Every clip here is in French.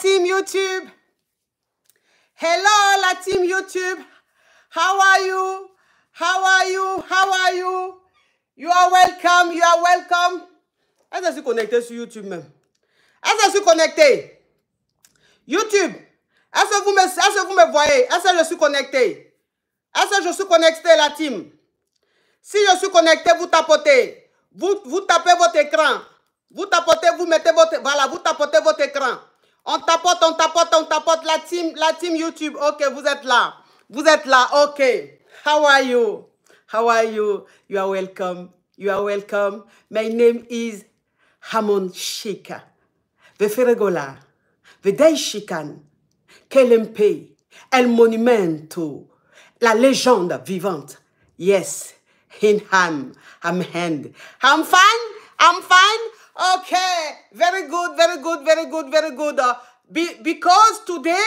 team YouTube. Hello la team YouTube. How are you? How are you? How are you? You are welcome. You are welcome. Est-ce que je suis connecté sur YouTube même? Est-ce que je suis connecté? YouTube. Est-ce que vous me, est-ce que vous me voyez? Est-ce que je suis connecté? Est-ce que je suis connecté la team? Si je suis connecté, vous tapotez. Vous, vous tapez votre écran. Vous tapotez, vous mettez votre... Voilà, vous tapotez votre écran. On tapote, on tapote, on tapote. La team, YouTube. OK, vous êtes là. Vous êtes là. OK. How are you? How are you? You are welcome. You are welcome. My name is Hamon Shika. The Ferregola. The Daishikan. KLMP. El Monumento. La légende vivante. Yes. In ham. I'm hand. I'm fine. I'm fine. Okay. Very good. Very good. Very good. Very good. Uh, be, because today,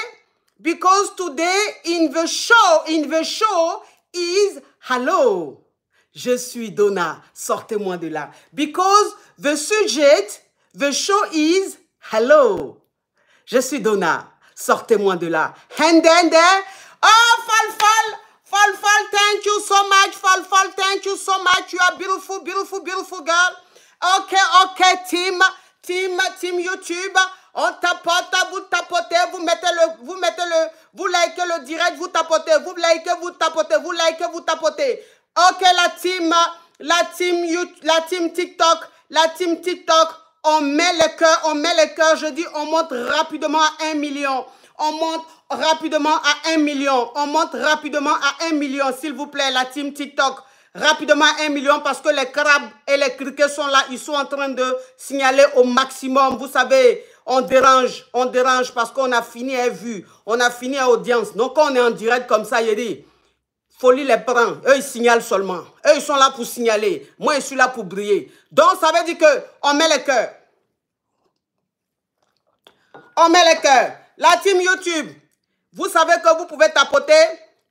because today in the show, in the show is hello. Je suis Donna. Sortez-moi de là. Because the subject, the show is hello. Je suis Donna. Sortez-moi de là. And then there. Oh, Fal Fal. Fal Fal, thank you so much. Fal Fal, thank you so much. You are beautiful, beautiful, beautiful girl. Ok, ok, team, team, team YouTube. On tapote, vous tapotez, vous mettez le, vous mettez le, vous likez le direct, vous tapotez, vous likez, vous tapotez, vous likez, vous tapotez. Ok, la team, la team, YouTube, la team TikTok, la team TikTok, on met le cœur, on met le cœur, je dis, on monte rapidement à 1 million. On monte rapidement à 1 million. On monte rapidement à 1 million, s'il vous plaît, la team TikTok. Rapidement à 1 million parce que les crabes et les criquets sont là. Ils sont en train de signaler au maximum. Vous savez, on dérange, on dérange parce qu'on a fini à vue. On a fini à audience. Donc, quand on est en direct comme ça, il dit, folie les prend. Eux, ils signalent seulement. Eux, ils sont là pour signaler. Moi, je suis là pour briller. Donc, ça veut dire que on met les cœurs. On met les cœurs. La team YouTube, vous savez que vous pouvez tapoter.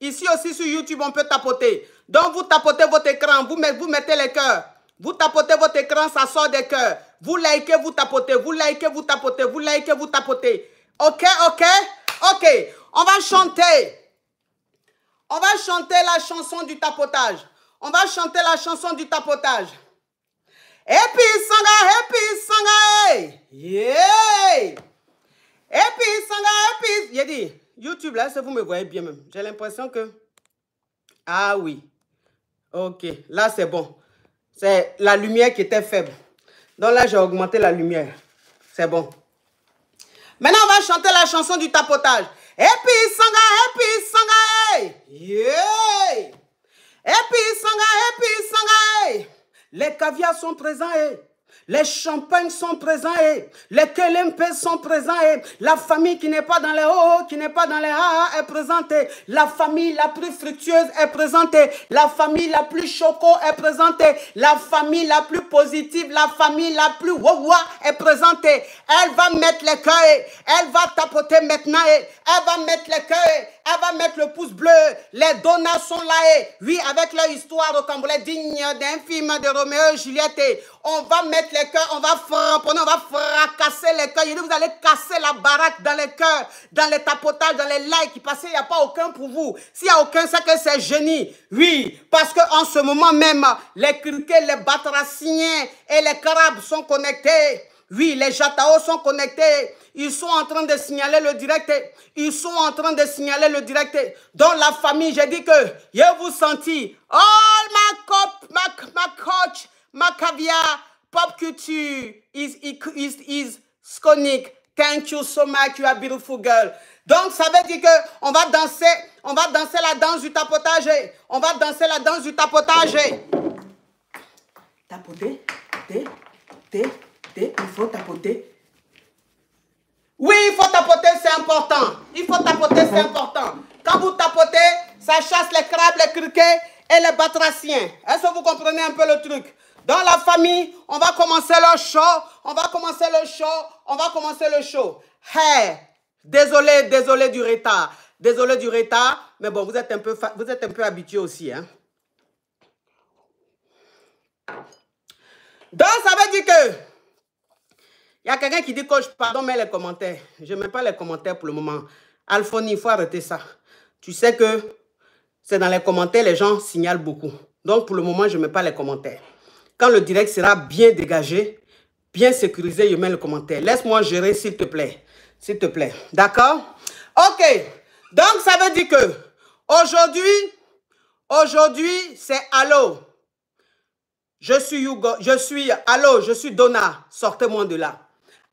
Ici aussi sur YouTube, on peut tapoter. Donc, vous tapotez votre écran, vous mettez, vous mettez les cœurs. Vous tapotez votre écran, ça sort des cœurs. Vous likez, vous tapotez. Vous likez, vous tapotez. Vous likez, vous tapotez. OK, OK, OK. On va chanter. On va chanter la chanson du tapotage. On va chanter la chanson du tapotage. Et puis, sanga, et puis, sanga. Yeah. Et sanga, et puis. YouTube, là, si vous me voyez bien même. J'ai l'impression que... Ah oui. Ok, là, c'est bon. C'est la lumière qui était faible. Donc là, j'ai augmenté la lumière. C'est bon. Maintenant, on va chanter la chanson du tapotage. Et puis, sanga, et puis, sanga. Yeah. Et puis, sanga, et puis, sanga. Les caviars sont présents, hey. Les champagnes sont présents et les KLMP sont présents la famille qui n'est pas dans les hauts, qui n'est pas dans les AA est présentée. La famille la plus fructueuse est présentée. La famille la plus choco est présentée. La famille la plus positive, la famille la plus wawa est présentée. Elle va mettre les cœurs, elle va tapoter maintenant elle va mettre les cœurs, elle va mettre le pouce bleu. Les donas sont là et oui, avec leur histoire Cambodge digne d'un film de Roméo et Juliette. On va mettre les cœurs, on va frapponner, on va fracasser les cœurs. Vous allez casser la baraque dans les cœurs, dans les tapotages, dans les likes, parce qu'il n'y a pas aucun pour vous. S'il n'y a aucun, c'est que c'est génie. Oui, parce qu'en ce moment même, les criquets, les batraciens et les crabes sont connectés. Oui, les jatao sont connectés. Ils sont en train de signaler le direct. Ils sont en train de signaler le direct. Dans la famille, j'ai dit que, je vous senti, all my, cop, my, my coach, ma caviar, pop culture is, is, is sconic. Thank you so much, you are beautiful girl. Donc, ça veut dire que on va danser, on va danser la danse du tapotage. On va danser la danse du tapotage. Tapoter, tapoter, tapoter, il faut tapoter. Oui, il faut tapoter, c'est important. Il faut tapoter, c'est important. Quand vous tapotez, ça chasse les crabes, les criquets et les batraciens. Est-ce que vous comprenez un peu le truc? Dans la famille, on va commencer le show. On va commencer le show. On va commencer le show. Hey, désolé, désolé du retard. Désolé du retard. Mais bon, vous êtes un peu, vous êtes un peu habitué aussi. Hein? Donc, ça veut dire que Il y a quelqu'un qui dit, coach, pardon, mais les commentaires. Je ne mets pas les commentaires pour le moment. Alphony, il faut arrêter ça. Tu sais que c'est dans les commentaires, les gens signalent beaucoup. Donc, pour le moment, je ne mets pas les commentaires. Quand le direct sera bien dégagé, bien sécurisé, je mets le commentaire. Laisse-moi gérer, s'il te plaît. S'il te plaît. D'accord? Ok. Donc, ça veut dire que aujourd'hui, aujourd'hui, c'est allô. Je suis Hugo, je suis, allô, je suis Donna, sortez-moi de là.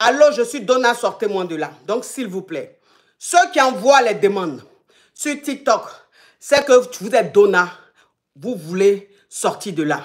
Allô, je suis Donna, sortez-moi de là. Donc, s'il vous plaît, ceux qui envoient les demandes sur TikTok, c'est que vous êtes Donna, vous voulez sortir de là.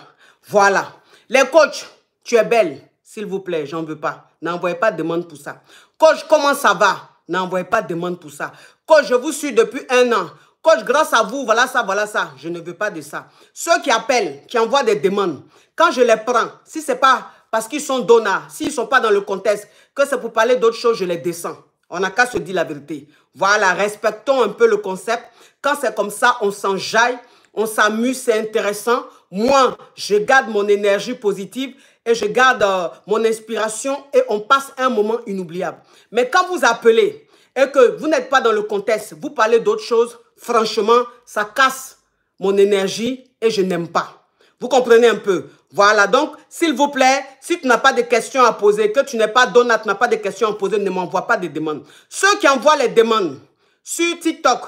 Voilà. Les coachs, tu es belle, s'il vous plaît, j'en veux pas. N'envoyez pas de demande pour ça. Coach, comment ça va? N'envoyez pas de demande pour ça. Coach, je vous suis depuis un an. Coach, grâce à vous, voilà ça, voilà ça. Je ne veux pas de ça. Ceux qui appellent, qui envoient des demandes, quand je les prends, si ce n'est pas parce qu'ils sont donneurs, s'ils ne sont pas dans le contexte, que c'est pour parler d'autres choses, je les descends. On n'a qu'à se dire la vérité. Voilà, respectons un peu le concept. Quand c'est comme ça, on s'enjaille, on s'amuse, c'est intéressant. Moi, je garde mon énergie positive et je garde euh, mon inspiration et on passe un moment inoubliable. Mais quand vous appelez et que vous n'êtes pas dans le contexte, vous parlez d'autres choses, franchement, ça casse mon énergie et je n'aime pas. Vous comprenez un peu? Voilà, donc, s'il vous plaît, si tu n'as pas de questions à poser, que tu n'es pas donat, tu n'as pas de questions à poser, ne m'envoie pas de demandes. Ceux qui envoient les demandes sur TikTok,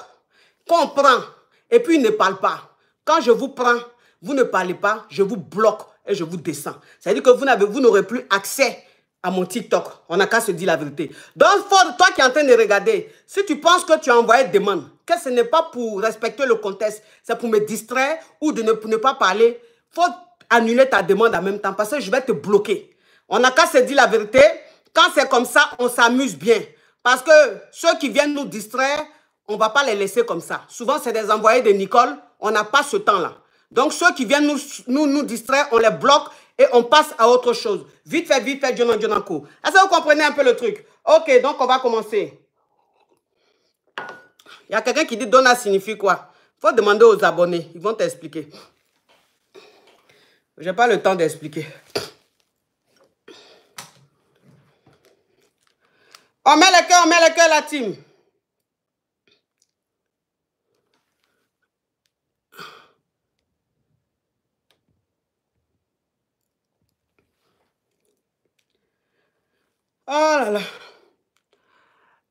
qu'on prend et puis ne parlent pas. Quand je vous prends, vous ne parlez pas, je vous bloque et je vous descends. Ça veut dire que vous n'aurez plus accès à mon TikTok. On n'a qu'à se dire la vérité. Donc, toi qui es en train de regarder, si tu penses que tu as envoyé des demandes, que ce n'est pas pour respecter le contexte, c'est pour me distraire ou de ne, ne pas parler, faut annuler ta demande en même temps parce que je vais te bloquer. On n'a qu'à se dire la vérité. Quand c'est comme ça, on s'amuse bien. Parce que ceux qui viennent nous distraire, on ne va pas les laisser comme ça. Souvent, c'est des envoyés de Nicole. On n'a pas ce temps-là. Donc, ceux qui viennent nous, nous, nous distraire, on les bloque et on passe à autre chose. Vite fait, vite fait, John Jonanko. Est-ce que vous comprenez un peu le truc? Ok, donc on va commencer. Il y a quelqu'un qui dit Donna signifie quoi? Il faut demander aux abonnés. Ils vont t'expliquer. Je n'ai pas le temps d'expliquer. On met le cœur, on met le cœur, la team. Oh là là.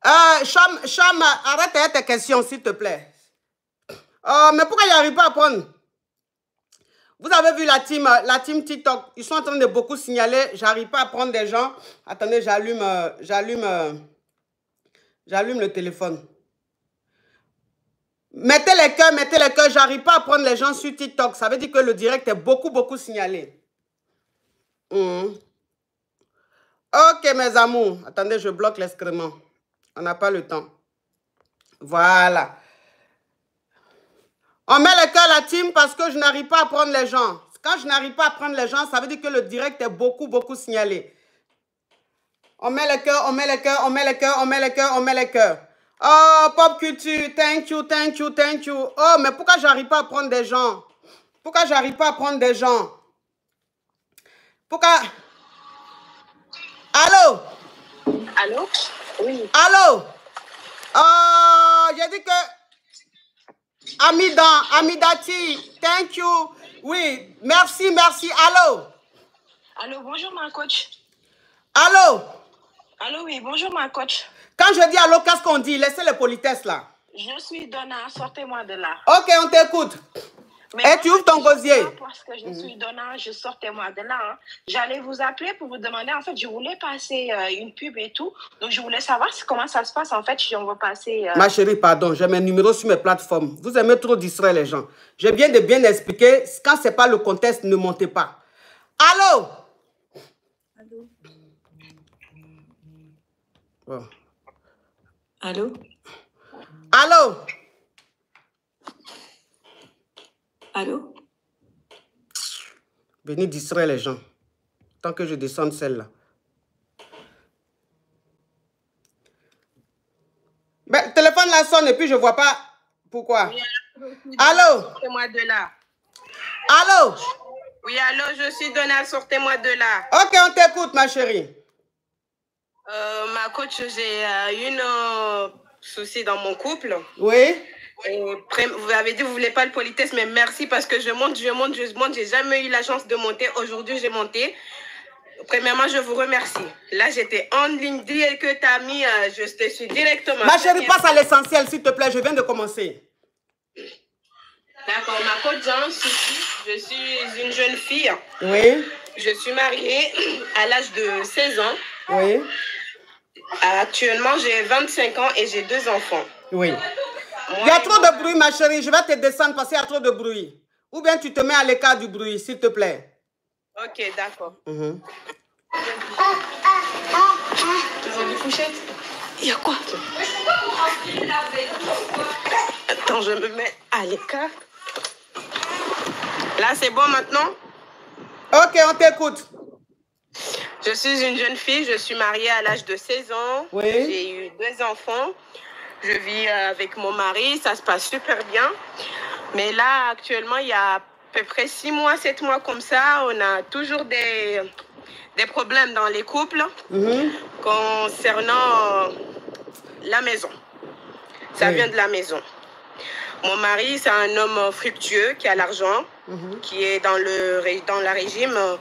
Euh, Cham, Cham, arrête tes questions, s'il te plaît. Oh, mais pourquoi il n'arrive pas à prendre? Vous avez vu la team, la team TikTok, ils sont en train de beaucoup signaler, j'arrive pas à prendre des gens. Attendez, j'allume, euh, j'allume, euh, j'allume le téléphone. Mettez les cœurs, mettez les cœurs, j'arrive pas à prendre les gens sur TikTok. Ça veut dire que le direct est beaucoup, beaucoup signalé. Mmh. Ok, mes amours. Attendez, je bloque l'excrément. On n'a pas le temps. Voilà. On met le cœur à la team parce que je n'arrive pas à prendre les gens. Quand je n'arrive pas à prendre les gens, ça veut dire que le direct est beaucoup, beaucoup signalé. On met le cœur, on met le cœur, on met le cœur, on met le cœur, on met le cœur. Oh, pop culture, thank you, thank you, thank you. Oh, mais pourquoi j'arrive pas à prendre des gens? Pourquoi j'arrive pas à prendre des gens? Pourquoi... Allô? Allô? Oui. Allô? Oh, j'ai dit que... Amida, Amidati, thank you. Oui, merci, merci. Allô? Allô, bonjour ma coach. Allô? Allô, oui, bonjour ma coach. Quand je dis allô, qu'est-ce qu'on dit? Laissez les politesses là. Je suis Donna, sortez-moi de là. Ok, on t'écoute. Et tu ouvres ton gosier. Parce que je suis Donna, je sortez-moi de là. hein. J'allais vous appeler pour vous demander, en fait, je voulais passer euh, une pub et tout. Donc, je voulais savoir comment ça se passe, en fait, si on va passer... euh, Ma chérie, pardon, j'ai mes numéros sur mes plateformes. Vous aimez trop distraire les gens. Je viens de bien expliquer. Quand ce n'est pas le contexte, ne montez pas. Allô? Allô? Bon. Allô? Allô? Allô? Venez distraire les gens. Tant que je descende celle-là. Mais le téléphone là sonne et puis je ne vois pas pourquoi? Allô? Sortez-moi de là. Allô? Oui, allô, je suis Donna, sortez-moi de là. Ok, on t'écoute, ma chérie. Euh, ma coach, j'ai euh, une euh, souci dans mon couple. Oui. Et pré- vous avez dit vous voulez pas le politesse, mais merci parce que je monte, je monte, je monte. J'ai jamais eu la chance de monter. Aujourd'hui, j'ai monté. Premièrement, je vous remercie. Là, j'étais en ligne dès que tu as mis, euh, je te suis directement. Ma chérie, passe à l'essentiel, s'il te plaît. Je viens de commencer. D'accord, ma coach. Je suis une jeune fille. Oui. Je suis mariée à l'âge de 16 ans. Oui. Actuellement, j'ai 25 ans et j'ai deux enfants. Oui. Il y a trop de bruit, ma chérie. Je vais te descendre parce qu'il y a trop de bruit. Ou bien tu te mets à l'écart du bruit, s'il te plaît. Ok, d'accord. Des couchettes Il y a quoi? Attends, je me mets à l'écart. Là, c'est bon maintenant? Ok, on t'écoute. Je suis une jeune fille, je suis mariée à l'âge de 16 ans. Oui. J'ai eu deux enfants. Je vis euh, avec mon mari, ça se passe super bien. Mais là, actuellement, il y a à peu près 6 mois, 7 mois comme ça, on a toujours des, des problèmes dans les couples Mhm. concernant euh, la maison. Ça Oui. vient de la maison. Mon mari, c'est un homme fructueux qui a l'argent, Mhm. qui est dans le, dans la régime euh,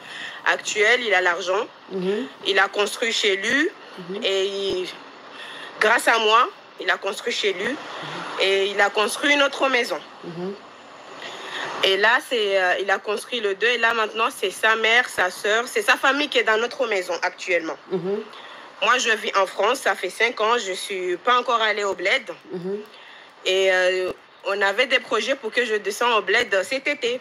actuel, il a l'argent. Mhm. Il a construit chez lui et il- grâce à moi, il a construit chez lui et il a construit une autre maison. Mhm. Et là, c'est, euh, il a construit le deux et là maintenant, c'est sa mère, sa soeur, c'est sa famille qui est dans notre maison actuellement. Mhm. Moi, je vis en France, ça fait cinq ans, je suis pas encore allée au bled Mhm. et euh, on avait des projets pour que je descende au bled cet été.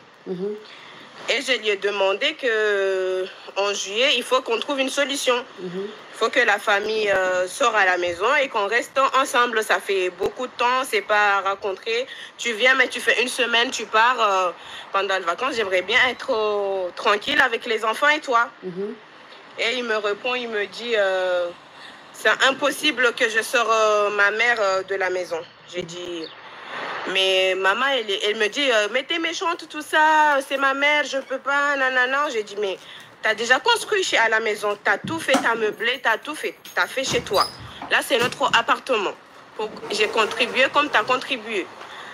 Et je lui ai demandé que en juillet, il faut qu'on trouve une solution. Faut que la famille euh, sorte à la maison et qu'on reste ensemble. Ça fait beaucoup de temps, c'est pas rencontrer. Tu viens, mais tu fais une semaine, tu pars euh, pendant les vacances. J'aimerais bien être euh, tranquille avec les enfants et toi. Mhm. Et il me répond, il me dit, euh, c'est impossible que je sors euh, ma mère de la maison. J'ai dit, mais maman, elle, elle me dit, mais t'es méchante, tout ça, c'est ma mère, je peux pas, nanana. J'ai dit, mais t'as déjà construit chez, à la maison, t'as tout fait, t'as meublé, t'as tout fait, t'as fait chez toi. Là, c'est notre appartement. J'ai contribué comme t'as contribué.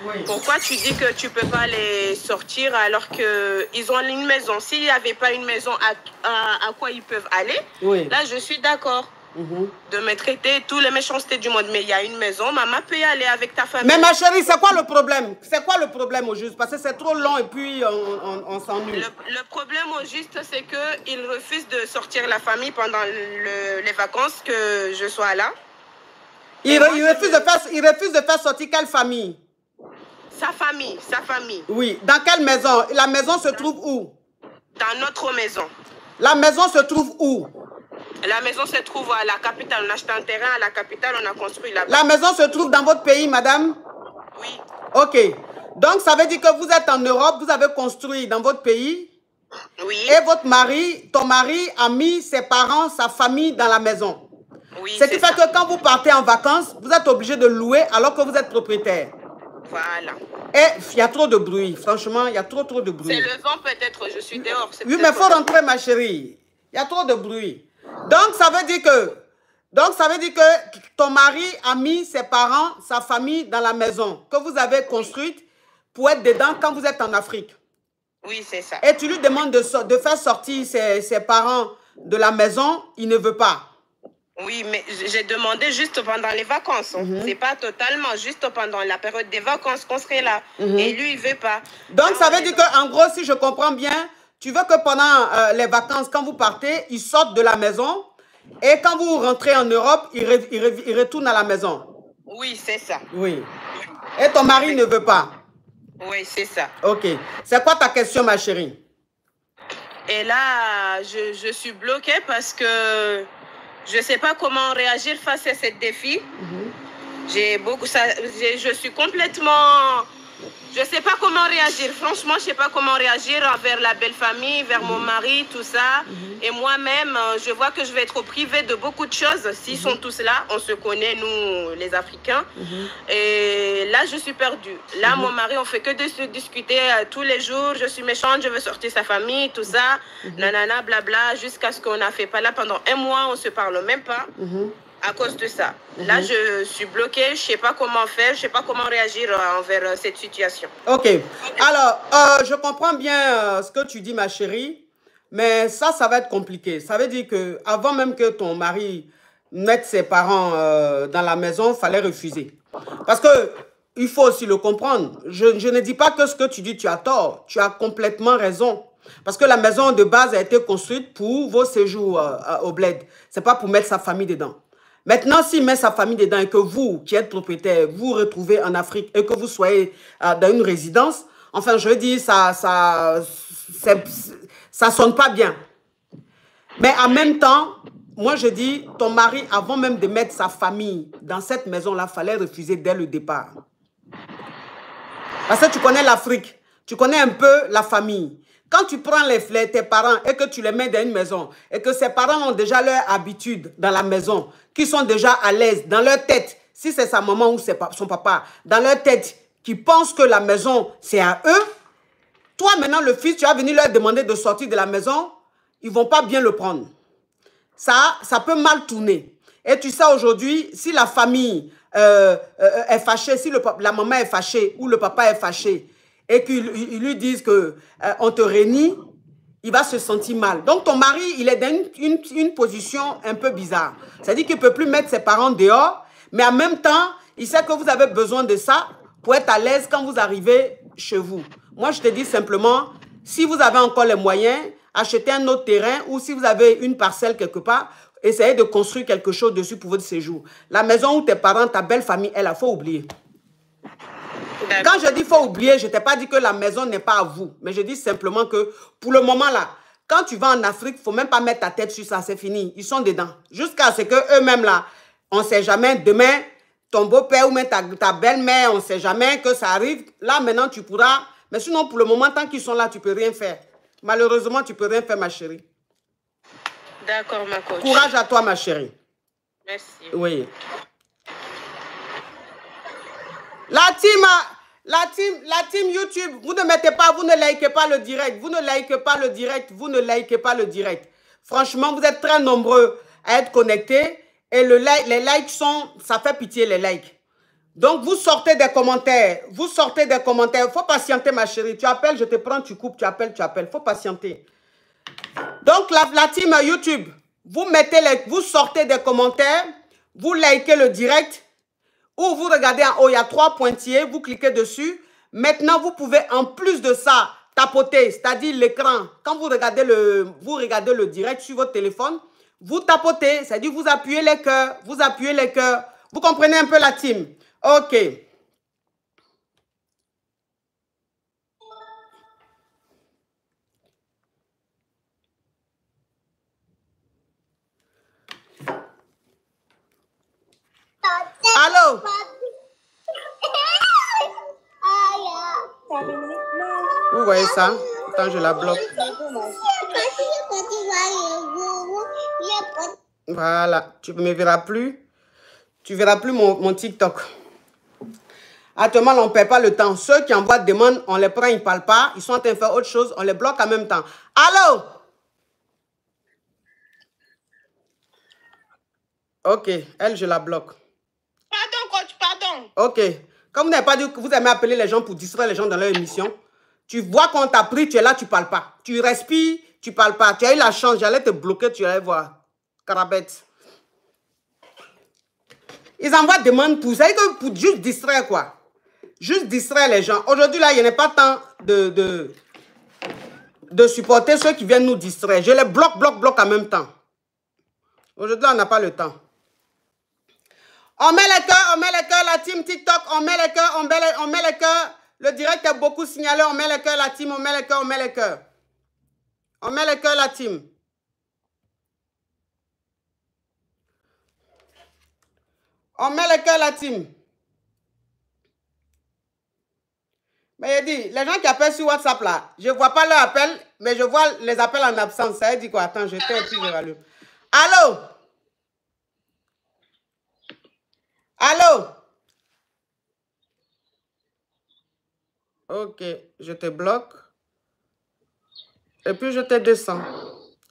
Oui. Pourquoi tu dis que tu peux pas les sortir alors qu'ils ont une maison? S'il n'y avait pas une maison, à, à, à quoi ils peuvent aller? Oui. Là, je suis d'accord Mhm. de me traiter tous les méchancetés du monde. Mais il y a une maison, maman peut y aller avec ta famille. Mais ma chérie, c'est quoi le problème? C'est quoi le problème au juste? Parce que c'est trop long et puis on, on, on s'ennuie. Le, le problème au juste, c'est qu'ils refusent de sortir la famille pendant le- les vacances que je sois là. Il, re- refuse de faire, il refuse de faire sortir quelle famille? Sa famille, sa famille, Oui. Dans quelle maison? La maison se trouve où? Dans notre maison. La maison se trouve où? La maison se trouve à la capitale. On a acheté un terrain à la capitale, on a construit là-bas. La maison se trouve dans votre pays, madame? Oui, Ok. Donc, ça veut dire que vous êtes en Europe, vous avez construit dans votre pays? Oui, et votre mari, ton mari a mis ses parents, sa famille dans la maison. oui. Ce qui fait ça. que quand vous partez en vacances, vous êtes obligé de louer alors que vous êtes propriétaire. Voilà. Et il y a trop de bruit. Franchement, il y a trop, trop de bruit. C'est le vent peut-être, je suis dehors. Oui, mais il faut rentrer, ma chérie. Il y a trop de bruit. Donc, ça veut dire que, donc, ça veut dire que ton mari a mis ses parents, sa famille dans la maison que vous avez construite pour être dedans quand vous êtes en Afrique. Oui, c'est ça. Et tu lui demandes de, so- de faire sortir ses, ses parents de la maison, il ne veut pas. Oui, mais j'ai demandé juste pendant les vacances. hein. Mhm. C'est pas totalement, juste pendant la période des vacances qu'on serait là. Et lui, il veut pas. Mhm. Donc, ça on veut dire dans- qu'en gros, si je comprends bien, tu veux que pendant euh, les vacances, quand vous partez, ils sortent de la maison et quand vous rentrez en Europe, ils, re- ils re- ils retournent à la maison? Oui, c'est ça. Oui. Et ton mari ne veut pas? Oui, c'est ça. Ok. C'est quoi ta question, ma chérie? Et là, je, je suis bloquée parce que je sais pas comment réagir face à ce défi. J'ai beaucoup, ça, je suis complètement Je sais pas comment réagir. Franchement, je sais pas comment réagir envers la belle famille, vers mon mari, tout ça. Et moi-même, euh, je vois que je vais être privée de beaucoup de choses. S'ils sont tous là, on se connaît, nous, les Africains. Et là, je suis perdue. Là, mon mari, on fait que de se discuter euh, tous les jours. Je suis méchante, je veux sortir sa famille, tout ça. Nanana, blabla, jusqu'à ce qu'on n'a fait pas là pendant un mois, on se parle même pas à cause de ça. Là, je suis bloquée, je sais pas comment faire, je sais pas comment réagir euh, envers euh, cette situation. Ok. Alors, euh, je comprends bien euh, ce que tu dis, ma chérie, mais ça, ça va être compliqué. Ça veut dire que avant même que ton mari mette ses parents euh, dans la maison, fallait refuser. Parce que il faut aussi le comprendre. Je, je ne dis pas que ce que tu dis, tu as tort. Tu as complètement raison. Parce que la maison de base a été construite pour vos séjours au bled. C'est pas pour mettre sa famille dedans. Maintenant, s'il met sa famille dedans et que vous, qui êtes propriétaire, vous retrouvez en Afrique et que vous soyez euh, dans une résidence, enfin, je veux dire, ça, ça, ça sonne pas bien. Mais en même temps, moi je dis, ton mari, avant même de mettre sa famille dans cette maison-là, fallait refuser dès le départ. Parce que tu connais l'Afrique, tu connais un peu la famille. Quand tu prends les, les- tes parents et que tu les mets dans une maison et que ces parents ont déjà leur habitude dans la maison, qui sont déjà à l'aise dans leur tête, si c'est sa maman ou son papa, dans leur tête, qui pensent que la maison c'est à eux, toi maintenant le fils, tu as venu leur demander de sortir de la maison, ils vont pas bien le prendre ça, ça peut mal tourner. Et tu sais, aujourd'hui, si la famille euh, euh, est fâchée, si le, la maman est fâchée ou le papa est fâché, et qu'ils ils- ils lui disent que euh, on te réunit, il va se sentir mal. Donc, ton mari, il est dans une, position un peu bizarre. C'est-à-dire qu'il ne peut plus mettre ses parents dehors, mais en même temps, il sait que vous avez besoin de ça pour être à l'aise quand vous arrivez chez vous. Moi, je te dis simplement, si vous avez encore les moyens, achetez un autre terrain ou si vous avez une parcelle quelque part, essayez de construire quelque chose dessus pour votre séjour. La maison où tes parents, ta belle famille, elle, il faut oublier. Quand je dis faut oublier, je t'ai pas dit que la maison n'est pas à vous, mais je dis simplement que pour le moment là, quand tu vas en Afrique, faut même pas mettre ta tête sur ça, c'est fini. Ils sont dedans. Jusqu'à ce que eux-mêmes là, on sait jamais demain ton beau-père ou même ta, ta belle-mère, on sait jamais que ça arrive. Là maintenant tu pourras, mais sinon pour le moment tant qu'ils sont là, tu peux rien faire. Malheureusement, tu peux rien faire ma chérie. D'accord, ma coach. Courage à toi ma chérie. Merci. Oui. La team, la team, la team YouTube, vous ne mettez pas, vous ne likez pas le direct, vous ne likez pas le direct, vous ne likez pas le direct. Franchement, vous êtes très nombreux à être connectés et le like, les likes sont, ça fait pitié les likes. Donc vous sortez des commentaires, vous sortez des commentaires. Faut patienter ma chérie. Tu appelles, je te prends, tu coupes, tu appelles, tu appelles. Faut patienter. Donc, la, la team YouTube, vous mettez les, vous sortez des commentaires, vous likez le direct, ou vous regardez en haut, il y a trois pointillés, vous cliquez dessus. Maintenant, vous pouvez en plus de ça tapoter, c'est-à-dire l'écran. Quand vous regardez le, vous regardez le direct sur votre téléphone, vous tapotez, c'est-à-dire vous appuyez les cœurs, vous appuyez les cœurs. Vous comprenez un peu la team? Ok. Allô? Vous voyez ça? Attends, je la bloque. Voilà, tu ne me verras plus. Tu verras plus mon, mon TikTok. Actuellement, on ne perd pas le temps. Ceux qui envoient des demandes, on les prend, ils ne parlent pas. Ils sont en train de faire autre chose, on les bloque en même temps. Allô? Ok, elle, je la bloque. Ok. Comme vous n'avez pas dit que vous aimez appeler les gens pour distraire les gens dans leur émission, tu vois qu'on t'a pris, tu es là, tu parles pas. Tu respires, tu parles pas. Tu as eu la chance, j'allais te bloquer, tu allais voir. Carabette. Ils envoient des demandes pour ça, que pour juste distraire quoi? Juste distraire les gens. Aujourd'hui, là, il n'y a pas tant de, de, de supporter ceux qui viennent nous distraire. Je les bloque, bloque, bloque en même temps. Aujourd'hui, on n'a pas le temps. On met les cœurs, on met les cœurs, la team TikTok, on met les cœurs, on met les, cœurs. Le direct est beaucoup signalé, on met les cœurs, la team, on met les cœurs, on met les cœurs. On met les cœurs, la team. On met les cœurs, la team. Mais il dit, les gens qui appellent sur WhatsApp là, je ne vois pas leur appel, mais je vois les appels en absence. Ça dire quoi? Attends, je t'ai et puis je rallume. Allô? Allô? Ok, je te bloque. Et puis je te descends.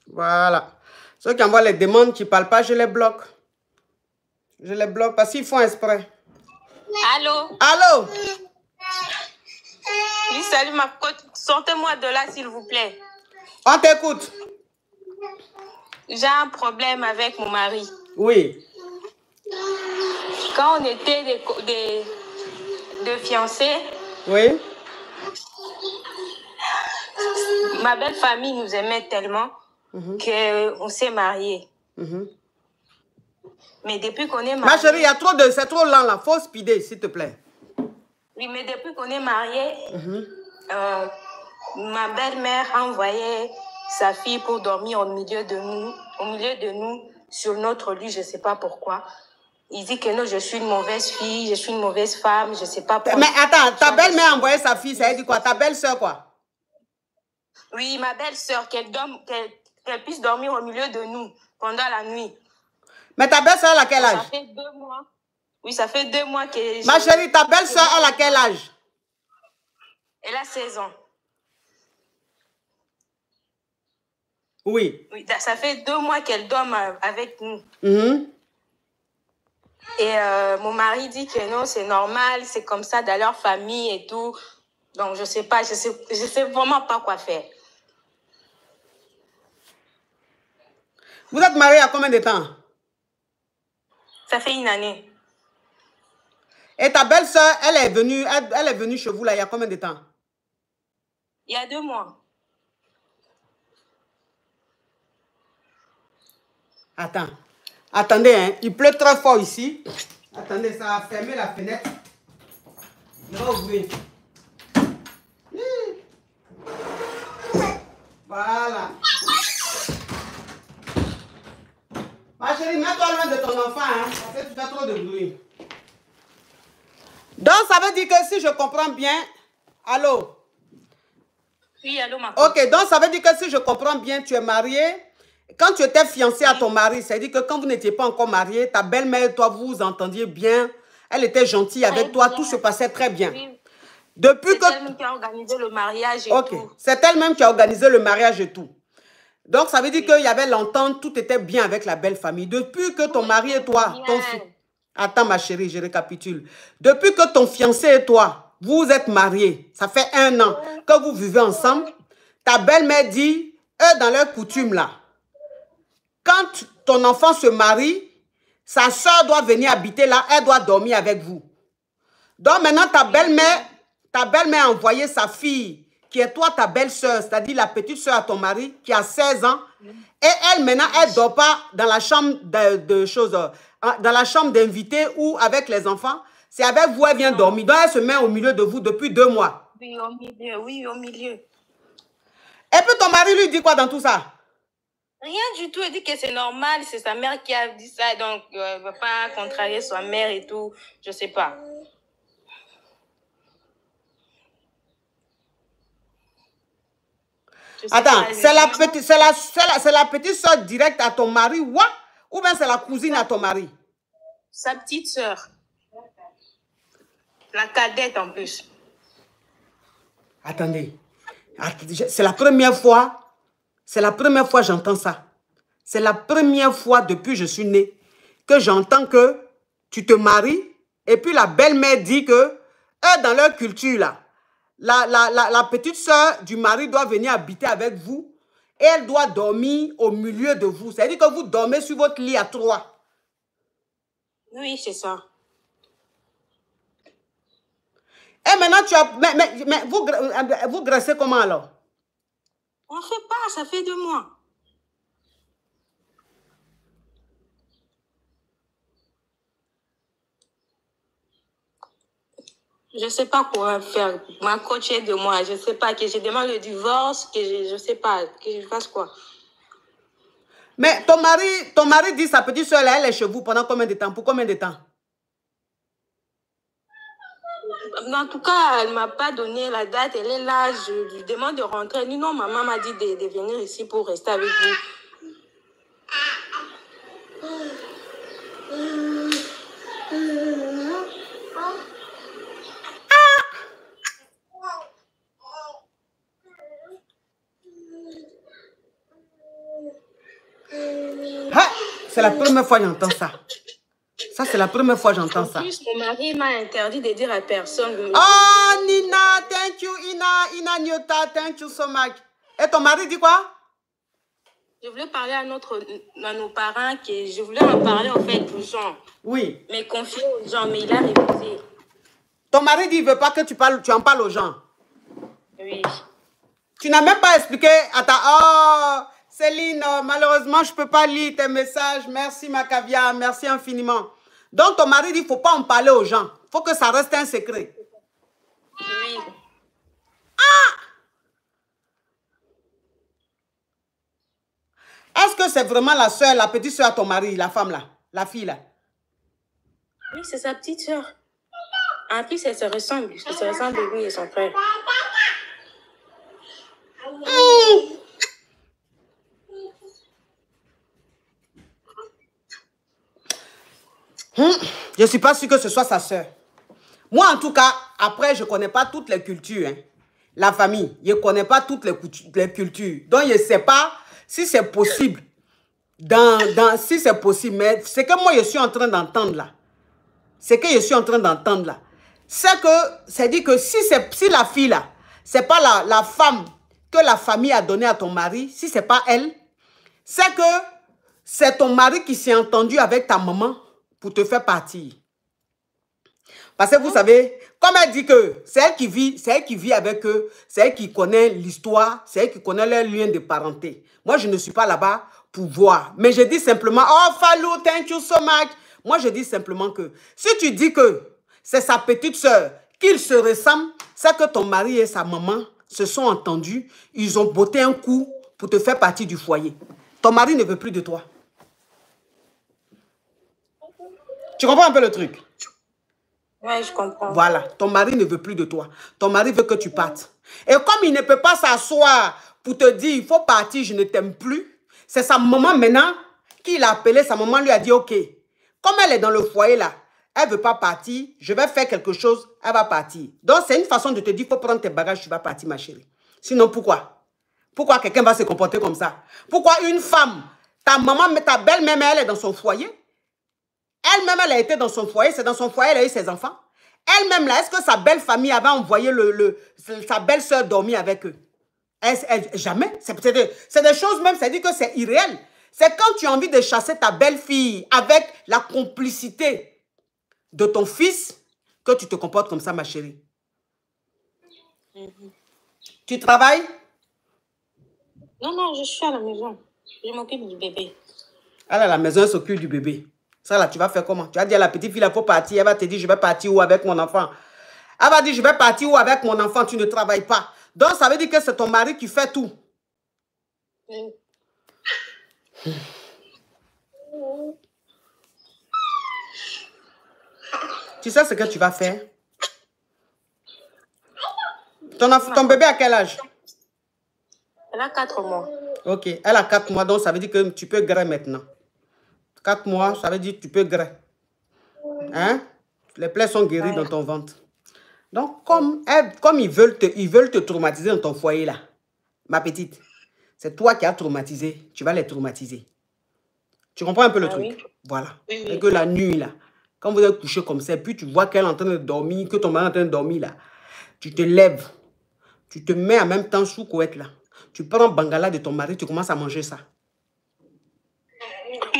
Voilà. Ceux qui envoient les demandes, qui ne parlent pas, je les bloque. Je les bloque parce qu'ils font exprès. Allô? Allô? Oui, salut ma cote. Sortez-moi de là, s'il vous plaît. On t'écoute. J'ai un problème avec mon mari. Oui. Quand on était des, des, des fiancés, Oui. ma belle famille nous aimait tellement qu'on s'est mariés. Mhm. Mais depuis qu'on est Ma mariés, chérie, il y a trop de... C'est trop lent là. Faut speeder, s'il te plaît. oui, mais depuis qu'on est mariés, euh, ma belle-mère a envoyé sa fille pour dormir au milieu de nous, au milieu de nous, sur notre lit, je ne sais pas pourquoi. Il dit que non, je suis une mauvaise fille, je suis une mauvaise femme, je ne sais pas pourquoi. Mais attends, ta belle-mère a envoyé sa fille, ça veut dire quoi? Ta belle-sœur quoi? Oui, ma belle-sœur, qu'elle qu'elle qu'elle puisse dormir au milieu de nous pendant la nuit. Mais ta belle-sœur, elle a quel Ça âge? fait deux mois. Oui, ça fait deux mois que. Ma chérie, ta belle-sœur, elle a quel âge? Elle a 16 ans. Oui. Oui, ça fait deux mois qu'elle dorme avec nous. Mhm. Et euh, mon mari dit que non, c'est normal, c'est comme ça dans leur famille et tout. Donc, je sais pas, je sais, je sais vraiment pas quoi faire. Vous êtes mariés à combien de temps? Ça fait une année. Et ta belle-sœur, elle est venue, elle, elle est venue chez vous là, il y a combien de temps? Il y a deux mois. Attends. Attendez, hein. il pleut très fort ici. Attendez, ça a fermé la fenêtre. Je vais ouvrir. Voilà. Ma chérie, mets-toi loin de ton enfant, hein, parce que tu fais trop de bruit. Donc, ça veut dire que si je comprends bien... Allô? Oui, allô, ma Ok, donc ça veut dire que si je comprends bien, tu es marié. Quand tu étais fiancé à ton mari, ça veut dire que quand vous n'étiez pas encore marié, ta belle-mère et toi, vous vous entendiez bien. Elle était gentille avec toi, tout se passait très bien. Depuis c'est que... elle qui a organisé le mariage et tout. c'est elle-même qui a organisé le mariage et tout. Donc ça veut dire qu'il y avait l'entente, tout était bien avec la belle famille. Depuis que ton mari et toi, ton bien. fi- Attends ma chérie, je récapitule. Depuis que ton fiancé et toi, vous êtes mariés, ça fait un an que vous vivez ensemble, ta belle-mère dit, eux dans leur coutume là, quand ton enfant se marie, sa soeur doit venir habiter là, elle doit dormir avec vous. Donc maintenant, ta belle-mère, ta belle-mère a envoyé sa fille, qui est toi, ta belle-sœur, c'est-à-dire la petite sœur à ton mari, qui a 16 ans. Et elle, maintenant, elle ne dort pas dans la chambre de, de choses, euh, dans la chambre d'invités ou avec les enfants. C'est avec vous, elle vient dormir. Donc, elle se met au milieu de vous depuis deux mois. Oui, au milieu, oui, au milieu. Et puis, ton mari lui dit quoi dans tout ça? Rien du tout. Elle dit que c'est normal, c'est sa mère qui a dit ça, donc euh, elle ne veut pas contrarier sa mère et tout. Je sais pas. Attends, c'est la, petite, c'est la, c'est la, petite soeur directe à ton mari, ouais, ou bien c'est la cousine à ton mari? Sa petite sœur. La cadette en plus. Attendez. C'est la première fois. C'est la première fois que j'entends ça. C'est la première fois depuis que je suis née que j'entends que tu te maries et puis la belle-mère dit que eux, dans leur culture, là, la, la, la, la petite soeur du mari doit venir habiter avec vous et elle doit dormir au milieu de vous. C'est-à-dire que vous dormez sur votre lit à trois. Oui, c'est ça. Et maintenant, tu as... Mais, mais, mais vous, vous graissez comment alors? On fait pas, ça fait deux mois. Je sais pas quoi faire. Ma coach de moi. Je sais pas que je demande le divorce, que je, je sais pas, que je fasse quoi. Mais ton mari, ton mari dit sa petite soeur, elle est chez vous pendant combien de temps? Pour combien de temps? En tout cas, elle m'a pas donné la date. Elle est là. Je lui demande de rentrer. Elle dit non, maman m'a dit de, venir ici pour rester avec vous. Ah, C'est la première fois que j'entends ça. Ça, c'est la première fois que j'entends En ça. plus, mon mari m'a interdit de dire à personne. Oh, Nina, thank you, Ina, Ina Nyota, thank you so much. Et ton mari dit quoi? Je voulais parler à, notre, à nos parents, que je voulais en parler en fait aux gens, Oui. mais confier aux gens, mais il a refusé. Ton mari dit qu'il ne veut pas que tu, parles, tu en parles aux gens. Oui. Tu n'as même pas expliqué à ta... Oh, Céline, euh, malheureusement, je ne peux pas lire tes messages. Merci, ma caviar. Merci infiniment. Donc, ton mari dit qu'il ne faut pas en parler aux gens. Il faut que ça reste un secret. Oui. Est-ce que c'est vraiment la soeur, la petite soeur à ton mari, la femme là, la fille là? Oui, c'est sa petite soeur. En plus, elle se ressemble. Elle se ressemble lui et son frère. Je ne suis pas sûre que ce soit sa soeur. Moi, en tout cas, après, je ne connais pas toutes les cultures. hein. La famille, je ne connais pas toutes les, cultures. Donc, je ne sais pas si c'est possible. Dans, dans, si c'est possible. Mais ce que moi, je suis en train d'entendre là, ce que je suis en train d'entendre là, c'est que, c'est dit que si, si la fille là, c'est pas la, la femme que la famille a donnée à ton mari, si c'est pas elle, c'est que c'est ton mari qui s'est entendu avec ta maman pour te faire partir. Parce que vous savez, comme elle dit que c'est elle qui vit, c'est qui vit avec eux, c'est elle qui connaît l'histoire, c'est elle qui connaît leur lien de parenté. Moi, je ne suis pas là-bas pour voir. Mais je dis simplement, oh Falou, thank you so much. Moi, je dis simplement que si tu dis que c'est sa petite soeur, qu'ils se ressemblent, c'est que ton mari et sa maman se sont entendus, ils ont botté un coup pour te faire partie du foyer. Ton mari ne veut plus de toi. Tu comprends un peu le truc? Oui, je comprends. Voilà, ton mari ne veut plus de toi. Ton mari veut que tu partes. Et comme il ne peut pas s'asseoir pour te dire, il faut partir, je ne t'aime plus, c'est sa maman maintenant qui l'a appelé, sa maman lui a dit, ok, comme elle est dans le foyer là, elle ne veut pas partir, je vais faire quelque chose, elle va partir. Donc c'est une façon de te dire, il faut prendre tes bagages, tu vas partir ma chérie. Sinon pourquoi? Pourquoi quelqu'un va se comporter comme ça? Pourquoi une femme, ta maman, ta belle-mère, elle est dans son foyer? Elle-même, elle a été dans son foyer, c'est dans son foyer, elle a eu ses enfants. Elle-même, là, est-ce que sa belle famille avait envoyé le, le- sa belle-sœur dormir avec eux? Elle- elle- Jamais. C'est des, des choses même, ça dit que c'est irréel. C'est quand tu as envie de chasser ta belle-fille avec la complicité de ton fils que tu te comportes comme ça, ma chérie. Tu travailles? Non, non, je suis à la maison. Je m'occupe du bébé. Elle à la maison, elle s'occupe du bébé. Ça là, tu vas faire comment? Tu vas dire à la petite fille, il faut partir. Elle va te dire, je vais partir où avec mon enfant? Elle va dire, je vais partir où avec mon enfant? Tu ne travailles pas. Donc, ça veut dire que c'est ton mari qui fait tout. Oui. Tu sais ce que tu vas faire? Ton bébé a quel âge? Elle a 4 mois. Ok, elle a 4 mois, donc ça veut dire que tu peux gré maintenant. 4 mois, ça veut dire que tu peux gré. Hein? Les plaies sont guéries dans ton ventre. Donc, comme, comme ils, veulent te, ils veulent te traumatiser dans ton foyer là, ma petite, c'est toi qui as traumatisé, tu vas les traumatiser. Tu comprends un peu le Ah truc? oui. Voilà. Oui, oui. Et que la nuit là, quand vous êtes couché comme ça, puis tu vois qu'elle est en train de dormir, que ton mari est en train de dormir là, tu te lèves, tu te mets en même temps sous couette là. Tu prends bangala de ton mari, tu commences à manger ça.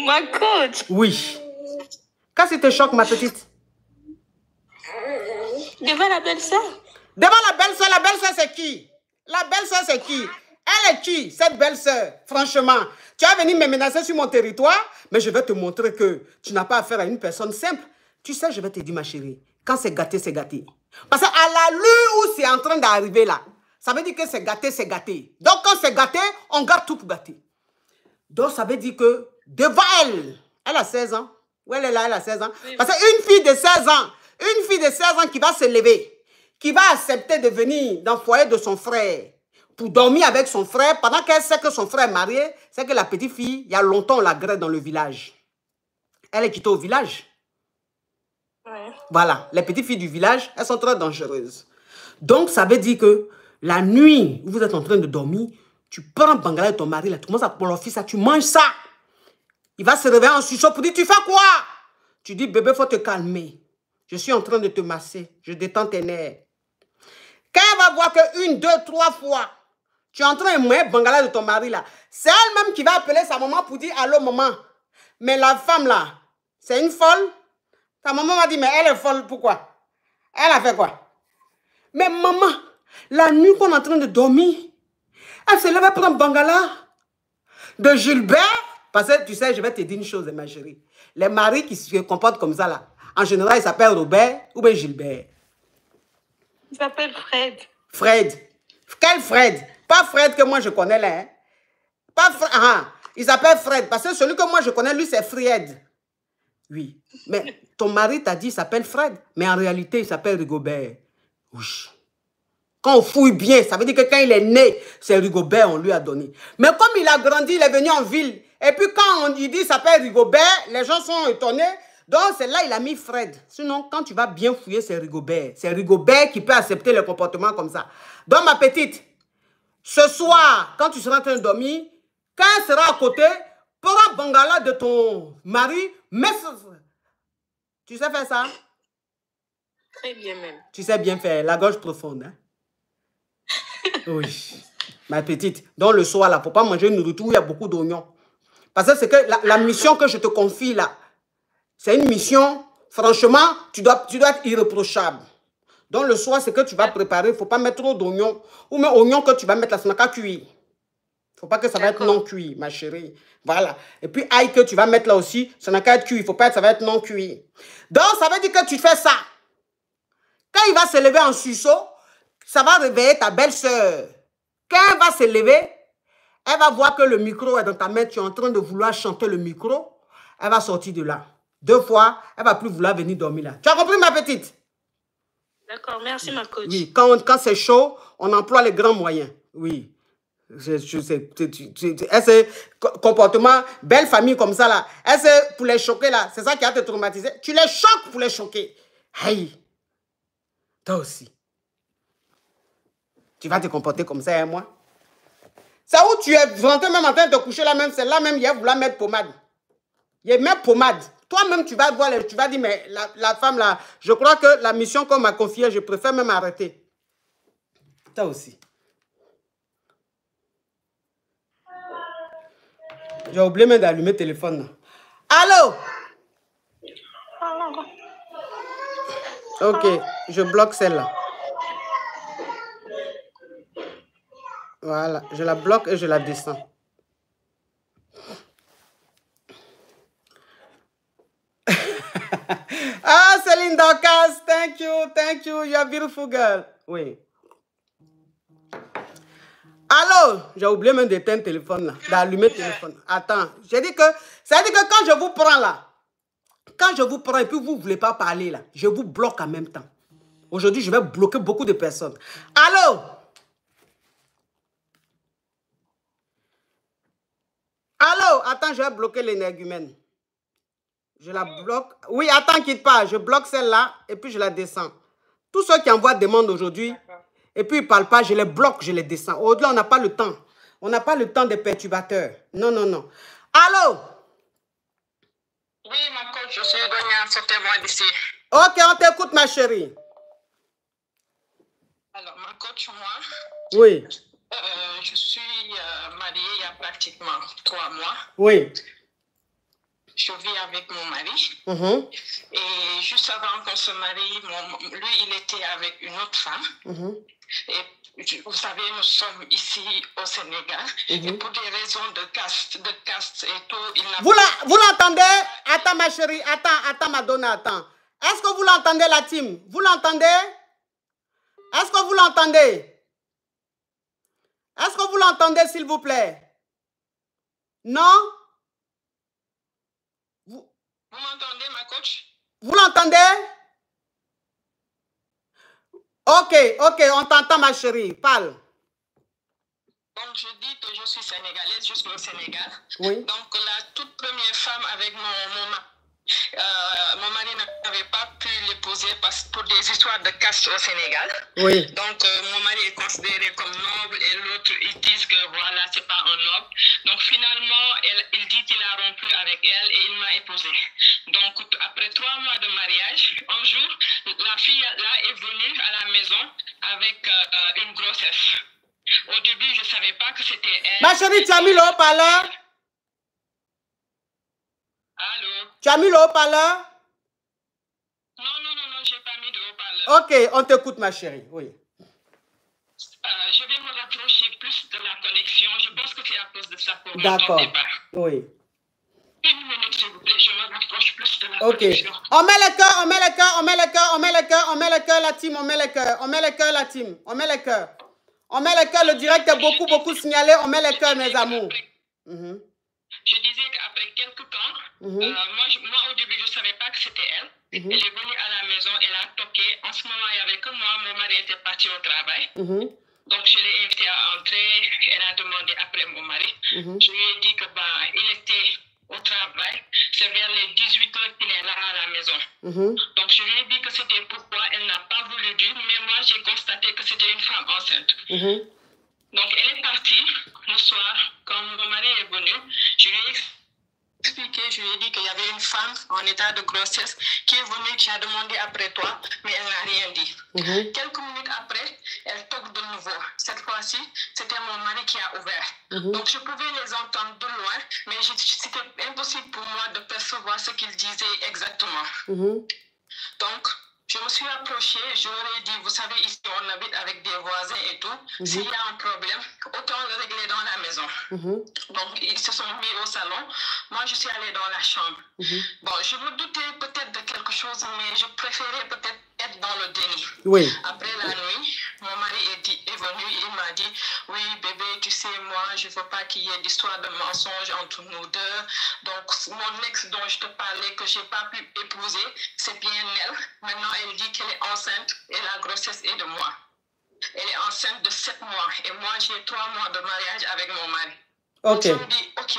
Ma coach Oui. Qu'est-ce qui te choque, ma petite Devant la belle-sœur Devant la belle-sœur, la belle-sœur, c'est qui? La belle-sœur, c'est qui? Elle est qui, cette belle-sœur? Franchement, tu as venu me menacer sur mon territoire, mais je vais te montrer que tu n'as pas affaire à une personne simple. Tu sais, je vais te dire, ma chérie, quand c'est gâté, c'est gâté. Parce qu'à la l'heure où c'est en train d'arriver là, ça veut dire que c'est gâté, c'est gâté. Donc, quand c'est gâté, on gâte tout pour gâter. Donc, ça veut dire que devant elle, elle a 16 ans. Où elle est là, elle a 16 ans. Parce qu'une fille de 16 ans, une fille de 16 ans qui va se lever, qui va accepter de venir dans le foyer de son frère pour dormir avec son frère pendant qu'elle sait que son frère est marié, c'est que la petite fille, il y a longtemps, on la grève dans le village. Elle est quittée au village. Ouais. Voilà, les petites filles du village, elles sont très dangereuses. Donc, ça veut dire que la nuit où vous êtes en train de dormir, tu prends Bangala de ton mari, là, tu commences à prendre ça, tu manges ça. Il va se réveiller en sursaut pour dire, tu fais quoi? Tu dis, bébé, faut te calmer. Je suis en train de te masser. Je détends tes nerfs. Quand elle va voir que une, deux, trois fois, tu es en train de mettre Bangala de ton mari, là, c'est elle-même qui va appeler sa maman pour dire, allô, maman. Mais la femme, là, c'est une folle. Ta maman m'a dit, mais elle est folle, pourquoi? Elle a fait quoi? Mais maman, la nuit qu'on est en train de dormir, elle se lève prendre Bangala de Gilbert. Parce que tu sais, je vais te dire une chose, ma chérie. Les maris qui se comportent comme ça, là, en général, ils s'appellent Robert ou bien Gilbert. Il s'appelle Fred. Fred. Quel Fred? Pas Fred que moi je connais là. hein. Pas Fred. Ah, il s'appelle Fred. Parce que celui que moi je connais, lui, c'est Fred. Oui. Mais ton mari t'a dit il s'appelle Fred. Mais en réalité, il s'appelle Rigobert. Oui. Quand on fouille bien, ça veut dire que quand il est né, c'est Rigobert, on lui a donné. Mais comme il a grandi, il est venu en ville. Et puis quand on il dit il s'appelle Rigobert, les gens sont étonnés. Donc c'est là il a mis Fred. Sinon, quand tu vas bien fouiller, c'est Rigobert. C'est Rigobert qui peut accepter le comportement comme ça. Donc ma petite, ce soir, quand tu seras en train de dormir, quand elle sera à côté, prends Bangala de ton mari, ce- Tu sais faire ça? Très bien même. Tu sais bien faire, la gorge profonde. Hein? Oui. Ma petite, dans le soir, là, pour pas manger une nourriture où il y a beaucoup d'oignons. Parce que c'est que la, la mission que je te confie là, c'est une mission, franchement, tu dois, tu dois être irréprochable. Dans le soir, c'est que tu vas préparer, il ne faut pas mettre trop d'oignons. Ou même oignons que tu vas mettre là, ça n'a qu'à cuire. Il ne faut pas que ça va être non cuit, ma chérie. Voilà. Et puis, ail que tu vas mettre là aussi, ça n'a qu'à être cuit. Il ne faut pas que ça va être non cuit. Donc, ça veut dire que tu fais ça. Quand il va se lever en sursaut, ça va réveiller ta belle-sœur. Quand elle va se lever, elle va voir que le micro est dans ta main, tu es en train de vouloir chanter le micro. Elle va sortir de là. Deux fois, elle va plus vouloir venir dormir là. Tu as compris, ma petite? D'accord, merci ma coach. Oui, quand, quand c'est chaud, on emploie les grands moyens. Oui. Je, je sais, c'est co- comportement, belle famille comme ça là. Elle, c'est pour les choquer là. C'est ça qui a te traumatisé. Tu les choques pour les choquer. Hey! Toi aussi. Tu vas te comporter comme ça, hein, moi? C'est où tu es rentré même en train de te coucher là même, c'est là même, il y a vouloir mettre pommade. Il y a même pommade. Toi-même, tu vas voir, tu vas dire, mais la, la femme là, je crois que la mission qu'on m'a confiée, je préfère même arrêter. Toi aussi. J'ai oublié même d'allumer le téléphone. là. Allô? Ok, je bloque celle-là. Voilà, je la bloque et je la descends. ah, Céline Dorcas, thank you, thank you, you're a beautiful girl. Oui. Allô, j'ai oublié même d'éteindre le téléphone d'allumer le téléphone. Attends, j'ai dit que, ça veut dire que quand je vous prends là, quand je vous prends et puis vous ne voulez pas parler là, je vous bloque en même temps. Aujourd'hui, je vais bloquer beaucoup de personnes. Allô? Allô? Attends, je vais bloquer l'énergumène. Je la bloque. Oui, attends, quitte pas. Je bloque celle-là et puis je la descends. Tous ceux qui envoient demande aujourd'hui et puis ils ne parlent pas, je les bloque, je les descends. Au-delà, on n'a pas le temps. On n'a pas le temps des perturbateurs. Non, non, non. Allô? Oui, mon coach, je suis Donia, sortez-moi d'ici. Ok, on t'écoute, ma chérie. Alors, mon coach, moi, Oui, euh, je suis mariée il y a pratiquement trois mois. oui. Je vis avec mon mari. Mhm, Et juste avant qu'on se marie, mon- lui, il était avec une autre femme. mhm. Et vous savez, nous sommes ici au Sénégal. Et pour des raisons de caste, de caste et tout, il n'a Vous la- vous l'entendez? Attends, ma chérie. Attends, attends, Madonna, attends. Est-ce que vous l'entendez, la team? Vous l'entendez? Est-ce que vous l'entendez? Est-ce que vous l'entendez, s'il vous plaît? Non? Vous, Vous m'entendez, ma coach? Vous l'entendez? Ok, ok, on t'entend, ma chérie. Parle. Donc, je dis que je suis sénégalaise, je suis au Sénégal. Oui. Donc, la toute première femme avec mon, mon, mon mari n'avait pas pu l'épouser parce- pour des histoires de caste au Sénégal. Oui. Donc, euh, mon mari est considéré comme noble et l'autre, ils disent que voilà, c'est pas un noble. Donc, finalement, elle- il dit qu'il a rompu avec elle et il m'a épousée. Donc, après trois mois de mariage, un jour, la fille là est venue à la maison avec euh, euh, une grossesse. Au début, je savais pas que c'était elle. Ma chérie, tu as mis le haut-parleur Allô? Tu as mis le haut-parleur Non, non, non, non, j'ai pas mis de haut-parleur. Ok, on t'écoute, ma chérie. Oui. Euh, je vais me rapprocher plus de la connexion. Je pense que c'est à cause de ça qu'on D'accord. Oui. Une minute, s'il vous plaît, je me rapproche plus de la Ok. connexion. On met le cœur, on met le cœur, on met le cœur, on met le cœur, on met le cœur, la team, on met le cœur, on met le cœur, la team, on met le cœur. On met le cœur, le direct est beaucoup, beaucoup signalé, on met le cœur, mes amours. Mhm. Je disais qu'après quelques temps, Mhm. euh, moi, je- moi, au début, je ne savais pas que c'était elle. Mhm. Elle est venue à la maison, elle a toqué. En ce moment, il n'y avait que moi, mon mari était parti au travail. Mhm. Donc, je l'ai invitée à entrer. Elle a demandé après mon mari. Je lui ai dit que bah, il était au travail. C'est vers les 18 heures qu'il est là à la maison. Donc, je lui ai dit que c'était pourquoi elle n'a pas voulu dire, mais moi, j'ai constaté que c'était une femme enceinte. Donc, elle est partie le soir, quand mon mari est venu. Je lui ai expliqué, je lui ai dit qu'il y avait une femme en état de grossesse qui est venue, qui a demandé après toi, mais elle n'a rien dit. Mhm. Quelques minutes après, elle toque de nouveau. Cette fois-ci, c'était mon mari qui a ouvert. Mhm. Donc, je pouvais les entendre de loin, mais c'était impossible pour moi de percevoir ce qu'ils disaient exactement. Mhm. Donc, je me suis approchée, je leur ai dit, vous savez, ici, on habite avec des voisins et tout. S'il y a un problème, autant le régler dans la maison. Mhm. Donc, ils se sont mis au salon. Moi, je suis allée dans la chambre. Mhm. Bon, je me doutais peut-être de quelque chose, mais je préférais peut-être être dans le déni. Oui. Après la nuit, mon mari est, dit- est venu, il m'a dit, oui bébé, tu sais, moi, je ne veux pas qu'il y ait d'histoire de mensonge entre nous deux. Donc, mon ex dont je te parlais, que je n'ai pas pu épouser, c'est bien elle. Maintenant, elle dit qu'elle est enceinte et la grossesse est de moi. Elle est enceinte de 7 mois et moi, j'ai 3 mois de mariage avec mon mari. Ok. Je me dis, ok.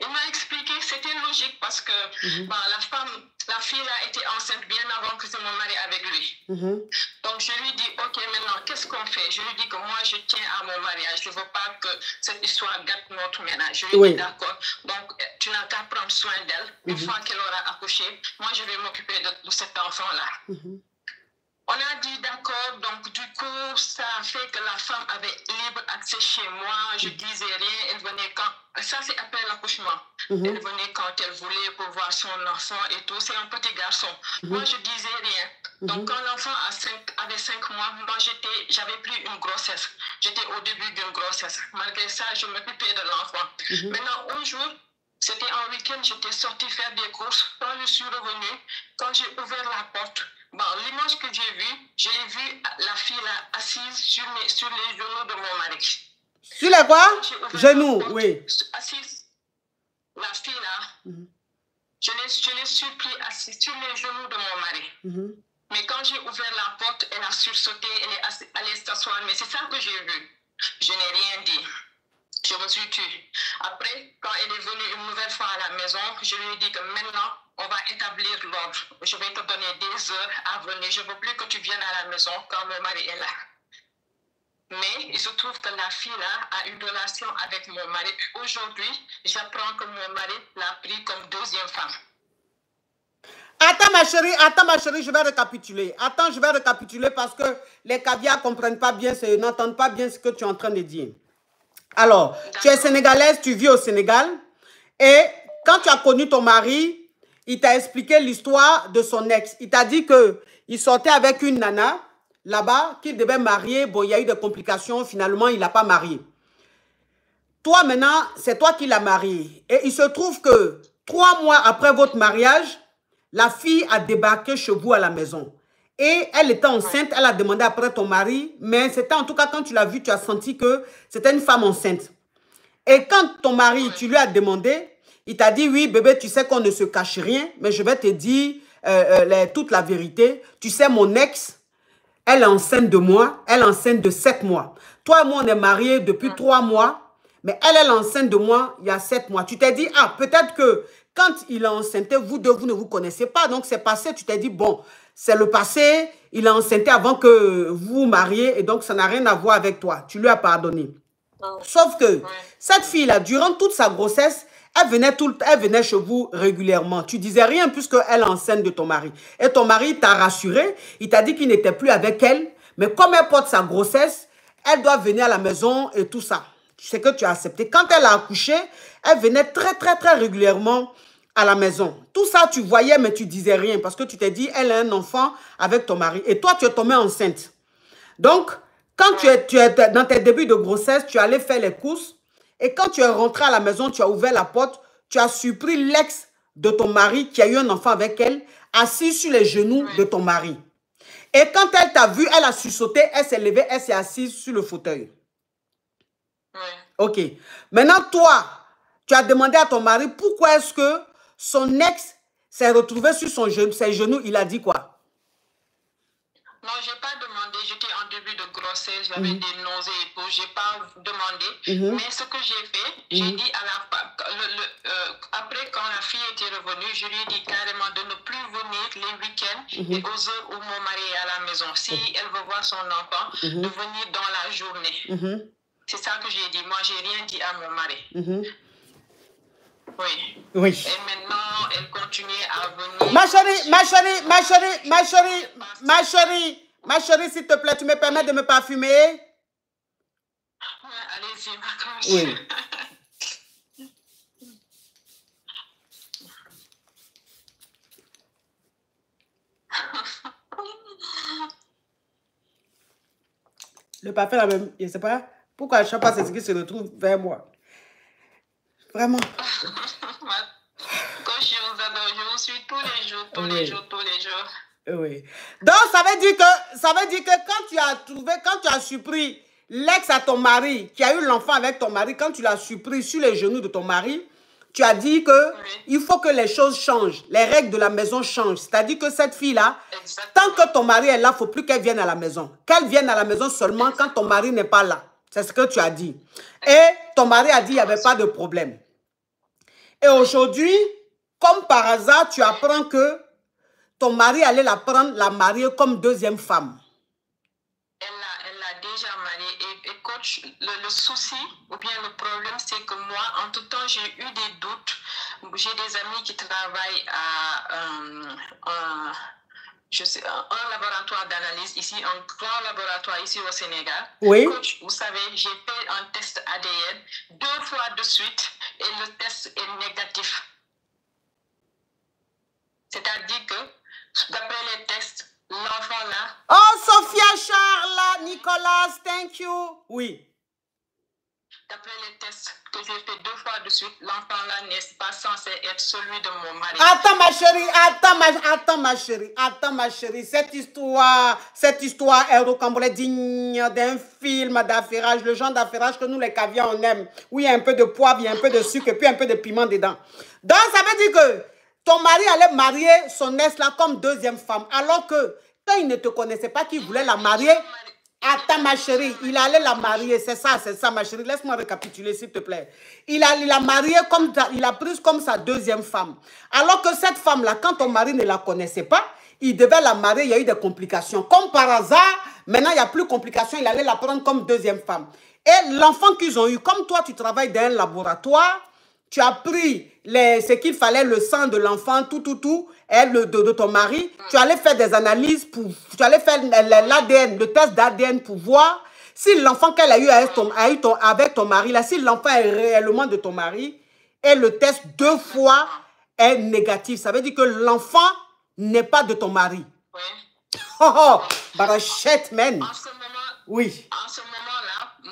Il m'a expliqué que c'était logique parce que Mhm. bon, la femme, la fille là était enceinte bien avant que c'est mon mari avec lui. Mhm. Donc je lui dis, ok, maintenant, qu'est-ce qu'on fait? Je lui dis que moi, je tiens à mon mariage. Je ne veux pas que cette histoire gâte notre ménage. Je lui Oui. dis, d'accord. Donc, euh, tu n'as qu'à prendre soin d'elle. Une Mhm. fois qu'elle aura accouché, moi, je vais m'occuper de, de cet enfant-là. Mhm. On a dit d'accord, donc du coup, ça a fait que la femme avait libre accès chez moi. Je disais rien, elle venait quand. Ça, c'est après l'accouchement. Mhm. Elle venait quand elle voulait pour voir son enfant et tout. C'est un petit garçon. Moi, je disais rien. Donc, quand l'enfant avait 5 mois, moi, j'étais, j'avais pris une grossesse. J'étais au début d'une grossesse. Malgré ça, je m'occupais de l'enfant. Maintenant, un jour, c'était un week-end, j'étais sortie faire des courses. Quand je suis revenue, quand j'ai ouvert la porte, bon, l'image que j'ai vue, je l'ai vue, la fille là, assise sur, mes- sur les genoux de mon mari. Sur les quoi? Genoux, oui. Assise. La fille là, Mhm. je l'ai je l'ai surpris assise sur les genoux de mon mari. Mhm. Mais quand j'ai ouvert la porte, elle a sursauté, elle est allée s'asseoir. Mais c'est ça que j'ai vu. Je n'ai rien dit. Je me suis tue. Après, quand elle est venue une nouvelle fois à la maison, je lui ai dit que maintenant, on va établir l'ordre. Je vais te donner des heures à venir. Je ne veux plus que tu viennes à la maison quand mon mari est là. Mais il se trouve que la fille là a une relation avec mon mari. Aujourd'hui, j'apprends que mon mari l'a pris comme deuxième femme. Attends ma chérie, attends ma chérie, je vais récapituler. Attends, je vais récapituler parce que les caviars ne comprennent pas bien, n'entendent pas bien ce que tu es en train de dire. Alors, tu es sénégalaise, tu vis au Sénégal et quand tu as connu ton mari, il t'a expliqué l'histoire de son ex. Il t'a dit que il sortait avec une nana là-bas, qu'il devait marier. Bon, il y a eu des complications, finalement, il n'a pas marié. Toi, maintenant, c'est toi qui l'as marié. Et il se trouve que trois mois après votre mariage, la fille a débarqué chez vous à la maison. Et elle était enceinte, elle a demandé après ton mari, mais c'était en tout cas quand tu l'as vue, tu as senti que c'était une femme enceinte. Et quand ton mari, tu lui as demandé, il t'a dit, oui, bébé, tu sais qu'on ne se cache rien, mais je vais te dire euh, euh, toute la vérité. Tu sais, mon ex, elle est enceinte de moi, elle est enceinte de sept mois. Toi et moi, on est mariés depuis trois mois, mais elle, elle est enceinte de moi il y a sept mois. Tu t'es dit, ah, peut-être que quand il est enceinte, vous deux, vous ne vous connaissez pas, donc c'est passé, tu t'es dit, bon, c'est le passé, il est enceinte avant que vous vous mariez, et donc ça n'a rien à voir avec toi. Tu lui as pardonné. Sauf que cette fille-là, durant toute sa grossesse, elle venait, tout, elle venait chez vous régulièrement. Tu disais rien puisqu'elle est enceinte de ton mari. Et ton mari t'a rassuré, il t'a dit qu'il n'était plus avec elle. Mais comme elle porte sa grossesse, elle doit venir à la maison et tout ça. C'est que tu as accepté. Quand elle a accouché, elle venait très, très, très régulièrement à la maison. Tout ça, tu voyais, mais tu disais rien parce que tu t'es dit, elle a un enfant avec ton mari. Et toi, tu es tombée enceinte. Donc, quand tu es, tu es dans tes débuts de grossesse, tu allais faire les courses. Et quand tu es rentré à la maison, tu as ouvert la porte, tu as surpris l'ex de ton mari qui a eu un enfant avec elle, assis sur les genoux de ton mari. Et quand elle t'a vu, elle a sursauté, elle s'est levée, elle s'est assise sur le fauteuil. Ok. Maintenant, toi, tu as demandé à ton mari pourquoi est-ce que son ex s'est retrouvé sur son ses genoux. Il a dit quoi? Non, je n'ai pas demandé. J'étais en début de grossesse, j'avais mhm. des nausées et tout. Je n'ai pas demandé. Mhm. Mais ce que j'ai fait, j'ai mhm. dit à la le, euh, après, quand la fille était revenue, je lui ai dit carrément de ne plus venir les week-ends et aux heures où mon mari est à la maison. Si elle veut voir son enfant, de venir dans la journée. C'est ça que j'ai dit. Moi, je n'ai rien dit à mon mari. Oui. Oui. Et maintenant, elle continue à venir. Ma chérie, ma chérie, ma chérie, ma chérie, ma chérie, ma chérie, s'il te plaît, tu me permets de me parfumer? Oui, allez-y. Oui. Le parfum, là même, je ne sais pas pourquoi chaque fois c'est ce qui se retrouve vers moi? Vraiment. Quand je vous adore, je vous suis tous les jours, tous les jours, tous les jours. Oui. Donc, ça veut dire que, ça veut dire que quand tu as trouvé, quand tu as surpris l'ex à ton mari, qui a eu l'enfant avec ton mari, quand tu l'as surpris sur les genoux de ton mari, tu as dit que il faut que les choses changent, les règles de la maison changent. C'est-à-dire que cette fille-là, tant que ton mari est là, il ne faut plus qu'elle vienne à la maison. Qu'elle vienne à la maison seulement quand ton mari n'est pas là. C'est ce que tu as dit. Et ton mari a dit qu'il n'y avait pas de problème. Et aujourd'hui, comme par hasard, tu apprends que ton mari allait la prendre, la marier comme deuxième femme. Elle l'a déjà mariée. Et, coach, le, souci ou bien le problème, c'est que moi, en tout temps, j'ai eu des doutes. J'ai des amis qui travaillent à... Euh, je sais, un, laboratoire d'analyse ici, un grand laboratoire ici au Sénégal. Oui. Coach, vous savez, j'ai fait un test ADN deux fois de suite et le test est négatif. C'est-à-dire que, d'après les tests, l'enfant là. Oh, Sophia Charles, Nicolas, thank you. Oui. D'après les tests que j'ai fait deux fois de suite, l'enfant là n'est pas censé être celui de mon mari. Attends ma chérie, attends ma, attends ma chérie, attends ma chérie. Cette histoire, cette histoire est digne d'un film d'affairage, le genre d'affairage que nous les caviars on aime. Oui, il y a un peu de poivre, il y a un peu de sucre et puis un peu de piment dedans. Donc ça veut dire que ton mari allait marier son ex là comme deuxième femme, alors que quand il ne te connaissait pas, qu'il voulait la marier, Attends, ma chérie, il allait la marier, c'est ça, c'est ça, ma chérie. Laisse-moi récapituler, s'il te plaît. Il a, il a marié comme, il a prise comme sa deuxième femme. Alors que cette femme-là, quand ton mari ne la connaissait pas, il devait la marier, il y a eu des complications. Comme par hasard, maintenant, il n'y a plus de complications, il allait la prendre comme deuxième femme. Et l'enfant qu'ils ont eu, comme toi, tu travailles dans un laboratoire, tu as pris les, ce qu'il fallait, le sang de l'enfant, tout, tout, tout, elle, de, de, ton mari. Tu allais faire des analyses, pour, tu allais faire l'ADN, le test d'ADN pour voir si l'enfant qu'elle a eu, avec ton, a eu ton, avec ton mari, là, si l'enfant est réellement de ton mari, et le test deux fois est négatif. Ça veut dire que l'enfant n'est pas de ton mari. Oui. Oh, oh, barachette, man. En ce moment, oui. En ce moment-là,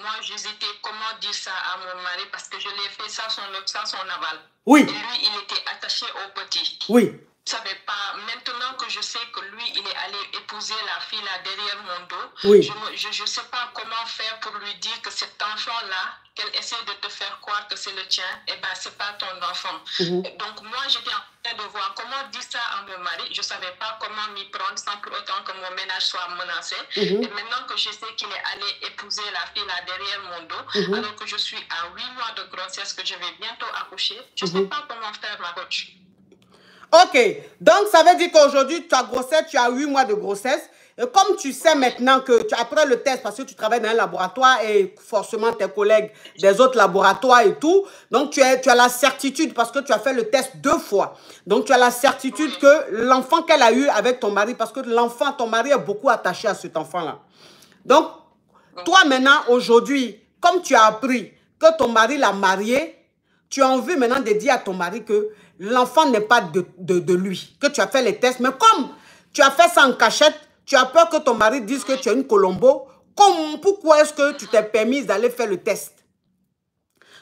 moi, j'hésitais comment dire ça à mon mari parce que je l'ai fait sans son, sans son aval. Oui. Et lui, il était attaché au petit. Oui. savais pas. Maintenant que je sais que lui, il est allé épouser la fille là derrière mon dos, Oui. je ne je, je sais pas comment faire pour lui dire que cet enfant-là, qu'elle essaie de te faire croire que c'est le tien, et ben c'est pas ton enfant. Mhm. Donc moi, j'étais en train de voir comment dire ça à mon mari. Je savais pas comment m'y prendre sans pour autant que mon ménage soit menacé. Mhm. Et maintenant que je sais qu'il est allé épouser la fille là derrière mon dos, Mhm. alors que je suis à 8 mois de grossesse, que je vais bientôt accoucher, je Mhm. sais pas comment faire ma coach. Ok, donc ça veut dire qu'aujourd'hui, tu as grossesse, tu as 8 mois de grossesse. Et comme tu sais maintenant que tu, après le test, parce que tu travailles dans un laboratoire et forcément tes collègues des autres laboratoires et tout, donc tu, tu as la certitude, parce que tu as fait le test deux fois, donc tu as la certitude que l'enfant qu'elle a eu avec ton mari, parce que l'enfant, ton mari est beaucoup attaché à cet enfant-là. Donc, toi maintenant, aujourd'hui, comme tu as appris que ton mari l'a marié, tu as envie maintenant de dire à ton mari que l'enfant n'est pas de, de, de lui, que tu as fait les tests. Mais comme tu as fait ça en cachette, tu as peur que ton mari dise que tu es une Colombo? Comme, pourquoi est-ce que tu t'es permise d'aller faire le test?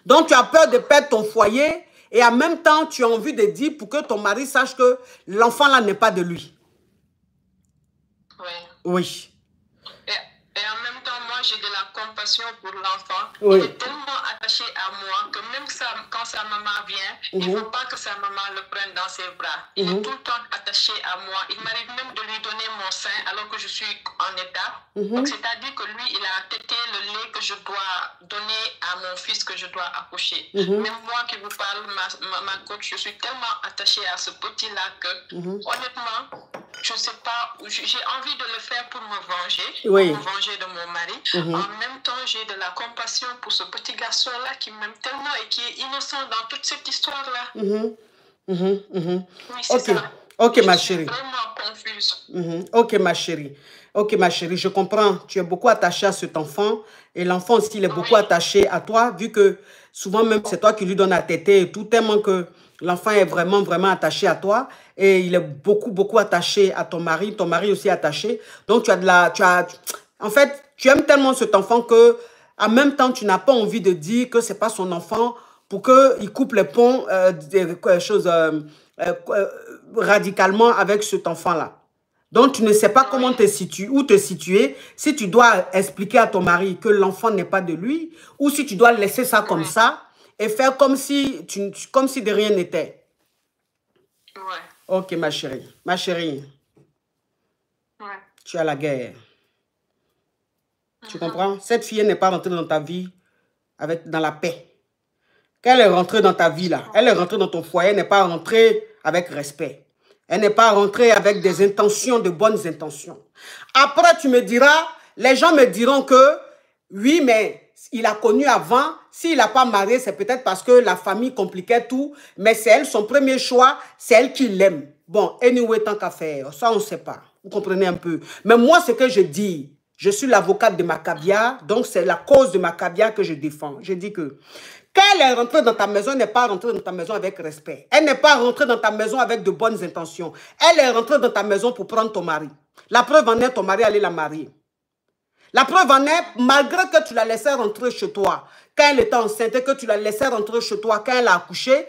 Donc, tu as peur de perdre ton foyer et en même temps, tu as envie de dire pour que ton mari sache que l'enfant là n'est pas de lui. Oui. Oui. Et, et en même temps, moi, j'ai de la compassion pour l'enfant. Oui. Il est tellement attaché à moi que même ça, quand sa maman vient, il ne Mhm. faut pas que sa maman le prenne dans ses bras. Il Mhm. est tout le temps attaché à moi. Il m'arrive même de lui donner mon sein alors que je suis en état. Mhm. Donc, c'est-à-dire que lui, il a tété le lait que je dois donner à mon fils que je dois accoucher. Mhm. Même moi qui vous parle, ma, ma, ma coach, je suis tellement attachée à ce petit-là que, Mhm. honnêtement, je ne sais pas, j'ai envie de le faire pour me venger, Oui. pour me venger de mon mari. Mhm. En même temps, j'ai de la compassion pour ce petit garçon-là qui m'aime tellement et qui est innocent dans toute cette histoire-là. Mhm. Mhm. Oui, c'est Ok. ça. Ok, Je ma suis chérie. vraiment confuse. Ok, ma chérie. Ok, ma chérie, je comprends. Tu es beaucoup attachée à cet enfant. Et l'enfant aussi, il est beaucoup attaché à toi, vu que souvent même, c'est toi qui lui donnes à téter et tout, tellement que l'enfant est vraiment, vraiment attaché à toi. Et il est beaucoup, beaucoup attaché à ton mari. Ton mari aussi est attaché. Donc, tu as de la... Tu as, en fait, tu aimes tellement cet enfant que, en même temps, tu n'as pas envie de dire que c'est pas son enfant pour qu'il coupe les ponts euh, des choses euh, euh, euh, radicalement avec cet enfant-là. Donc, tu ne sais pas comment te situer, où te situer, si tu dois expliquer à ton mari que l'enfant n'est pas de lui, ou si tu dois laisser ça comme ça et faire comme si, tu, comme si de rien n'était. Ok, ma chérie. Ma chérie, ouais. tu as la guerre. Tu comprends? Cette fille n'est pas rentrée dans ta vie avec, dans la paix. Quand elle est rentrée dans ta vie, là, elle est rentrée dans ton foyer, elle n'est pas rentrée avec respect. Elle n'est pas rentrée avec des intentions, de bonnes intentions. Après, tu me diras, les gens me diront que, oui, mais il a connu avant. S'il n'a pas marié, c'est peut-être parce que la famille compliquait tout. Mais c'est elle, son premier choix, c'est elle qui l'aime. Bon, anyway, tant qu'à faire, ça, on ne sait pas. Vous comprenez un peu. Mais moi, ce que je dis, je suis l'avocate de Macabia, donc c'est la cause de Macabia que je défends. Je dis que quand elle est rentrée dans ta maison, elle n'est pas rentrée dans ta maison avec respect. Elle n'est pas rentrée dans ta maison avec de bonnes intentions. Elle est rentrée dans ta maison pour prendre ton mari. La preuve en est, ton mari allait la marier. La preuve en est, malgré que tu la laissais rentrer chez toi, quand elle était enceinte et que tu la laissais rentrer chez toi, quand elle a accouché,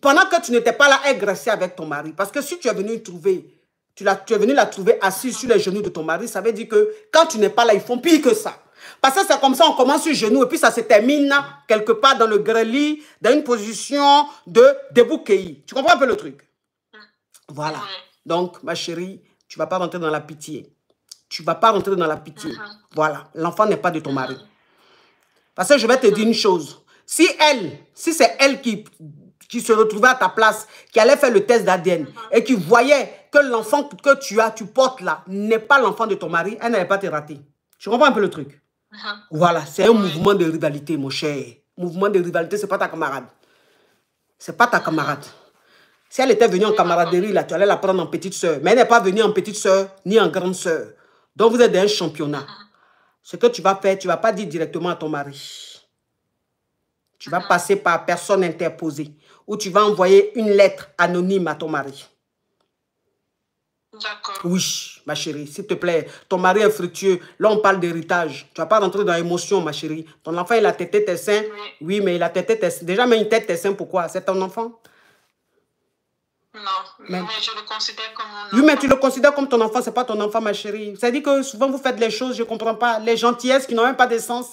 pendant que tu n'étais pas là, elle graissait avec ton mari. Parce que si tu es venu trouver, tu, tu es venu la trouver assise sur les genoux de ton mari, ça veut dire que quand tu n'es pas là, ils font pire que ça. Parce que c'est comme ça, on commence sur genoux et puis ça se termine quelque part dans le grellis, dans une position de debout cueilli. Tu comprends un peu le truc? Voilà. Donc, ma chérie, tu vas pas rentrer dans la pitié. Tu vas pas rentrer dans la pitié. Voilà. L'enfant n'est pas de ton mari. Parce que je vais te dire une chose. Si elle, si c'est elle qui, qui se retrouvait à ta place, qui allait faire le test d'ADN et qui voyait que l'enfant que tu as, tu portes là, n'est pas l'enfant de ton mari, elle n'allait pas te rater. Tu comprends un peu le truc? Voilà, c'est un mouvement de rivalité, mon cher. Mouvement de rivalité, c'est pas ta camarade. C'est pas ta camarade. Si elle était venue en camaraderie, là, tu allais la prendre en petite sœur. Mais elle n'est pas venue en petite sœur ni en grande sœur. Donc vous êtes dans un championnat. Ce que tu vas faire, tu ne vas pas dire directement à ton mari. Tu vas passer par personne interposée. Ou tu vas envoyer une lettre anonyme à ton mari. D'accord. Oui, ma chérie, s'il te plaît. Ton mari est fructueux. Là, on parle d'héritage. Tu ne vas pas rentrer dans l'émotion, ma chérie. Ton enfant, il a tété tes seins. Oui, mais il a tété tes seins. Déjà, mais il tête tes seins, pourquoi? C'est ton enfant? Non, Mais- mais, je le considère comme mon Oui, mais enfant. tu le considères comme ton enfant, c'est pas ton enfant, ma chérie. Ça dit que souvent vous faites les choses, je comprends pas. Les gentillesses qui n'ont même pas de sens.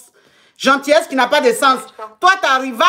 Gentillesse qui n'a pas de sens. Toi, ta rivale,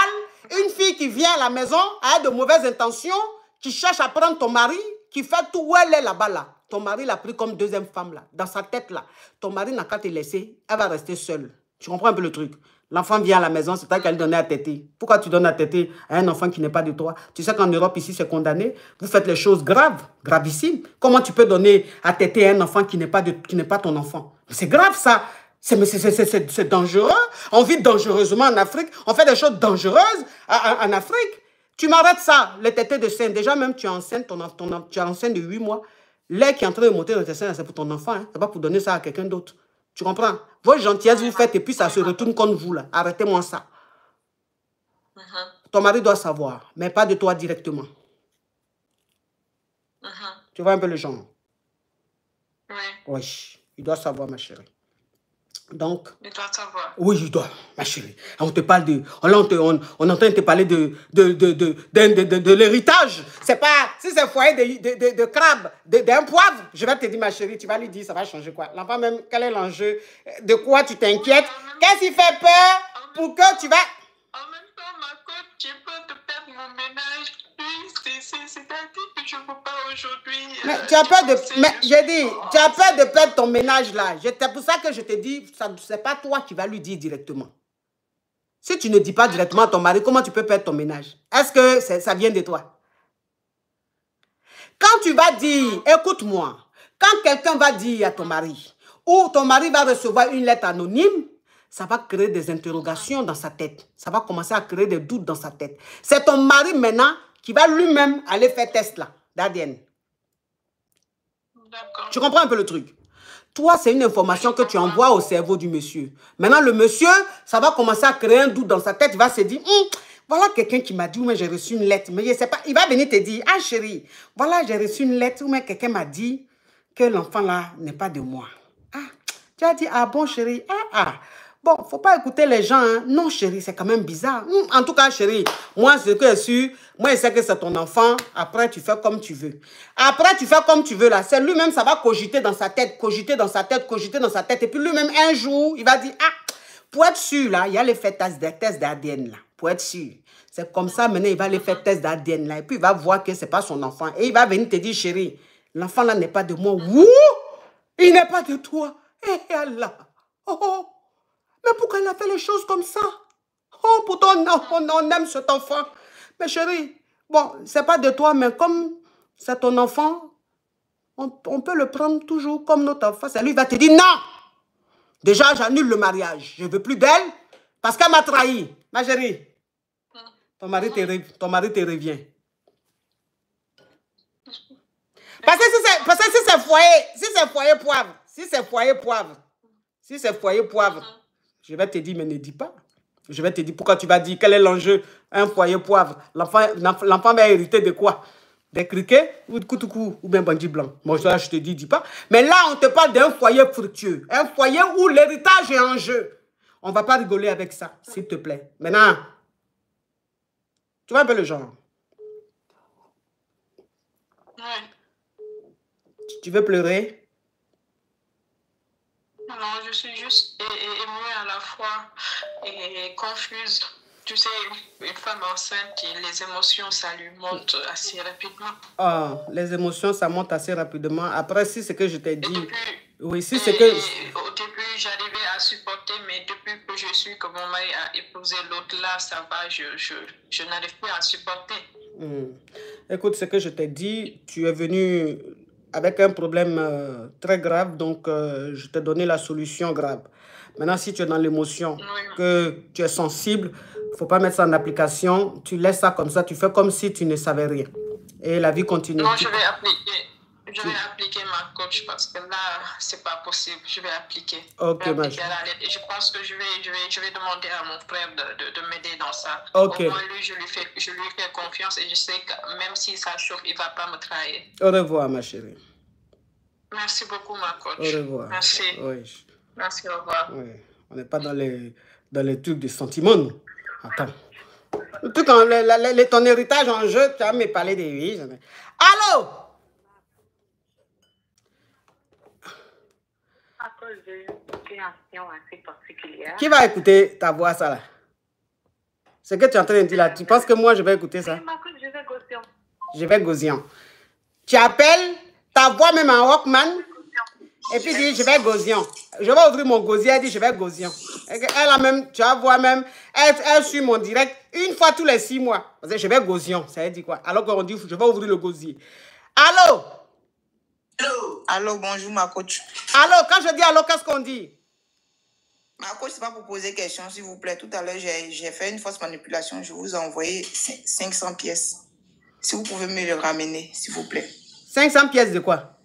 une fille qui vient à la maison, a de mauvaises intentions, qui cherche à prendre ton mari, qui fait tout où elle est là-bas, là. Ton mari l'a pris comme deuxième femme, là. Dans sa tête, là. Ton mari n'a qu'à te laisser, elle va rester seule. Tu comprends un peu le truc? L'enfant vient à la maison, c'est toi qui as donné à téter. Pourquoi tu donnes à téter à un enfant qui n'est pas de toi? Tu sais qu'en Europe, ici, c'est condamné. Vous faites les choses graves, gravissimes. Comment tu peux donner à téter à un enfant qui n'est pas, pas ton enfant? C'est grave, ça. C'est, dangereux. On vit dangereusement en Afrique. On fait des choses dangereuses en, Afrique. Tu m'arrêtes ça, le tété de sein. Déjà, même, tu es enceinte, tu enceinte de 8 mois. Lait qui est en train de monter dans tes seins, c'est pour ton enfant. Hein. C'est pas pour donner ça à quelqu'un d'autre. Tu comprends? Vos gentillesses, vous faites et puis ça se retourne contre vous. là. Arrêtez-moi ça. Mhm, Ton mari doit savoir, mais pas de toi directement. mhm. Tu vois un peu le genre? Oui, Oui, il doit savoir, ma chérie. Donc, savoir. oui, il doit, ma chérie. On te parle de... Là, on, te- on, on est en train de te parler de, de, de, de, de, de, de- de l'héritage. C'est pas... Si c'est foyer de, de, de, crabe, de- d'un poivre, je vais te dire, ma chérie, tu vas lui dire, ça va changer quoi L'enfant même, quel est l'enjeu? De quoi tu t'inquiètes? Qu'est-ce qui fait peur pour que tu vas... En même temps, ma coach, j'ai peur de perdre mon ménage. C'est- que je ne peux pas aujourd'hui. Mais tu as peur de... Mais j'ai dit, tu as peur de perdre ton ménage là. C'est pour ça que je te dis, c'est pas toi qui vas lui dire directement. Si tu ne dis pas directement à ton mari, comment tu peux perdre ton ménage? Est-ce que ça vient de toi? Quand tu vas dire, écoute-moi, quand quelqu'un va dire à ton mari, ou ton mari va recevoir une lettre anonyme, ça va créer des interrogations dans sa tête. Ça va commencer à créer des doutes dans sa tête. C'est ton mari maintenant qui va lui-même aller faire test là, d'ADN. Tu comprends un peu le truc? Toi, c'est une information que tu envoies au cerveau du monsieur. Maintenant, le monsieur, ça va commencer à créer un doute dans sa tête. Il va se dire, Hum, voilà quelqu'un qui m'a dit, ou bien j'ai reçu une lettre. Mais je sais pas, il va venir te dire, ah chérie, voilà, j'ai reçu une lettre, ou bien quelqu'un m'a dit que l'enfant là n'est pas de moi. Ah, tu as dit, ah bon chérie, ah ah. Bon, faut pas écouter les gens. hein. Non, chérie, c'est quand même bizarre. Hum, en tout cas, chérie, moi, ce que je suis, moi, je sais que c'est ton enfant. Après, tu fais comme tu veux. Après, tu fais comme tu veux, là. C'est lui-même, ça va cogiter dans sa tête, cogiter dans sa tête, cogiter dans sa tête. Et puis lui-même, un jour, il va dire, ah, pour être sûr, là, il y a les faits tests d'ADN, là. Pour être sûr. C'est comme ça, maintenant, il va les faire test d'ADN, là. Et puis, il va voir que c'est pas son enfant. Et il va venir te dire, chérie, l'enfant, là, n'est pas de moi. Ouh! Il n'est pas de toi. Eh, Allah. Oh, oh. Mais pourquoi elle a fait les choses comme ça? Oh, pourtant, on, on, on aime cet enfant. Mais chérie, bon, c'est pas de toi, mais comme c'est ton enfant, on, peut le prendre toujours comme notre enfant. C'est lui qui va te dire non. Déjà, j'annule le mariage. Je veux plus d'elle parce qu'elle m'a trahi. Ma chérie, ton mari te, ton mari te revient. Parce que si c'est si foyer, si c'est foyer poivre, si c'est foyer poivre, si c'est foyer poivre, je vais te dire, mais ne dis pas. Je vais te dire pourquoi tu vas dire quel est l'enjeu? Un foyer poivre. L'enfant va hériter de quoi? Des criquets ou de koutoukou ou bien bandit blanc. Moi, ça, je te dis, dis pas. Mais là, on te parle d'un foyer fructueux. Un foyer où l'héritage est en jeu. On ne va pas rigoler avec ça, s'il te plaît. Maintenant, tu vois un peu le genre. Ouais. Tu veux pleurer? Non, je suis juste émue à la fois et confuse. Tu sais, une femme enceinte, les émotions, ça lui monte assez rapidement. Ah, les émotions, ça monte assez rapidement. Après, si c'est que je t'ai dit... depuis, Oui, si c'est que... au début, j'arrivais à supporter, mais depuis que je suis que mon mari a épousé l'autre là, ça va, je, je, je n'arrive plus à supporter. Hmm. Écoute, ce que je t'ai dit, tu es venu avec un problème euh, très grave, donc euh, je t'ai donné la solution grave. Maintenant, si tu es dans l'émotion, que tu es sensible, il faut pas mettre ça en application. Tu laisses ça comme ça, tu fais comme si tu ne savais rien. Et la vie continue. Non, je vais appliquer. Je vais appliquer ma coach parce que là, c'est pas possible. Je vais appliquer. Ok, je vais appliquer la. Et je pense que je vais, je vais, je vais demander à mon frère de, de, de m'aider dans ça. Ok. Au moins, lui, je lui, fais, je lui fais confiance et je sais que même si ça chauffe, il va pas me trahir. Au revoir, ma chérie. Merci beaucoup, ma coach. Au revoir. Merci. Oui. Merci, au revoir. Oui. On n'est pas dans les, dans les trucs de sentiments. nous. Attends. Tout quand le, le- le- ton héritage en jeu, tu vas me parler des je- Allô? À cause d'une situation assez particulière. Qui va écouter ta voix, ça là? Ce que tu es en train de dire là, tu penses que moi je vais écouter ça? Je vais gosser. Je vais gosian. Tu appelles ta voix même en Walkman et puis dis je vais gosian. Je vais ouvrir mon gosier, elle dit je vais que Elle a même, tu vas voir même, elle, elle suit mon direct une fois tous les six mois. Je vais gosian, ça veut dire quoi? Alors qu'on dit je vais ouvrir le gosier. Allô? Allô, allô, bonjour ma coach. Allô? Quand je dis allô, qu'est-ce qu'on dit? Ma coach, c'est pas pour poser question, s'il vous plaît. Tout à l'heure, j'ai fait une fausse manipulation. Je vous ai envoyé cin- 500 pièces. Si vous pouvez me le ramener, s'il vous plaît. 500 pièces de quoi?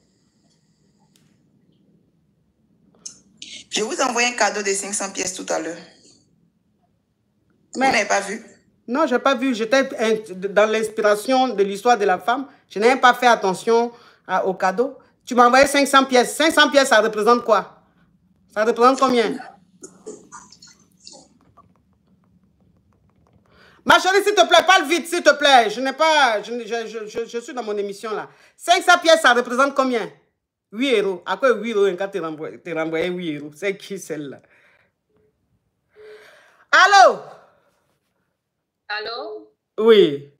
Je vous ai envoyé un cadeau de 500 pièces tout à l'heure. Vous Mais- n'avez pas vu? Non, je n'ai pas vu. J'étais dans l'inspiration de l'histoire de la femme. Je n'ai pas fait attention à- au cadeau. Tu m'as envoyé 500 pièces. 500 pièces, ça représente quoi? Ça représente combien? Ma chérie, s'il te plaît, parle vite, s'il te plaît. Je n'ai pas... Je, je, je, je- je suis dans mon émission là. 500 pièces, ça représente combien? 8 euros. À quoi 8 euros quand tu t'es renvoyé 8 euros? C'est qui celle-là? Allô? Allô? Oui.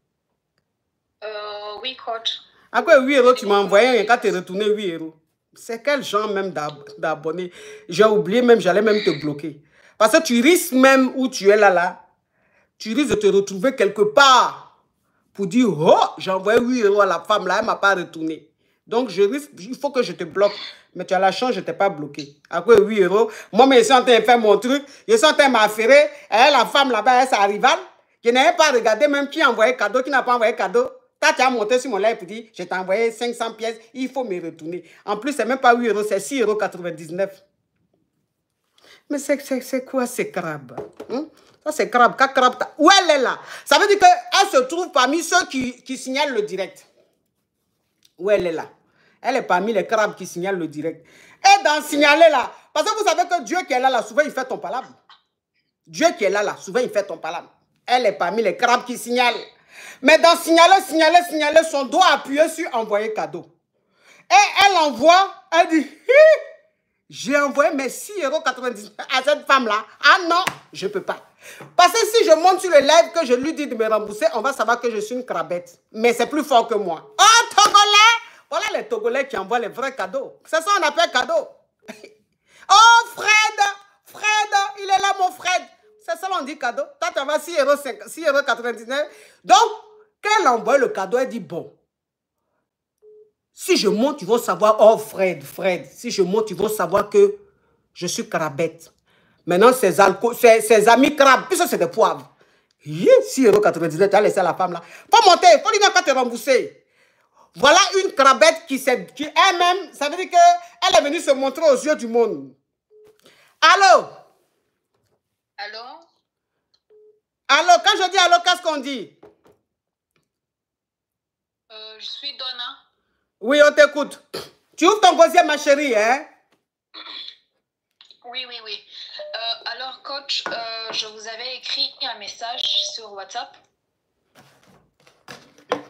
Euh, oui, coach. Quoi 8 euros, tu m'as envoyé et quand tu es retourné 8 euros C'est quel genre même d'ab- d'abonnés? J'ai oublié même, j'allais même te bloquer. Parce que tu risques même où tu es là, là, tu risques de te retrouver quelque part pour dire, oh, j'ai envoyé 8 euros à la femme, là, elle ne m'a pas retourné. Donc, je risque, il faut que je te bloque. Mais tu as la chance, je ne t'ai pas bloqué. Quoi 8 euros Moi, mais je suis en train de faire mon truc, je suis en train de m'affairer. La femme là-bas, elle, sa rivale. Je n'avais pas regardé même qui a envoyé cadeau, qui n'a pas envoyé cadeau. Toi, tu as monté sur mon live pour dire, je t'ai envoyé 500 pièces, il faut me retourner. En plus, c'est même pas 8 euros, c'est 6,99 euros. Mais c'est- quoi ces crabes hein? Ça, c'est crabe. Quand crabe, où elle est là? Ça veut dire qu'elle se trouve parmi ceux qui, qui signalent le direct. Où elle est là? Elle est parmi les crabes qui signalent le direct. Et dans signaler là, parce que vous savez que Dieu qui est là, là, souvent il fait ton palabre. Dieu qui est là, là, souvent il fait ton palabre. Elle est parmi les crabes qui signalent. Mais dans signaler, signaler, signaler, son doigt appuyé sur envoyer cadeau. Et elle envoie, elle dit, j'ai envoyé mes 6,99 euros à cette femme-là. Ah non, je ne peux pas. Parce que si je monte sur le live que je lui dis de me rembourser, on va savoir que je suis une crabette. Mais c'est plus fort que moi. Oh, Togolais Voilà les Togolais qui envoient les vrais cadeaux. C'est ça qu'on appelle cadeau. Oh, Fred Fred, il est là, mon Fred. C'est ça qu'on dit cadeau. Toi, tu envoies 6,99 euros. 6,99 euros. Donc, quand elle envoie le cadeau, elle dit, bon, si je monte, ils vont savoir, oh Fred, Fred, si je monte, ils vont savoir que je suis crabette. Maintenant, ses, alco- ses, ses amis crabes, puisque c'est des poivres. 6,99 euros, tu as laissé la femme là. Faut monter, faut lui dire quand tu remboursé. Voilà une crabette qui, qui elle-même, ça veut dire qu'elle est venue se montrer aux yeux du monde. Allô? Allô? Allô, quand je dis allô, qu'est-ce qu'on dit? Euh, je suis Donna. Oui, on t'écoute. Tu ouvres ton gosier, ma chérie, hein? Oui, oui, oui. Euh, alors, coach, euh, je vous avais écrit un message sur WhatsApp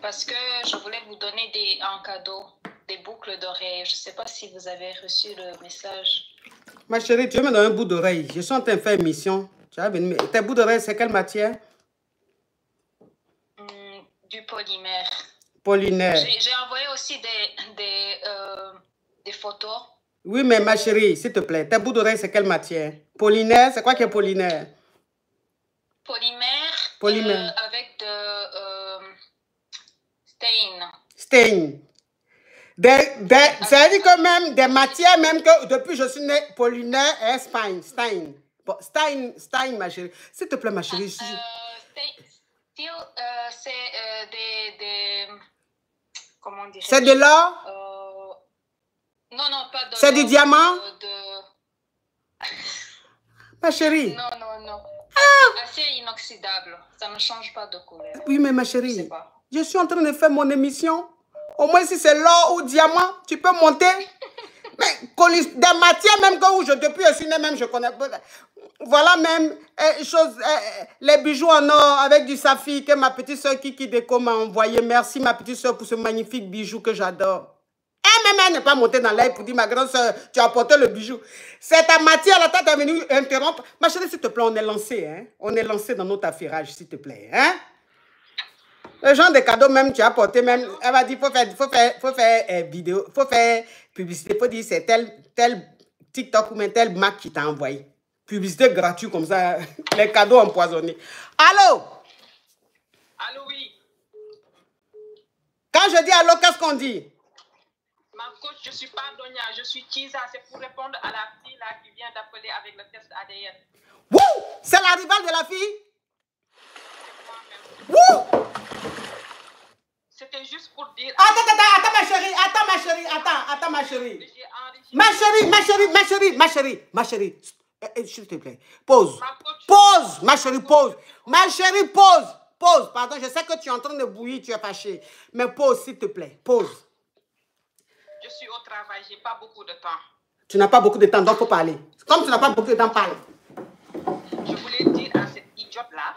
parce que je voulais vous donner des, un cadeau, des boucles d'oreilles. Je ne sais pas si vous avez reçu le message. Ma chérie, tu veux me donner un bout d'oreille. Je suis en train de faire une mission. Tu vas venir. me- Tes bouts d'oreille, c'est quelle matière? Hmm, du polymère. Polinaire. J'ai envoyé aussi des, des, euh, des photos. Oui, mais ma chérie, s'il te plaît, tes bouts d'oreille, c'est quelle matière? Polinaire, c'est quoi qui est polinaire? Polymère, Polymère. euh, avec de euh, stain. Stein. Des, des, ça veut dire que même des matières, même que depuis je suis née, polinaire et Stein. Stein. Bon, Stein, Stein, ma chérie. S'il te plaît, ma chérie. Euh, euh, c'est euh, des, des. Comment dire C'est de l'or? Non, non, pas de. C'est du diamant? de- de- Ma chérie. Non, non, non. Ah! Assez inoxydable. Ça ne change pas de couleur. Oui, mais ma Je sais chérie, pas. je suis en train de faire mon émission. Au moins, si c'est l'or ou diamant, tu peux monter. Mais des matières même que où je, depuis je suis même je connais. Voilà même eh, chose, eh, eh, les bijoux en or avec du saphir que ma petite soeur Kiki Déco m'a envoyé. Merci ma petite soeur pour ce magnifique bijou que j'adore. Elle même elle n'est pas montée dans l'air pour dire ma grande soeur, tu as apporté le bijou. C'est ta matière, la tête est venue interrompre. Ma chérie, s'il te plaît, on est lancé, hein. On est lancé dans notre affairage, s'il te plaît, hein. Le genre de cadeaux même tu as apporté, même, elle va dire, faut faire, faut faire, faut faire eh, vidéo, faut faire publicité, faut dire c'est tel, tel TikTok ou même tel Mac qui t'a envoyé. Publicité gratuite comme ça, les cadeaux empoisonnés. Allô? Allô, oui. Quand je dis allô, qu'est-ce qu'on dit? Ma coach, je suis pas Donia, je suis Kiza. C'est pour répondre à la fille là qui vient d'appeler avec le test ADN. Wouh! C'est la rivale de la fille? Wouh! C'était juste pour dire. Attends, attends, attends, ma chérie, attends, ma chérie, attends, attends, ma chérie. Ma chérie, ma chérie, ma chérie, ma chérie, ma chérie. Eh, eh, S'il te plaît, pause. Pause, ma chérie, pause. Ma chérie, pause. Pause, pardon, je sais que tu es en train de bouillir, tu es fâché. Mais pause, s'il te plaît, pause. Je suis au travail, j'ai pas beaucoup de temps. Tu n'as pas beaucoup de temps, donc faut parler. Comme tu n'as pas beaucoup de temps, parle. Je voulais dire à cette idiote-là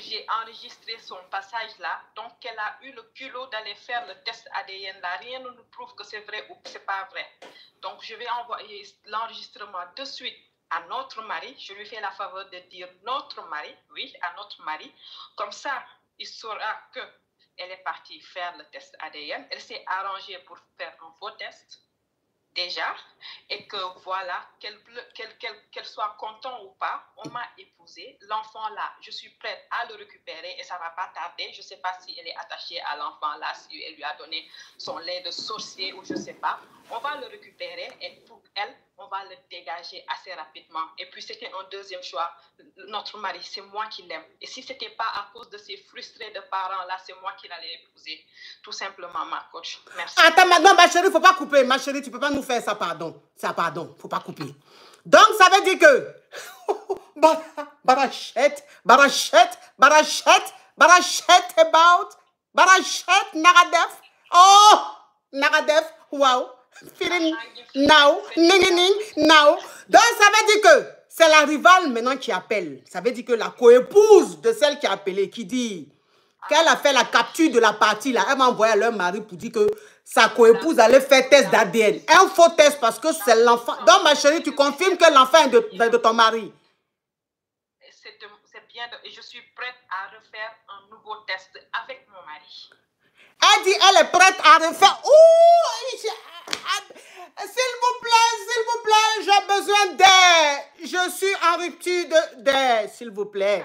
j'ai enregistré son passage là, donc qu'elle a eu le culot d'aller faire le test ADN là. Rien ne nous prouve que c'est vrai ou que c'est pas vrai. Donc je vais envoyer l'enregistrement de suite à notre mari. Je lui fais la faveur de dire notre mari, oui, à notre mari. Comme ça, il saura que elle est partie faire le test ADN. Elle s'est arrangée pour faire un faux test déjà et que voilà, qu'elle soit content ou pas, on m'a épousé. L'enfant là, je suis prête à le récupérer et ça va pas tarder. Je sais pas si elle est attachée à l'enfant là, si elle lui a donné son lait de sorcier ou je sais pas. On va le récupérer et pour elle, on va le dégager assez rapidement. Et puis c'était un deuxième choix. Notre mari, c'est moi qui l'aime. Et si c'était pas à cause de ces frustrés de parents là, c'est moi qui l'allais épouser. Tout simplement, ma coach. Merci. Attends, maintenant, ma chérie, faut pas couper. Ma chérie, tu peux pas nous faire ça, pardon. Ça, pardon, faut pas couper. Donc, ça veut dire que... Bar- Barachette, barachette, barachette, barachette about, barachette, naradef. Oh, naradef, wow. Feeling now, now. Donc, ça veut dire que c'est la rivale maintenant qui appelle. Ça veut dire que la coépouse de celle qui a appelé, qui dit qu'elle a fait la capture de la partie là, elle m'a envoyé à leur mari pour dire que sa coépouse allait faire test d'ADN. Un faux test parce que c'est l'enfant. Donc, ma chérie, tu confirmes que l'enfant est de, de- ton mari? c'est bien de- je suis prête à refaire un nouveau test avec mon mari. Elle dit elle est prête à refaire. Ouh! ah, S'il vous plaît, s'il vous plaît, j'ai besoin d'aide. Je suis en rupture de- d'aide, s'il vous plaît.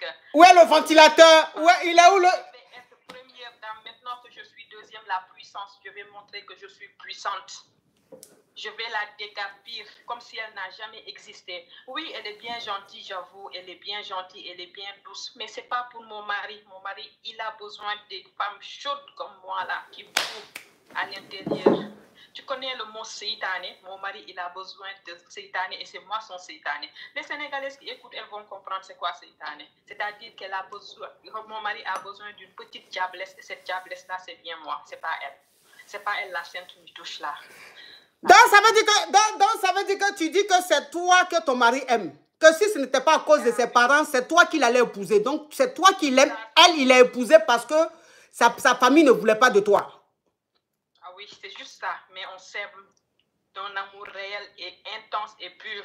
Que Où est le ventilateur? Où est- il est où le... je vais être première dame. Maintenant que je suis deuxième, la puissance, je vais montrer que je suis puissante. Je vais la décarpir comme si elle n'a jamais existé. Oui, elle est bien gentille, j'avoue. Elle est bien gentille, elle est bien douce. Mais c'est pas pour mon mari. Mon mari, il a besoin des femmes chaudes comme moi, là, qui bouffent à l'intérieur. Tu connais le mot seitané Mon mari, il a besoin de seitané et c'est moi son seitané. Les Sénégalaises qui écoutent, elles vont comprendre c'est quoi seitané. C'est-à-dire qu'elle a besoin, mon mari a besoin d'une petite diablesse et cette diablesse-là, c'est bien moi, c'est pas elle. C'est pas elle la sainte touche là. Donc ça, veut dire que, donc, donc, ça veut dire que tu dis que c'est toi que ton mari aime. Que si ce n'était pas à cause de ses parents, c'est toi qui l'allais épouser. Donc c'est toi qui l'aime. Elle, il l'a épousé parce que sa, sa famille ne voulait pas de toi. Ah oui, c'est juste ça. Mais on s'aime d'un amour réel et intense et pur.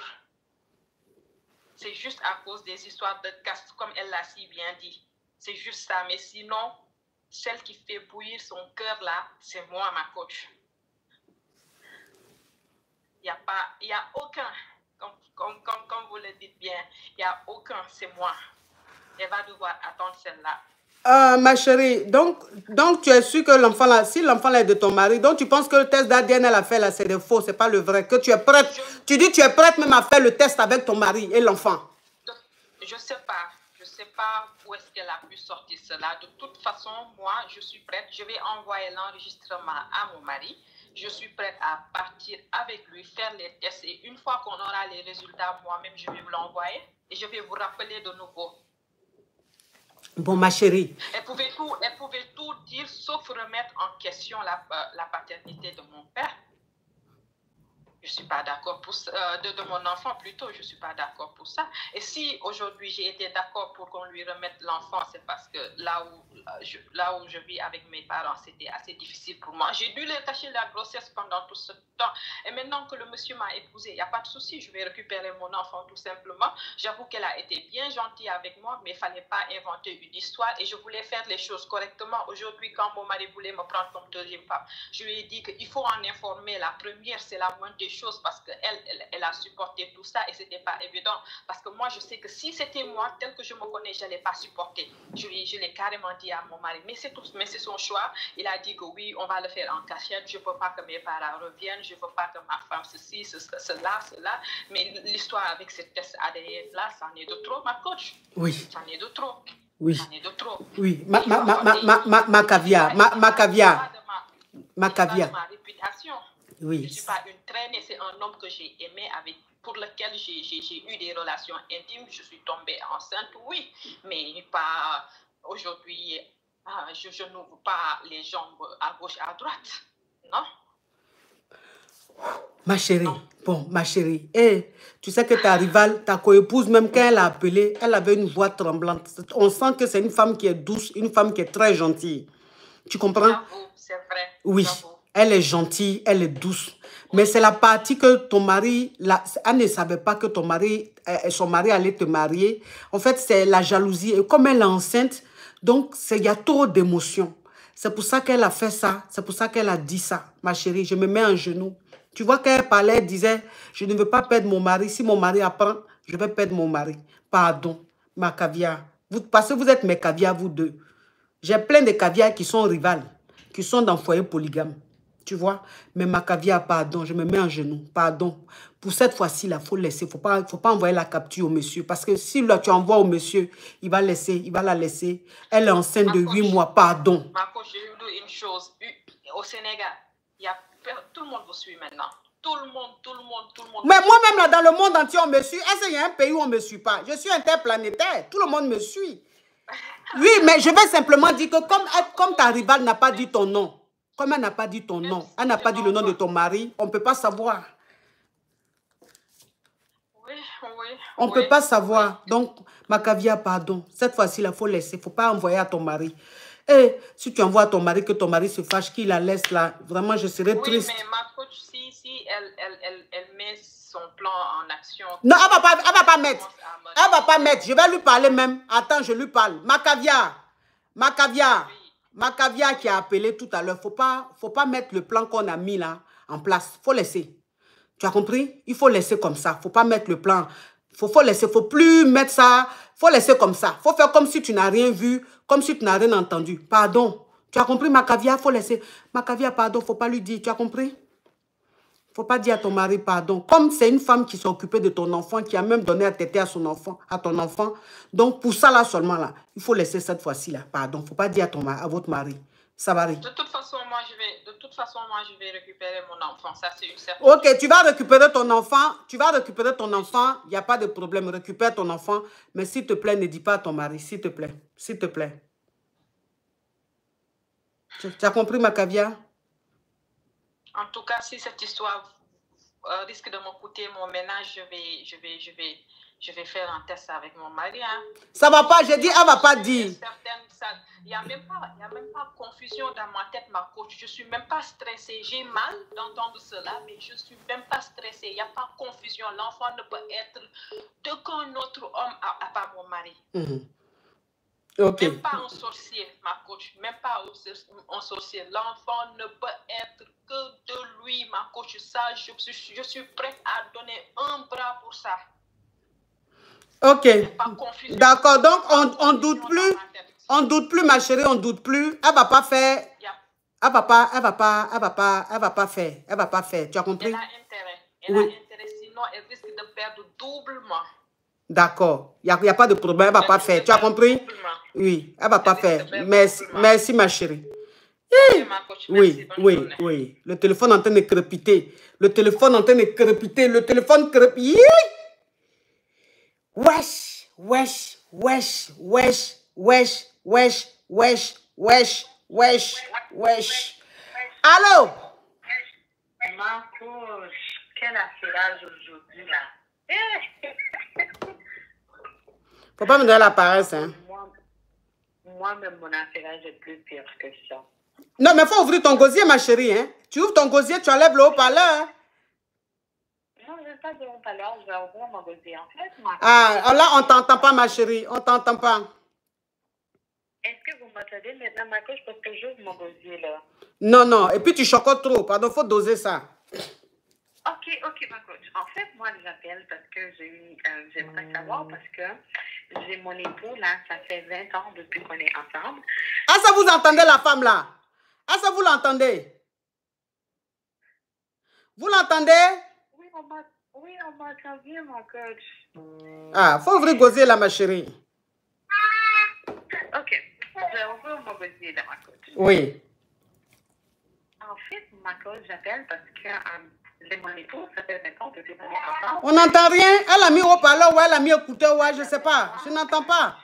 C'est juste à cause des histoires de caste, comme elle l'a si bien dit. C'est juste ça. Mais sinon, celle qui fait bouillir son cœur là, c'est moi, ma coach. Il n'y a pas, il y a aucun, comme, comme, comme, comme vous le dites bien, il n'y a aucun, c'est moi. Elle va devoir attendre celle-là. Euh, ma chérie, donc, donc tu es sûre que l'enfant là, si l'enfant là est de ton mari, donc tu penses que le test d'ADN elle a fait là, c'est des faux, c'est pas le vrai, que tu es prête, tu dis tu es prête même à faire le test avec ton mari et l'enfant. Je sais pas. Je sais pas où est-ce qu'elle a pu sortir cela. De toute façon, moi, je suis prête. Je vais envoyer l'enregistrement à mon mari. Je suis prête à partir avec lui, faire les tests. Et une fois qu'on aura les résultats, moi-même, je vais vous l'envoyer. Et je vais vous rappeler de nouveau. Bon, ma chérie, Elle pouvait tout, elle pouvait tout dire, sauf remettre en question la, euh, la paternité de mon père. Je suis pas d'accord pour ça, euh, de, mon enfant plutôt, je suis pas d'accord pour ça. Et si aujourd'hui j'ai été d'accord pour qu'on lui remette l'enfant, c'est parce que là où, euh, je, là où je vis avec mes parents, c'était assez difficile pour moi. J'ai dû leur cacher la grossesse pendant tout ce temps. Et maintenant que le monsieur m'a épousée, il n'y a pas de souci, je vais récupérer mon enfant tout simplement. J'avoue qu'elle a été bien gentille avec moi, mais il fallait pas inventer une histoire et je voulais faire les choses correctement. Aujourd'hui, quand mon mari voulait me prendre comme deuxième femme, je lui ai dit qu'il faut en informer. La première, c'est la moindre des choses parce qu'elle, elle, elle a supporté tout ça et c'était pas évident. Parce que moi, je sais que si c'était moi, tel que je me connais, je n'allais pas supporter. Je, je l'ai carrément dit à mon mari, mais c'est tout, mais c'est son choix. Il a dit que oui, on va le faire en cachette. Je ne veux pas que mes parents reviennent. Je ne veux pas que ma femme ceci, ce- ce- cela, cela. Mais l'histoire avec ce test ADN là, c'en est de trop, ma coach. Oui, C'en est de trop. oui, C'en est de trop. oui. Ma, ma, ma, ma, ma, ma, ma caviar, ma, ma caviar, ma caviar. Ma réputation. Je ne suis pas une traînée, c'est un homme que j'ai aimé, avec, pour lequel j'ai eu des relations intimes. Je suis tombée enceinte, oui, mais pas aujourd'hui. ah, je je n'ouvre pas les jambes à gauche, à droite. Non? ma chérie. Bon, ma chérie. Eh, tu sais que ta rivale, ta coépouse, même quand elle a appelé, elle avait une voix tremblante. On sent que c'est une femme qui est douce, une femme qui est très gentille. Tu comprends? C'est vrai. Oui. Elle est gentille, elle est douce. Mais c'est la partie que ton mari, la, elle ne savait pas que ton mari, euh, son mari allait te marier. En fait, c'est la jalousie. Et comme elle est enceinte, donc il y a trop d'émotions. C'est pour ça qu'elle a fait ça. C'est pour ça qu'elle a dit ça. Ma chérie, je me mets en genoux. Tu vois qu'elle parlait, elle disait, je ne veux pas perdre mon mari. Si mon mari apprend, je vais perdre mon mari. Pardon, ma caviar. Vous, parce que vous êtes mes caviars, vous deux. J'ai plein de caviars qui sont rivales, qui sont dans foyer polygame. Tu vois? Mais ma caviar, pardon, je me mets en genoux. Pardon. Pour cette fois-ci, il faut laisser. Il ne faut pas, faut pas envoyer la capture au monsieur. Parce que si là, tu envoies au monsieur, il va laisser, il va la laisser. Elle est enceinte de 8 mois. Pardon. Ma coach, je vais vous dire une chose. Au Sénégal, il y a, tout le monde vous suit maintenant. Tout le monde, tout le monde, tout le monde. Mais moi-même, là, dans le monde entier, on me suit. Est-ce qu'il y a un pays où on ne me suit pas? Je suis interplanétaire. Tout le monde me suit. Oui, mais je vais simplement dire que comme, comme ta rivale n'a pas dit ton nom, comme elle n'a pas dit ton nom, elle n'a pas dit le nom de ton mari, on ne peut pas savoir. Oui, oui. On ne oui. peut pas savoir. Donc, ma caviar, pardon. Cette fois-ci, il faut laisser. Il ne faut pas envoyer à ton mari. Et si tu envoies à ton mari, que ton mari se fâche, qu'il la laisse là, vraiment, je serais Oui, triste. mais ma coach, si, si elle, elle, elle, elle met son plan en action. Non, elle ne va, pas- elle va pas mettre. Elle va pas mettre. Je vais lui parler même. Attends, je lui parle. Ma caviar. Ma caviar. Ma caviar qui a appelé tout à l'heure. Faut pas, faut pas mettre le plan qu'on a mis là en place. Faut laisser. Tu as compris? Il faut laisser comme ça. Faut pas mettre le plan. Faut, faut laisser. Faut plus mettre ça. Faut laisser comme ça. Faut faire comme si tu n'as rien vu, comme si tu n'as rien entendu. Pardon. Tu as compris, ma caviar? Faut laisser. Ma caviar, pardon. Faut pas lui dire. Tu as compris? Faut pas dire à ton mari pardon. Comme c'est une femme qui s'est occupée de ton enfant, qui a même donné à téter à son enfant, à ton enfant. Donc, pour ça là seulement là, il faut laisser cette fois-ci là. Pardon. Faut pas dire à, ton, à votre mari. Ça va aller. De toute façon, moi, je vais, de toute façon, moi, je vais récupérer mon enfant. Ça, c'est une certaine. Ok, tu vas récupérer ton enfant. Tu vas récupérer ton enfant. Il n'y a pas de problème. Récupère ton enfant. Mais s'il te plaît, ne dis pas à ton mari. S'il te plaît. S'il te plaît. Tu, tu as compris ma caviar? En tout cas, si cette histoire euh, risque de me coûter mon ménage, je vais, je vais, je vais, je vais faire un test avec mon mari. Hein. Ça va pas. J'ai dit, elle va pas dire. Il n'y a, a même pas confusion dans ma tête, ma coach. Je ne suis même pas stressée. J'ai mal d'entendre cela, mais je ne suis même pas stressée. Il n'y a pas confusion. L'enfant ne peut être d'aucun autre homme à, à part mon mari. Mhm. Ok. Même pas un sorcier, ma coach. Même pas un sorcier. L'enfant ne peut être que de lui, ma coach. Ça, je suis, je suis prête à donner un bras pour ça. Ok. D'accord. Donc, on, on doute plus. On doute plus, ma chérie, on doute plus. Elle va pas faire. Il y a- Elle va pas, elle va pas, elle va pas, elle va pas faire. Elle va pas faire. Tu as Elle compris? a intérêt. Elle Oui. a intérêt, sinon elle risque de perdre doublement. D'accord. Il n'y a, a pas de problème. Elle va pas faire. Tu as compris? Oui. Elle va pas faire. Merci, merci, ma chérie. Merci, Oui, oui, oui. Le téléphone est en train de crépiter. Le téléphone est en train de crépiter. Le téléphone crépite. Wesh, wesh, wesh, wesh, wesh, wesh, wesh, wesh, wesh, wesh. Allô? Ma coach, quel affairage aujourd'hui, là. Faut pas me donner la paresse, hein. Moi- Moi-même, mon affairage est plus pire que ça. Non, mais faut ouvrir ton gosier, ma chérie, hein. Tu ouvres ton gosier, tu enlèves le haut-parleur. Non, je vais pas à l'heure, je vais ouvrir mon gosier. En fait, ma... Ah, là, on t'entend pas, ma chérie. On t'entend pas. est-ce que vous m'entendez? Maintenant, ma coach, parce que j'ouvre mon gosier, là? Non, non. Et puis, tu chocottes trop. Pardon, faut doser ça. Ok, ok, ma coach. En fait, moi, j'appelle parce que j'ai eu, euh, j'aimerais savoir parce que j'ai mon époux, là, ça fait 20 ans depuis qu'on est ensemble. Ah, ça, vous entendez la femme, là? Ah, ça, vous l'entendez? Vous l'entendez? Oui, on m'a, oui, on bien, ma coach. Ah, faut ouvrir gosier, là, ma chérie. Ok, je vais ouvrir mon gosier, là, ma coach. Oui. En fait, ma coach, j'appelle parce que j'ai mon époux, ça fait 20 ans depuis qu'on est ensemble. On n'entend rien. Elle a mis haut-parleur ou elle a mis écouteur, ouais, je sais pas. Je n'entends pas.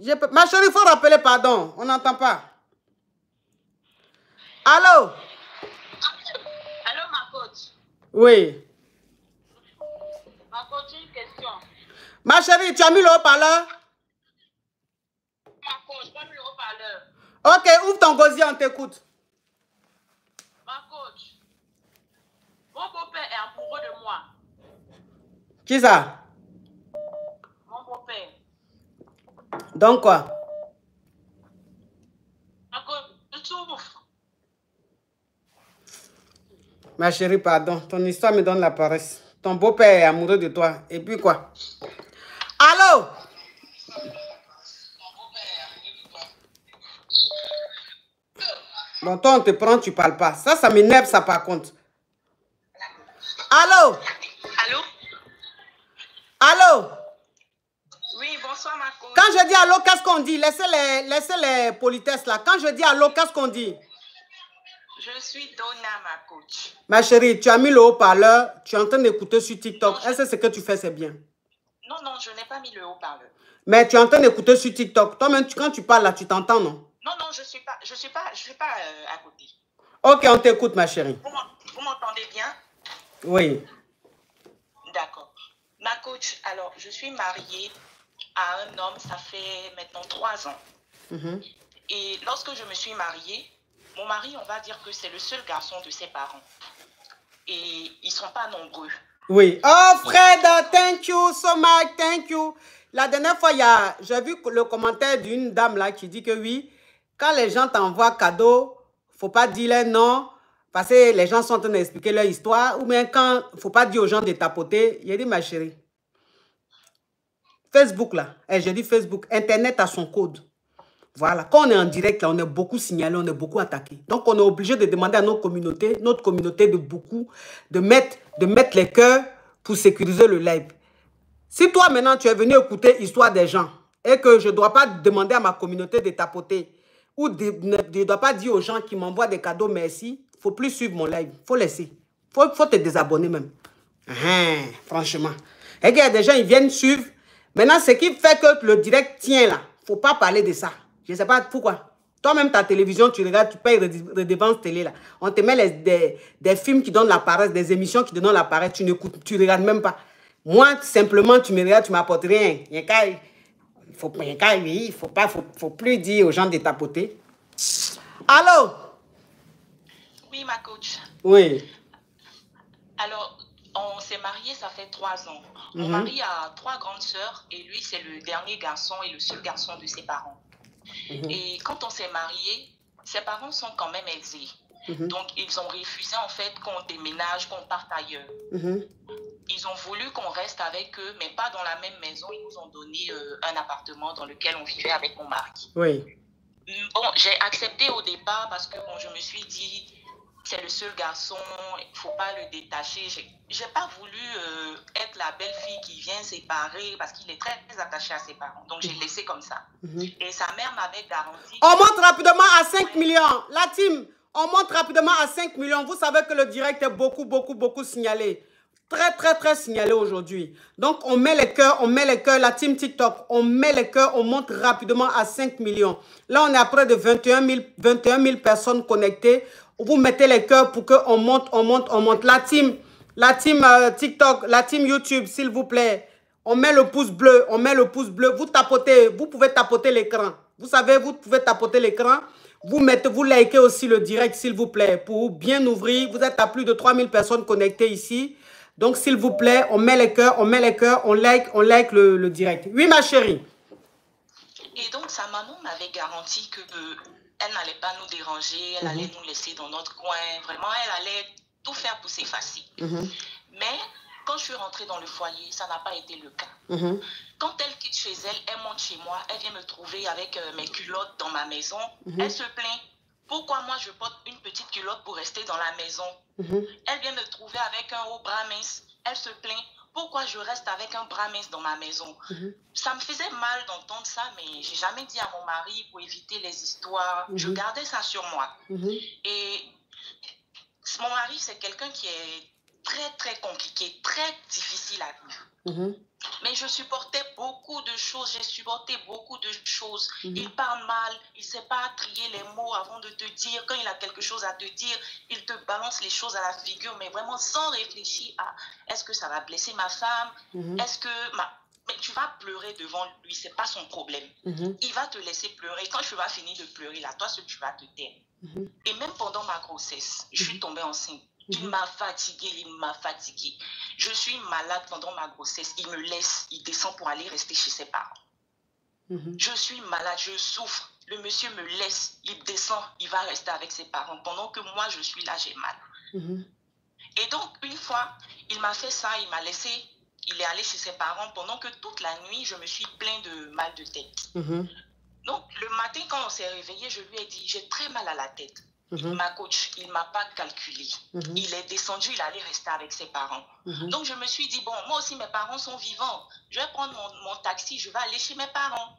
Je Ma chérie, il faut rappeler pardon. On n'entend pas. Allô? Allô, ma coach. Oui. Ma coach, une question. Ma chérie, tu as mis le haut-parleur? Ma coach, pas le haut-parleur. Ok, ouvre ton gosier, on t'écoute. Ma coach. Mon beau-père est amoureux de moi. Qui ça? Mon beau-père. Donc quoi? Ma coach, je souffre. Ma chérie, pardon. Ton histoire me donne la paresse. Ton beau-père est amoureux de toi. Et puis quoi? Allô? Bon, toi, on te prend, tu parles pas. Ça, ça m'énerve, ça, par contre. Allô? Allô? Allô? Oui, bonsoir ma coach. Quand je dis allô, qu'est-ce qu'on dit? Laissez les, laissez les politesses là. Quand je dis allô, qu'est-ce qu'on dit? Je suis Donna, ma coach. Ma chérie, tu as mis le haut-parleur, tu es en train d'écouter sur TikTok. Est-ce que ce que tu fais, c'est bien? Non, non, je n'ai pas mis le haut-parleur. Mais tu es en train d'écouter sur TikTok. Toi-même, quand tu parles là, tu t'entends, non? Non, non, je suis pas, je suis pas, je suis pas euh, à côté. Ok, on t'écoute, ma chérie. Vous m'entendez bien? Oui. D'accord. Ma coach, alors, je suis mariée à un homme, ça fait maintenant trois ans. Mhm. Et lorsque je me suis mariée, mon mari, on va dire que c'est le seul garçon de ses parents. Et ils sont pas nombreux. Oui. Oh, Fred, thank you so much, thank you. La dernière fois, j'ai vu le commentaire d'une dame là qui dit que oui, quand les gens t'envoient cadeau, faut pas dire non, parce que les gens sont en train d'expliquer leur histoire, ou bien quand, faut pas dire aux gens de tapoter. Il a dit, ma chérie, Facebook là, eh, j'ai dit Facebook, Internet a son code. Voilà, quand on est en direct, là, on est beaucoup signalé, on est beaucoup attaqué. Donc, on est obligé de demander à notre communauté, notre communauté de beaucoup, de mettre, de mettre les cœurs pour sécuriser le live. Si toi, maintenant, tu es venu écouter l'histoire des gens et que je ne dois pas demander à ma communauté de tapoter ou de- ne ne dois pas dire aux gens qui m'envoient des cadeaux merci, il ne faut plus suivre mon live. Il faut laisser. Il faut, faut te désabonner même. Hein, franchement. Et qu'il y a des gens, ils viennent suivre. Maintenant, ce qui fait que le direct tient là, il ne faut pas parler de ça. Je ne sais pas pourquoi. Toi-même, ta télévision, tu regardes, tu payes redevance télé là. On te met les- des, des films qui donnent la des émissions qui donnent la tu n'écoutes, tu ne regardes même pas. Moi, simplement, tu me regardes, tu m'apportes rien. Il il faut, il il faut pas, faut, faut plus dire aux gens de tapoter. Allô? Oui, ma coach. Oui. Alors, on s'est mariés, ça fait trois ans. Mon Mhm. mari a trois grandes sœurs et lui, c'est le dernier garçon et le seul garçon de ses parents. Mhm. Et quand on s'est mariés, ses parents sont quand même aisés. Mhm. Donc, ils ont refusé en fait qu'on déménage, qu'on parte ailleurs. Ils ont voulu qu'on reste avec eux, mais pas dans la même maison. Ils nous ont donné euh, un appartement dans lequel on vivait avec mon mari. Oui. Bon, j'ai accepté au départ parce que bon, je me suis dit, c'est le seul garçon, il ne faut pas le détacher. J'ai- pas voulu euh, être la belle fille qui vient séparer parce qu'il est très, très attaché à ses parents. Donc j'ai laissé comme ça. Mhm. Et sa mère m'avait garanti. On monte rapidement à 5 millions. La team, on monte rapidement à 5 millions. Vous savez que le direct est beaucoup, beaucoup, beaucoup signalé. Très, très, très signalé aujourd'hui. Donc, on met les cœurs, on met les cœurs. La team TikTok, on met les cœurs, on monte rapidement à 5 millions. Là, on est à près de 21 000, 21 000 personnes connectées. Vous mettez les cœurs pour qu'on monte, on monte, on monte. La team, la team euh, TikTok, la team YouTube, s'il vous plaît. On met le pouce bleu, on met le pouce bleu. Vous tapotez, vous pouvez tapoter l'écran. Vous savez, vous pouvez tapoter l'écran. Vous mettez, vous likez aussi le direct, s'il vous plaît, pour bien ouvrir. Vous êtes à plus de 3000 personnes connectées ici. Donc, s'il vous plaît, on met les cœurs, on met les cœurs, on like, on like le, direct. Oui, ma chérie. Et donc, sa maman m'avait garanti que euh, elle n'allait pas nous déranger, elle allait nous laisser dans notre coin. Vraiment, elle allait tout faire pour s'effacer. Mais quand je suis rentrée dans le foyer, ça n'a pas été le cas. Mhm. Quand elle quitte chez elle, elle monte chez moi, elle vient me trouver avec euh, mes culottes dans ma maison. Elle se plaint. Pourquoi moi je porte une petite culotte pour rester dans la maison? Mhm. Elle vient me trouver avec un haut bras mince. Elle se plaint. Pourquoi je reste avec un bras mince dans ma maison Ça me faisait mal d'entendre ça, mais j'ai jamais dit à mon mari pour éviter les histoires. Je Mhm. gardais ça sur moi. Mhm. Et mon mari, c'est quelqu'un qui est très, très compliqué, très difficile à vivre. Mais je supportais beaucoup de choses, j'ai supporté beaucoup de choses. Mhm. Il parle mal, il ne sait pas trier les mots avant de te dire. Quand il a quelque chose à te dire, il te balance les choses à la figure, mais vraiment sans réfléchir à est-ce que ça va blesser ma femme? Mhm. Est-ce que ma... Mais tu vas pleurer devant lui, c'est pas son problème. Mhm. Il va te laisser pleurer. Quand tu vas finir de pleurer, là, toi, tu vas te taire. Et même pendant ma grossesse, je suis tombée enceinte. Il m'a fatiguée, il m'a fatiguée. Je suis malade pendant ma grossesse. Il me laisse, il descend pour aller rester chez ses parents. Mhm. Je suis malade, je souffre. Le monsieur me laisse, il descend, il va rester avec ses parents. Pendant que moi, je suis là, j'ai mal. Mhm. Et donc, une fois, il m'a fait ça, il m'a laissé, il est allé chez ses parents pendant que toute la nuit, je me suis plein de mal de tête. Mhm. Donc, le matin, quand on s'est réveillé, je lui ai dit, j'ai très mal à la tête. Mhm. Ma coach, il m'a pas calculé. Mhm. Il est descendu, il allait rester avec ses parents. Mhm. Donc, je me suis dit, bon, moi aussi, mes parents sont vivants. Je vais prendre mon, mon taxi, je vais aller chez mes parents.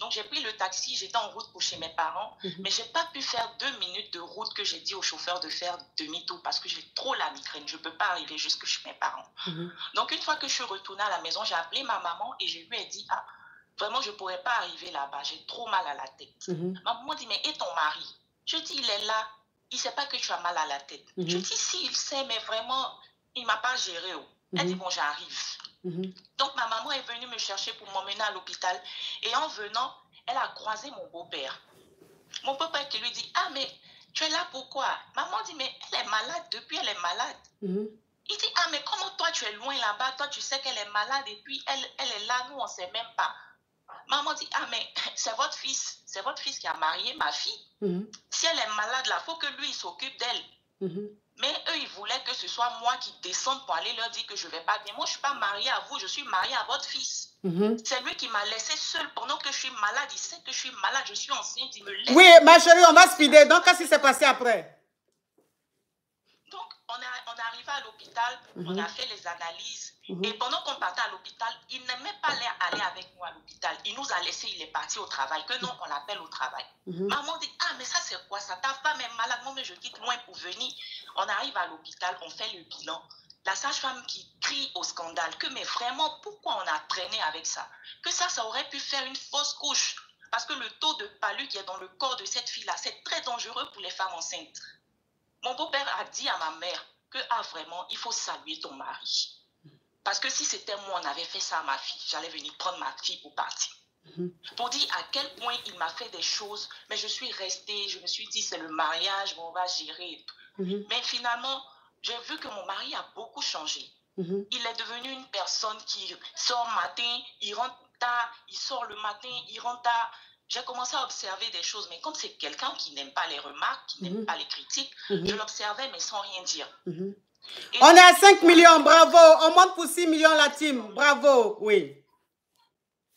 Donc, j'ai pris le taxi, j'étais en route pour chez mes parents. Mais j'ai pas pu faire deux minutes de route que j'ai dit au chauffeur de faire demi-tour parce que j'ai trop la migraine. Je peux pas arriver jusque chez mes parents. Donc, une fois que je suis retournée à la maison, j'ai appelé ma maman et je lui ai dit, ah, vraiment, je pourrais pas arriver là-bas. J'ai trop mal à la tête. Ma maman dit, mais et ton mari? Je dis, il est là. Il sait pas que tu as mal à la tête. Mhm. Je dis, si, il sait, mais vraiment, il m'a pas géré. oh. Elle Mhm. dit, bon, j'arrive. Mhm. Donc, ma maman est venue me chercher pour m'emmener à l'hôpital. Et en venant, elle a croisé mon beau-père. Mon beau-père qui lui dit, ah, mais tu es là pourquoi Maman dit, mais elle est malade. Depuis, elle est malade. Mhm. Il dit, ah, mais comment toi, tu es loin là-bas? Toi, tu sais qu'elle est malade et puis elle, elle est là, nous, on ne sait même pas. Maman dit, ah, mais c'est votre fils. C'est votre fils qui a marié ma fille. Mhm. Si elle est malade, là, il faut que lui, s'occupe d'elle. Mhm. Mais eux, ils voulaient que ce soit moi qui descende pour aller leur dire que je ne vais pas bien. Moi, je ne suis pas mariée à vous, je suis mariée à votre fils. Mhm. C'est lui qui m'a laissé seule pendant que je suis malade. Il sait que je suis malade, je suis enceinte, il me laisse. Oui, ma chérie, on va speeder. Donc, qu'est-ce qui s'est passé après? Donc, on, a, on est arrivé à l'hôpital, on a fait les analyses. Mhm. Et pendant qu'on partait à l'hôpital, il n'aimait pas aller, aller avec nous à l'hôpital. Il nous a laissé, il est parti au travail. Que non, on l'appelle au travail. Mhm. Maman dit, ah, mais ça, c'est quoi ça? Ta femme est malade. Moi, mais je quitte loin pour venir. On arrive à l'hôpital, on fait le bilan. La sage-femme qui crie au scandale que, mais vraiment, pourquoi on a traîné avec ça? Que ça, ça aurait pu faire une fausse couche. Parce que le taux de palu qui est dans le corps de cette fille-là, c'est très dangereux pour les femmes enceintes. Mon beau-père a dit à ma mère que, ah, vraiment, il faut saluer ton mari. Parce que si c'était moi, on avait fait ça à ma fille, j'allais venir prendre ma fille pour partir. Pour dire à quel point il m'a fait des choses, mais je suis restée, je me suis dit, c'est le mariage, on va gérer. Mhm. Mais finalement, j'ai vu que mon mari a beaucoup changé. Mhm. Il est devenu une personne qui sort matin, il rentre tard, il sort le matin, il rentre tard. J'ai commencé à observer des choses, mais comme c'est quelqu'un qui n'aime pas les remarques, qui n'aime Mhm. pas les critiques, Mhm. je l'observais, mais sans rien dire. Mhm. On est à 5 millions, bravo. On monte pour 6 millions la team. Bravo, oui.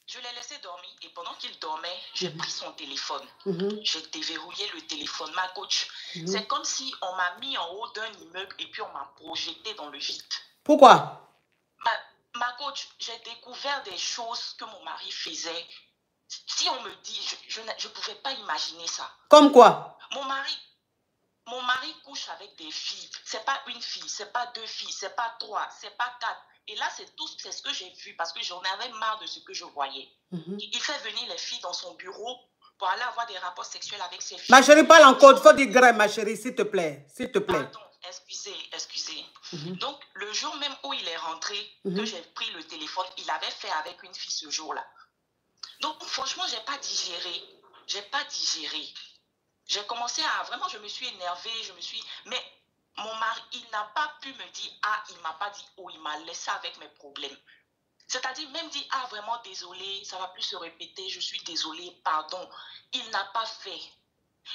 Je l'ai laissé dormir et pendant qu'il dormait, j'ai pris son téléphone. Mhm. J'ai déverrouillé le téléphone. Ma coach, Mhm. c'est comme si on m'a mis en haut d'un immeuble et puis on m'a projeté dans le vide. Pourquoi? Ma, ma coach, j'ai découvert des choses que mon mari faisait. Si on me dit, je ne pouvais pas imaginer ça. Comme quoi? Mon mari, mon mari couche avec des filles. C'est pas une fille, c'est pas deux filles, c'est pas trois, c'est pas quatre. Et là, c'est tout, c'est ce que j'ai vu parce que j'en avais marre de ce que je voyais. Mhm. Il fait venir les filles dans son bureau pour aller avoir des rapports sexuels avec ses filles. Ma chérie, parle en code. Faut dire gré, ma chérie, s'il te plaît. S'il te plaît. Pardon, excusez, excusez. Donc, le jour même où il est rentré, Mhm. que j'ai pris le téléphone, il avait fait avec une fille ce jour-là. Donc, franchement, j'ai pas digéré. J'ai pas digéré. J'ai commencé à vraiment, je me suis énervée, je me suis. Mais mon mari, il n'a pas pu me dire ah, il m'a pas dit oh, il m'a laissé avec mes problèmes. C'est-à-dire même dit ah vraiment désolé, ça va plus se répéter, je suis désolée, pardon. Il n'a pas fait.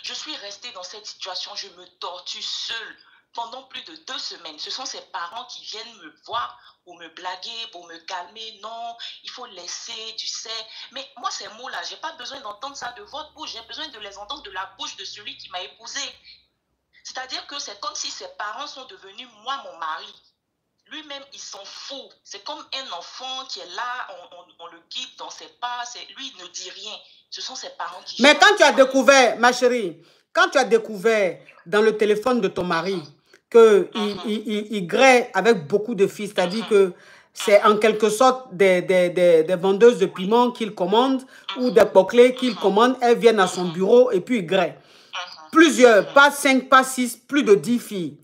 Je suis restée dans cette situation, je me tortue seule pendant plus de deux semaines. Ce sont ses parents qui viennent me voir pour me blaguer, pour me calmer. Non, il faut laisser, tu sais. Mais moi, ces mots-là, j'ai pas besoin d'entendre ça de votre bouche. J'ai besoin de les entendre de la bouche de celui qui m'a épousée. C'est-à-dire que c'est comme si ses parents sont devenus moi, mon mari. Lui-même, il s'en fout. C'est comme un enfant qui est là, on, on- on le guide dans ses pas. Lui, il ne dit rien. Ce sont ses parents qui... Mais quand tu as découvert, ma chérie, quand tu as découvert dans le téléphone de ton mari que il, Mhm. il, il- il grée avec beaucoup de filles, c'est-à-dire que c'est en quelque sorte des, des, des, des vendeuses de piment qu'il commande ou des poclés qu'il commande, elles viennent à son bureau et puis il grée. Mhm. Plusieurs, pas cinq, pas six, plus de dix filles.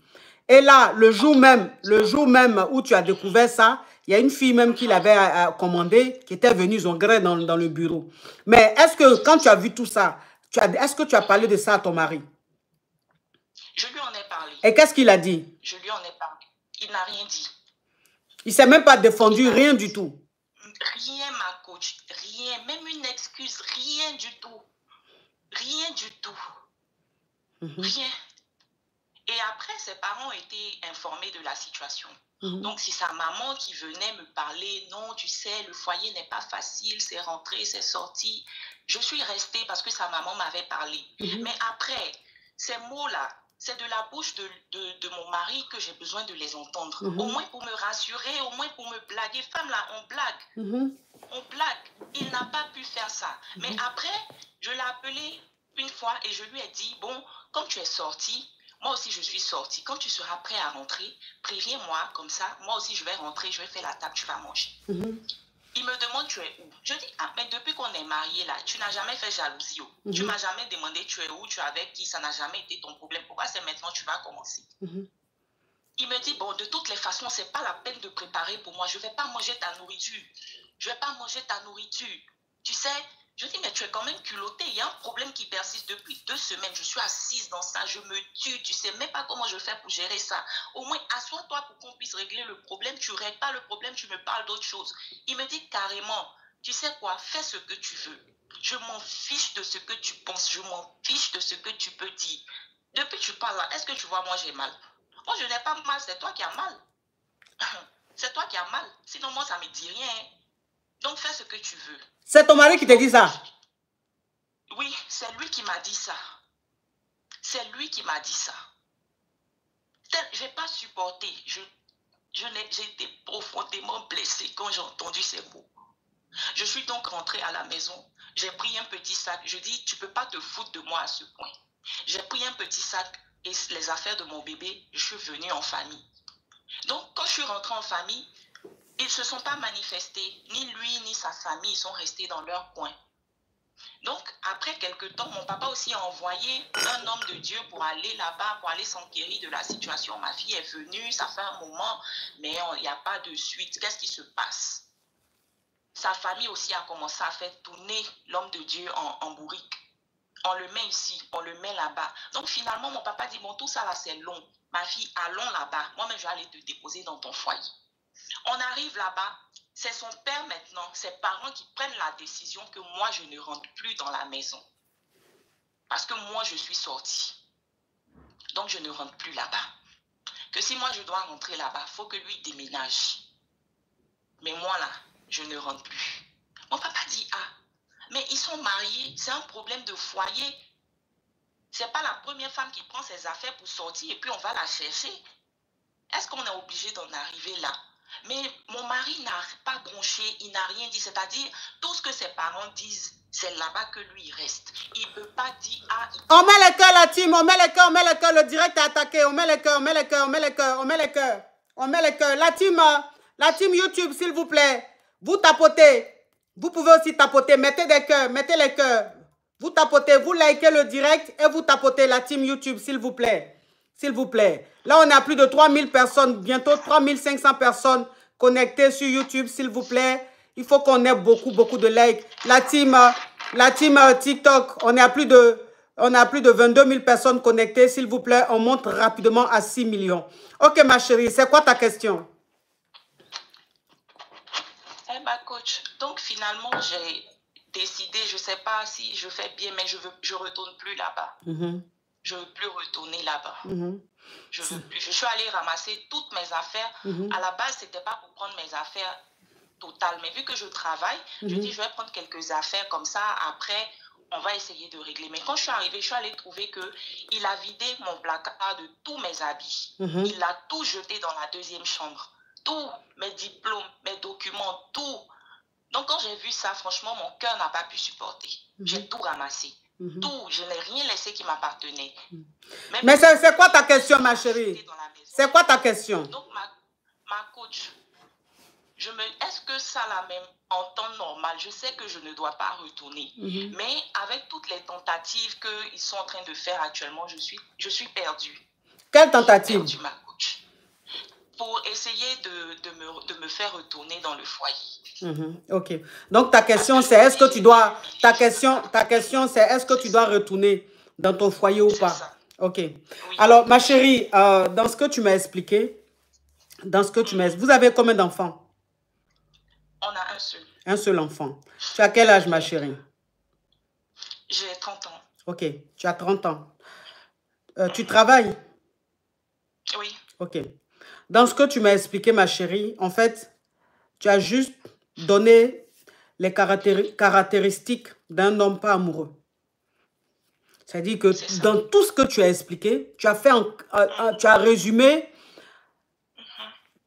Et là, le jour même, le jour même où tu as découvert ça, il y a une fille même qui l'avait euh, euh, commandé, qui était venue son gré dans, dans le bureau. Mais est-ce que quand tu as vu tout ça, est-ce que tu as parlé de ça à ton mari? Je lui. Et qu'est-ce qu'il a dit? Je lui en ai parlé. Il n'a rien dit. Il s'est même pas défendu, rien du tout. Rien, ma coach. Rien. Même une excuse. Rien du tout. Rien du tout. Mhm, Rien. Et après, ses parents étaient informés de la situation. mhm. Donc, c'est sa maman qui venait me parler. Non, tu sais, le foyer n'est pas facile. C'est rentré, c'est sorti. Je suis restée parce que sa maman m'avait parlé. Mhm. Mais après, ces mots-là, c'est de la bouche de, de, de mon mari que j'ai besoin de les entendre. Mhm. Au moins pour me rassurer, au moins pour me blaguer. Femme, là, on blague. Mhm. On blague. Il n'a pas pu faire ça. Mais Mhm. après, je l'ai appelé une fois et je lui ai dit, bon, comme tu es sorti, moi aussi je suis sortie. Quand tu seras prêt à rentrer, préviens-moi comme ça. Moi aussi je vais rentrer, je vais faire la table, tu vas manger. Il me demande tu es où? Je dis, ah, mais depuis qu'on est mariés là, tu n'as jamais fait jalousie. oh. Tu Mhm. m'as jamais demandé tu es où, tu es avec qui, ça n'a jamais été ton problème. Pourquoi c'est maintenant que tu vas commencer? Mhm. il me dit, bon, de toutes les façons, c'est pas la peine de préparer pour moi. Je vais pas manger ta nourriture. Je vais pas manger ta nourriture. Tu sais, je dis, mais tu es quand même culotté. Il y a un problème qui persiste depuis deux semaines. Je suis assise dans ça. Je me tue. Tu sais même pas comment je fais pour gérer ça. Au moins, assois-toi pour qu'on puisse régler le problème. Tu règles pas le problème. Tu me parles d'autre chose. Il me dit carrément, tu sais quoi, fais ce que tu veux. Je m'en fiche de ce que tu penses. Je m'en fiche de ce que tu peux dire. Depuis que tu parles là, est-ce que tu vois, moi j'ai mal? Moi, je n'ai pas mal, c'est toi qui as mal. C'est toi qui as mal. Sinon, moi, ça ne me dit rien. Donc, fais ce que tu veux. C'est ton mari qui te dit ça? Oui, c'est lui qui m'a dit ça. C'est lui qui m'a dit ça. Je n'ai pas supporté. Je, je j'ai été profondément blessée quand j'ai entendu ces mots. Je suis donc rentrée à la maison. J'ai pris un petit sac. Je dis, tu ne peux pas te foutre de moi à ce point. J'ai pris un petit sac et les affaires de mon bébé. Je suis venue en famille. Donc, quand je suis rentrée en famille, ils ne se sont pas manifestés. Ni lui, ni sa famille. Ils sont restés dans leur coin. Donc, après quelques temps, mon papa aussi a envoyé un homme de Dieu pour aller là-bas, pour aller s'enquérir de la situation. Ma fille est venue, ça fait un moment, mais il n'y a pas de suite. Qu'est-ce qui se passe? Sa famille aussi a commencé à faire tourner l'homme de Dieu en, en bourrique. On le met ici, on le met là-bas. Donc finalement, mon papa dit, bon, tout ça là, c'est long. Ma fille, allons là-bas. Moi-même, je vais aller te déposer dans ton foyer. On arrive là-bas, c'est son père maintenant, ses parents qui prennent la décision que moi, je ne rentre plus dans la maison. Parce que moi, je suis sortie. Donc, je ne rentre plus là-bas. Que si moi, je dois rentrer là-bas, il faut que lui déménage. Mais moi, là, je ne rentre plus. Mon papa dit, ah, mais ils sont mariés, c'est un problème de foyer. C'est pas la première femme qui prend ses affaires pour sortir et puis on va la chercher. Est-ce qu'on est obligé d'en arriver là? Mais mon mari n'a pas bronché, il n'a rien dit. C'est-à-dire, tout ce que ses parents disent, c'est là-bas que lui reste. Il ne peut pas dire, ah, On met les cœurs, la team, on met les cœurs, on met les cœurs, le direct est attaqué, on met les cœurs, on met les cœurs, on met les cœurs, on met les cœurs, on met les cœurs. La team, la team YouTube, s'il vous plaît, vous tapotez. Vous pouvez aussi tapoter, mettez des cœurs, mettez les cœurs. Vous tapotez, vous likez le direct et vous tapotez la team YouTube, s'il vous plaît. S'il vous plaît. Là, on a plus de 3000 personnes, bientôt 3500 personnes connectées sur YouTube, s'il vous plaît. Il faut qu'on ait beaucoup, beaucoup de likes. La team, euh, la team euh, TikTok, on est à plus de, on a plus de 22 000 personnes connectées. S'il vous plaît, on monte rapidement à 6 millions. Ok, ma chérie, c'est quoi ta question? Eh ben, coach, donc finalement, j'ai décidé, je sais pas si je fais bien, mais je je retourne plus là-bas. Mhm, Je veux plus retourner là-bas. mhm, Je veux plus. Je suis allée ramasser toutes mes affaires. mhm, À la base, c'était pas pour prendre mes affaires totales, mais vu que je travaille, je Mhm. dis je vais prendre quelques affaires comme ça. Après, on va essayer de régler. Mais quand je suis arrivée, je suis allée trouver que il a vidé mon placard de tous mes habits. Il a tout jeté dans la deuxième chambre. Tout, mes diplômes, mes documents, tout. Donc quand j'ai vu ça, franchement, mon cœur n'a pas pu supporter. J'ai tout ramassé. Mhm. Tout, je n'ai rien laissé qui m'appartenait. Même Mais c'est quoi ta question, ma chérie? C'est quoi ta question? Donc, ma, ma coach, je me, est-ce que ça, la même, en temps normal, je sais que je ne dois pas retourner, Mhm. mais avec toutes les tentatives qu'ils sont en train de faire actuellement, je suis, je suis perdue. Quelle tentative? Perdue, ma. Pour essayer de, de, me, de me faire retourner dans le foyer. Mhm, Ok. Donc ta question c'est est-ce que tu dois ta question ta question c'est est-ce que tu dois retourner dans ton foyer ou pas? ça. Ok. Oui. Alors ma chérie, euh, dans ce que tu m'as expliqué, dans ce que tu m'as, vous avez combien d'enfants? On a un seul. Un seul enfant. Tu as quel âge ma chérie? J'ai 30 ans. Ok. Tu as 30 ans. Euh, tu travailles? Oui. Ok. Dans ce que tu m'as expliqué, ma chérie, en fait, tu as juste donné les caractéri- caractéristiques d'un homme pas amoureux. C'est-à-dire que dans tout ce que tu as expliqué, tu as fait, un- un- un- tu as résumé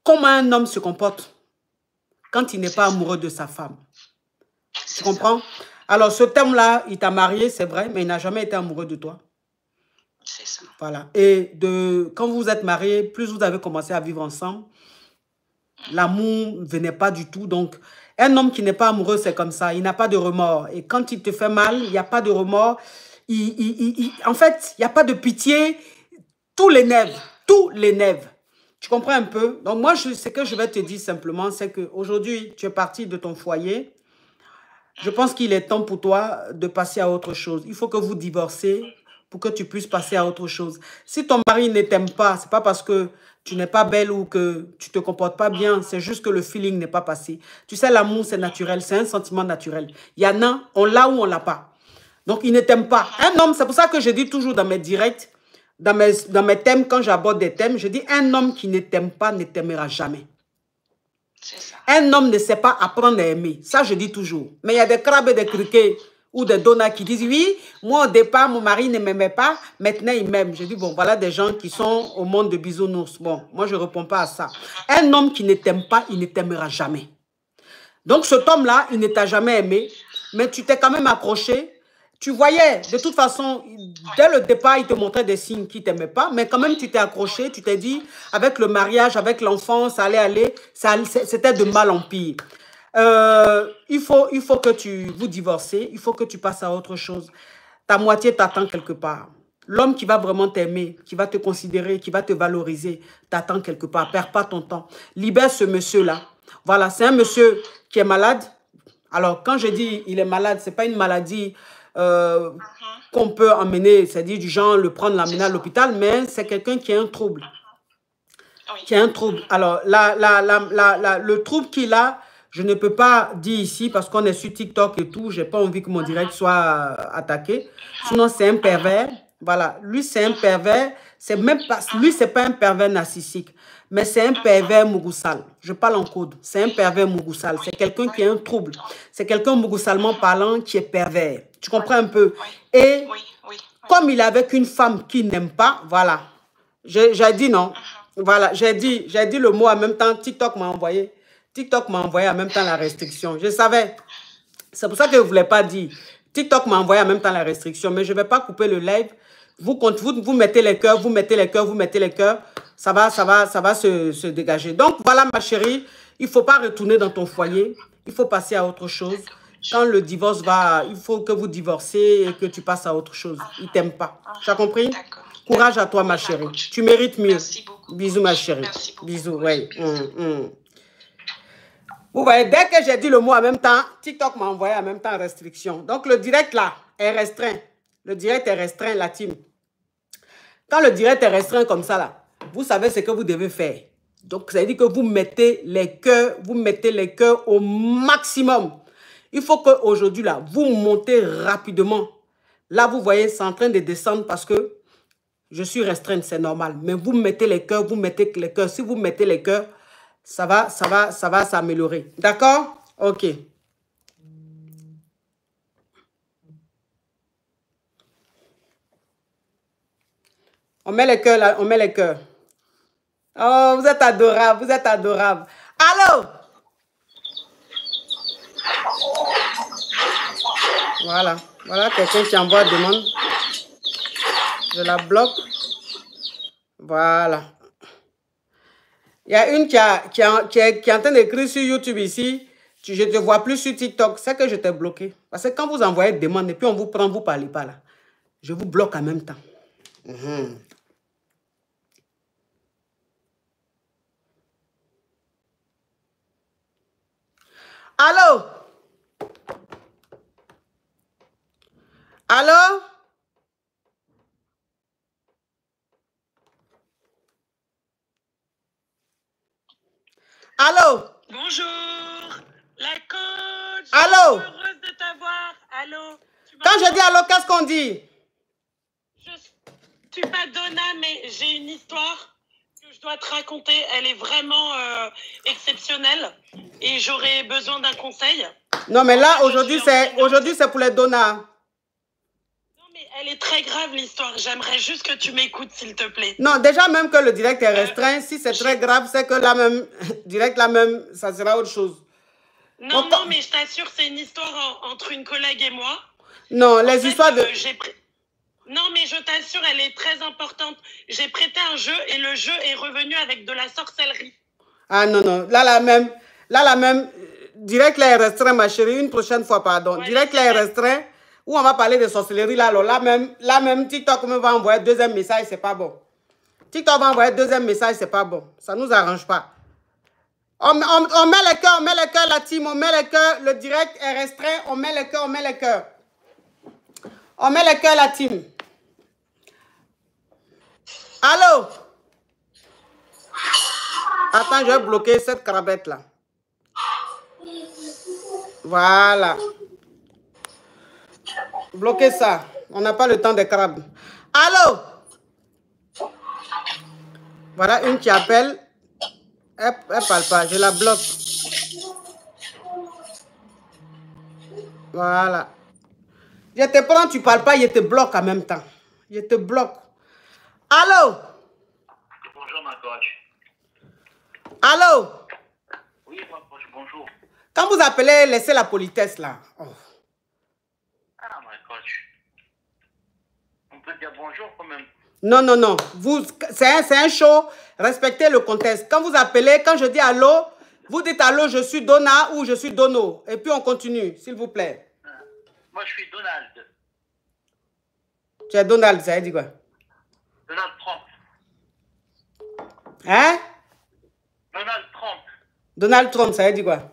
comment un homme se comporte quand il n'est pas amoureux de sa femme. Tu ça. comprends? Alors, ce thème-là, il t'a marié, c'est vrai, mais il n'a jamais été amoureux de toi. C'est ça. Voilà. Et de, quand vous êtes mariés, plus vous avez commencé à vivre ensemble, l'amour ne venait pas du tout. Donc, un homme qui n'est pas amoureux, c'est comme ça. Il n'a pas de remords. Et quand il te fait mal, il n'y a pas de remords. Il, il- il- en fait, il n'y a pas de pitié. Nerfs, tous les nerfs. Tu comprends un peu? Donc, moi, je, ce que je vais te dire simplement, c'est qu'aujourd'hui, tu es parti de ton foyer. Je pense qu'il est temps pour toi de passer à autre chose. Il faut que vous divorcez pour que tu puisses passer à autre chose. Si ton mari ne t'aime pas, c'est pas parce que tu n'es pas belle ou que tu te comportes pas bien, c'est juste que le feeling n'est pas passé. Tu sais, l'amour, c'est naturel, c'est un sentiment naturel. Il y en a, on l'a ou on l'a pas. Donc, il ne t'aime pas. Un homme, c'est pour ça que je dis toujours dans mes directs, dans mes, dans mes thèmes, quand j'aborde des thèmes, je dis un homme qui ne t'aime pas ne t'aimera jamais. Ça. Un homme ne sait pas apprendre à aimer. Ça, je dis toujours. Mais il y a des crabes et des criquets ou des donuts qui disent Oui, moi au départ, mon mari ne m'aimait pas, maintenant il m'aime. Je dis Bon, voilà des gens qui sont au monde de bisounours. Bon, moi je ne réponds pas à ça. Un homme qui ne t'aime pas, il ne t'aimera jamais. Donc cet homme-là, il ne t'a jamais aimé, mais tu t'es quand même accroché. Tu voyais, de toute façon, dès le départ, il te montrait des signes qu'il ne t'aimait pas, mais quand même, tu t'es accroché, tu t'es dit, avec le mariage, avec l'enfant, ça allait aller, c'était de mal en pire. Euh, il, faut, il faut que tu vous divorcez, il faut que tu passes à autre chose. Ta moitié t'attend quelque part. L'homme qui va vraiment t'aimer, qui va te considérer, qui va te valoriser, t'attend quelque part. Perds pas ton temps. Libère ce monsieur-là. Voilà, c'est un monsieur qui est malade. Alors, quand je dis il est malade, c'est pas une maladie euh, qu'on peut emmener, c'est-à-dire du genre le prendre, l'amener à l'hôpital, mais c'est quelqu'un qui a un trouble. Oui. Qui a un trouble. Alors, la, la, la- le trouble qu'il a, je ne peux pas dire ici parce qu'on est sur TikTok et tout. J'ai pas envie que mon direct soit euh, attaqué. Sinon, c'est un pervers. Voilà. Lui, c'est un pervers. C'est même pas, lui, c'est pas un pervers narcissique, mais c'est un pervers mougoussal. Je parle en code. C'est un pervers mougoussal. C'est quelqu'un qui a un trouble. C'est quelqu'un mougousalement parlant qui est pervers. Tu comprends un peu? Et comme il est avec une femme qui n'aime pas, voilà. J'ai j'ai dit non. Voilà, j'ai dit, j'ai dit le mot en même temps. TikTok m'a envoyé. TikTok m'a envoyé en même temps la restriction. Je savais. C'est pour ça que je ne voulais pas dire. TikTok m'a envoyé en même temps la restriction, mais je ne vais pas couper le live. Vous, vous, vous mettez les cœurs, vous mettez les cœurs, vous mettez les cœurs. Ça va, ça va, ça va se, se dégager. Donc voilà, ma chérie, il ne faut pas retourner dans ton foyer. Il faut passer à autre chose. quand le divorce va, il faut que vous divorcez et que tu passes à autre chose. Il t'aime pas. Tu as compris? D'accord. Courage à toi, ma Oui, chérie. Tu mérites mieux. Merci beaucoup. Bisous, ma chérie. Merci beaucoup. Bisous, hum. Vous voyez, dès que j'ai dit le mot en même temps, TikTok m'a envoyé en même temps restriction. Donc, le direct là est restreint. Le direct est restreint, la team. Quand le direct est restreint comme ça là, vous savez ce que vous devez faire. Donc, ça veut dire que vous mettez les cœurs, vous mettez les cœurs au maximum. Il faut qu'aujourd'hui là, vous montez rapidement. Là, vous voyez, c'est en train de descendre parce que je suis restreinte, c'est normal. Mais vous mettez les cœurs, vous mettez les cœurs. Si vous mettez les cœurs, ça va, ça va, ça va s'améliorer. D'accord? Ok. On met les cœurs là, on met les cœurs. Oh, vous êtes adorable, vous êtes adorable. Allô? Voilà, voilà quelqu'un qui envoie demande. Je la bloque. Voilà. Il y a une qui, a, qui, est, qui est en train d'écrire sur YouTube ici. Je ne te vois plus sur TikTok. C'est que je t'ai bloqué. Parce que quand vous envoyez des demandes et puis on vous prend, vous ne parlez pas là. Je vous bloque en même temps. Mhm. Allô? Allô? Bonjour, la coach. Allô? Je suis heureuse de t'avoir. Allô? Quand je dis allô, qu'est-ce qu'on dit? Je suis pas Donna, mais j'ai une histoire que je dois te raconter. Elle est vraiment euh, exceptionnelle et j'aurais besoin d'un conseil. Non, mais là, aujourd'hui, c'est aujourd'hui, c'est pour les donneurs. Elle est très grave l'histoire. J'aimerais juste que tu m'écoutes, s'il te plaît. Non, déjà, même que le direct est restreint, si c'est très grave, c'est que là même, direct là même, ça sera autre chose. Non, non, mais je t'assure, c'est une histoire en- entre une collègue et moi. Non, En les fait, histoires de... euh, Non, mais je t'assure, elle est très importante. J'ai prêté un jeu et le jeu est revenu avec de la sorcellerie. Ah non, non, là, là même, là, là même, euh, direct là est restreint, ma chérie, une prochaine fois, pardon. Ouais, direct là est restreint, où on va parler de sorcellerie, là, alors, là même, là même, TikTok me va envoyer deuxième message, c'est pas bon. TikTok va envoyer deuxième message, c'est pas bon. Ça nous arrange pas. On, met les cœurs, on met les cœurs, la team, on met les cœurs, le direct est restreint, on met les cœurs, on met les cœurs. On met les cœurs, la team. Allô? Attends, je vais bloquer cette crabette là. Voilà. Bloquez ça. On n'a pas le temps des crabes. Allô? Voilà une qui appelle. Elle, elle parle pas. Je la bloque. Voilà. Je te prends, tu parles pas, je te bloque en même temps. Je te bloque. Allô? Bonjour ma coach. Allô? Oui ma coach, bonjour. Quand vous appelez, laissez la politesse là. Oh. Coach. On peut dire bonjour quand même. Non, non, non. Vous, c'est un, un show. Respectez le contexte. Quand vous appelez, quand je dis allô, vous dites allô, je suis Donna ou je suis Dono. Et puis on continue, s'il vous plaît. Moi je suis Donald. Tu es Donald, ça veut dire quoi? Donald Trump. Hein? Donald Trump. Donald Trump, ça veut dire quoi?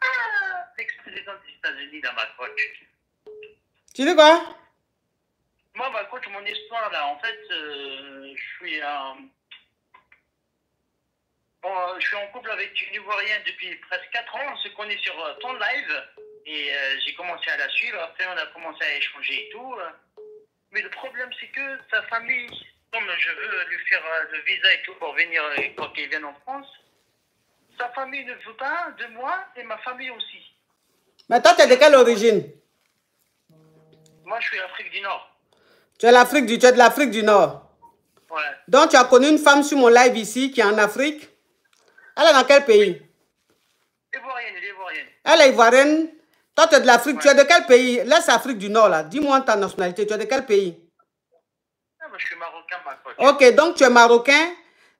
Ah, Ex-président des États-Unis dans ma coach. Tu dis quoi? Moi ma coach, mon histoire là, en fait, euh, je suis un. Bon, euh, je suis en couple avec une Ivoirienne depuis presque 4 ans. On se connaît sur euh, ton live. Et euh, j'ai commencé à la suivre. Après, on a commencé à échanger et tout. Mais le problème, c'est que sa famille, comme je veux lui faire le visa et tout pour venir quand il vient en France, sa famille ne veut pas de moi et ma famille aussi. Mais toi, tu es de quelle origine? Moi, je suis Afrique du Nord. Tu es, l'Afrique du, tu es de l'Afrique du Nord. Ouais. Donc, tu as connu une femme sur mon live ici qui est en Afrique. Elle est dans quel pays? Ivoirienne, elle est ivoirienne. Elle est ivoirienne. Toi, tu es de l'Afrique. Tu es de quel pays? C'est Afrique du Nord, là. Dis-moi ta nationalité. Tu es de quel pays? Ah, moi, je suis marocain, ma. Ok, donc tu es marocain.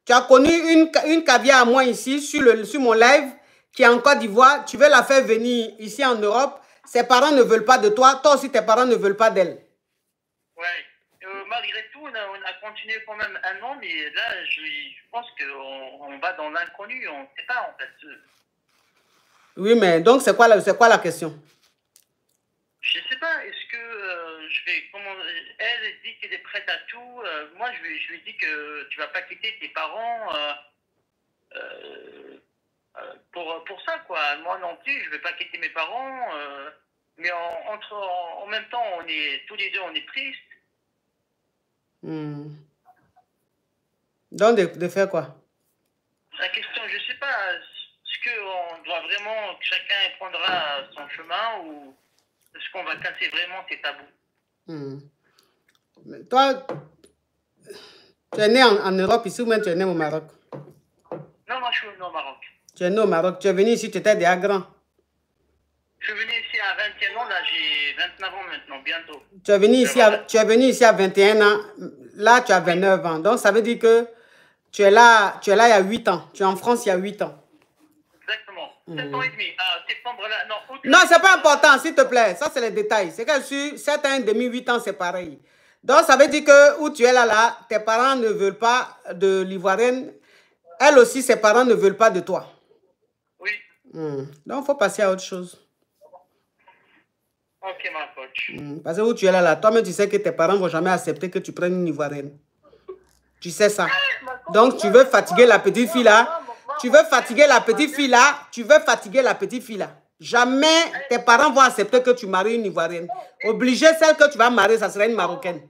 Tu as connu une, une caviar à moi ici sur, le, sur mon live qui est en Côte d'Ivoire, tu veux la faire venir ici en Europe, ses parents ne veulent pas de toi, toi aussi tes parents ne veulent pas d'elle. Ouais. Euh, malgré tout, on a, on a continué quand même un an, mais là, je, je pense qu'on on va dans l'inconnu, on ne sait pas en fait. Oui, mais donc c'est quoi, la- quoi la question? Je sais pas, est-ce que euh, je vais. Comment, elle, dit qu'elle est prête à tout. euh, moi, je lui, je lui dis que tu vas pas quitter tes parents euh, pour, pour ça, quoi. Moi non plus, je vais pas quitter mes parents. euh, mais en, entre, en, en même temps, on est tous les deux, on est tristes. Hmm. Donc de, de faire quoi? La question, je sais pas, est-ce qu'on doit vraiment que chacun prendra son chemin ou est-ce qu'on va casser vraiment ces tabous? Hmm. Mais toi, tu es né en, en Europe ici ou même tu es né au Maroc? Non, moi, je suis venu au Maroc. Tu es né au Maroc, tu es venu ici, tu étais déjà grand. Je suis venu ici à 21 ans, là j'ai 29 ans maintenant, bientôt. Tu es venu ici à, tu es venu ici à 21 ans, là tu as 29 ans. Donc ça veut dire que tu es là, tu es là il y a 8 ans. Tu es en France il y a 8 ans. Exactement. 7 ans et demi. Ah, septembre là, non, août. Non, c'est pas important, s'il te plaît. Ça, c'est les détails. C'est que sur 7 ans et demi, 8 ans, c'est pareil. Donc, ça veut dire que où tu es là, là, tes parents ne veulent pas de l'ivoirienne. Elle aussi, ses parents ne veulent pas de toi. Hmm. Donc, il faut passer à autre chose. Ok, ma coach. Hmm. Parce que où tu es là, là, toi-même, tu sais que tes parents ne vont jamais accepter que tu prennes une ivoirienne. Tu sais ça. Donc, tu veux fatiguer la petite fille là. Tu veux fatiguer la petite fille là. Tu veux fatiguer la petite fille là. Jamais tes parents vont accepter que tu maries une ivoirienne. Obligé, celle que tu vas marier, ça sera une marocaine.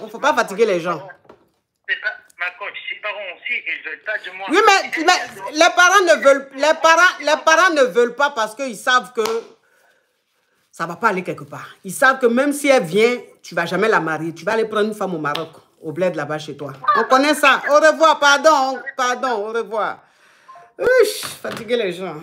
Il ne faut pas fatiguer les gens. Ma coach, ses parents aussi, ils veulent pas de moi. Oui, mais, les parents ne veulent, les parents, les parents ne veulent pas parce qu'ils savent que ça va pas aller quelque part. Ils savent que même si elle vient, tu vas jamais la marier. Tu vas aller prendre une femme au Maroc, au bled là-bas chez toi. On connaît ça. Au revoir, pardon, pardon, au revoir. Uch, fatiguer les gens.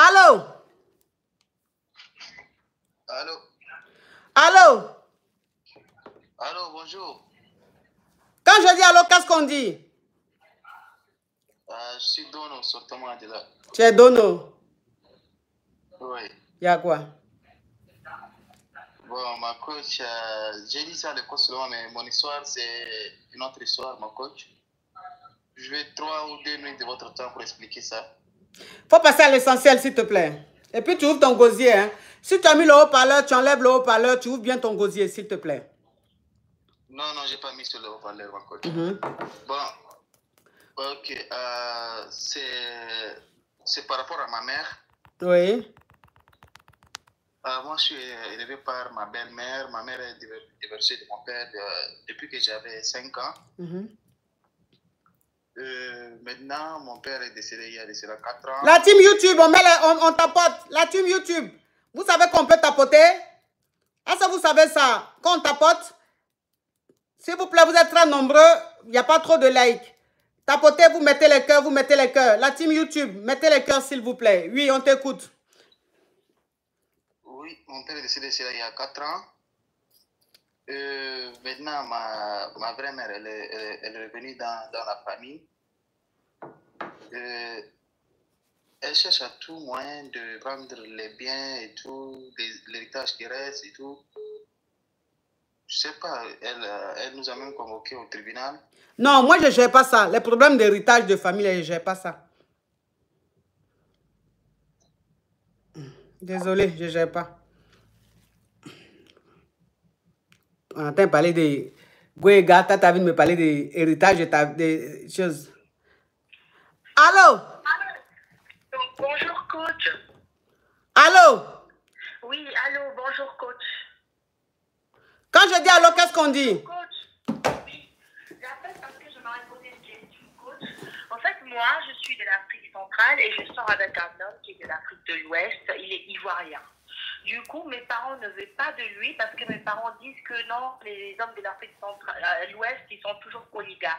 Allô? Allô? Allô? Allô, bonjour. Quand je dis allô, qu'est-ce qu'on dit? Euh, je suis Dono, sortement de là. Tu es Dono? Oui. Il y a quoi? Bon, ma coach, euh, j'ai dit ça à l'école seulement, mais mon histoire, c'est une autre histoire, ma coach. Je vais trois ou deux minutes de votre temps pour expliquer ça. Faut passer à l'essentiel, s'il te plaît. Et puis, tu ouvres ton gosier. Hein. Si tu as mis le haut-parleur, tu enlèves le haut-parleur, tu ouvres bien ton gosier, s'il te plaît. Non, non, j'ai pas mis sur le haut-parleur, coach. Mhm. Bon, ok. euh, c'est par rapport à ma mère. Oui. Euh, moi, je suis élevé par ma belle-mère. Ma mère est divorcée de mon père de- depuis que j'avais 5 ans. Mhm. Euh, maintenant, mon père est décédé il y a de cela 4 ans. La team YouTube, on, met les- on, on tapote. La team YouTube. Vous savez qu'on peut tapoter? Est-ce que vous savez ça? Quand on tapote, s'il vous plaît, vous êtes très nombreux, il n'y a pas trop de likes. Tapotez, vous mettez les cœurs, vous mettez les cœurs. La team YouTube, mettez les cœurs, s'il vous plaît. Oui, on t'écoute. Oui, mon père est décédé il y a 4 ans. Euh, maintenant, ma, ma vraie mère, elle est, revenue dans, dans la famille. Euh, elle cherche à tout moyen de prendre les biens et tout, l'héritage qui reste et tout. Je sais pas, elle, euh, elle nous a même convoqués au tribunal. Non, moi, je ne gère pas ça. Les problèmes d'héritage de famille, je ne gère pas ça. Désolé, je ne gère pas. On entend parler de... As envie de me parler d'héritage et ta- des choses. Allô? Bonjour, coach. Allô? Oui, allô, bonjour, coach. Quand je dis allô, qu'est-ce qu'on dit? Coach, oui, j'appelle parce que je m'aurais posé une question, coach. En fait, moi, je suis de l'Afrique centrale et je sors avec un homme qui est de l'Afrique de l'Ouest. Il est ivoirien. Du coup, mes parents ne veulent pas de lui parce que mes parents disent que non, les hommes de l'Afrique centrale, euh, l'Ouest, ils sont toujours polygames.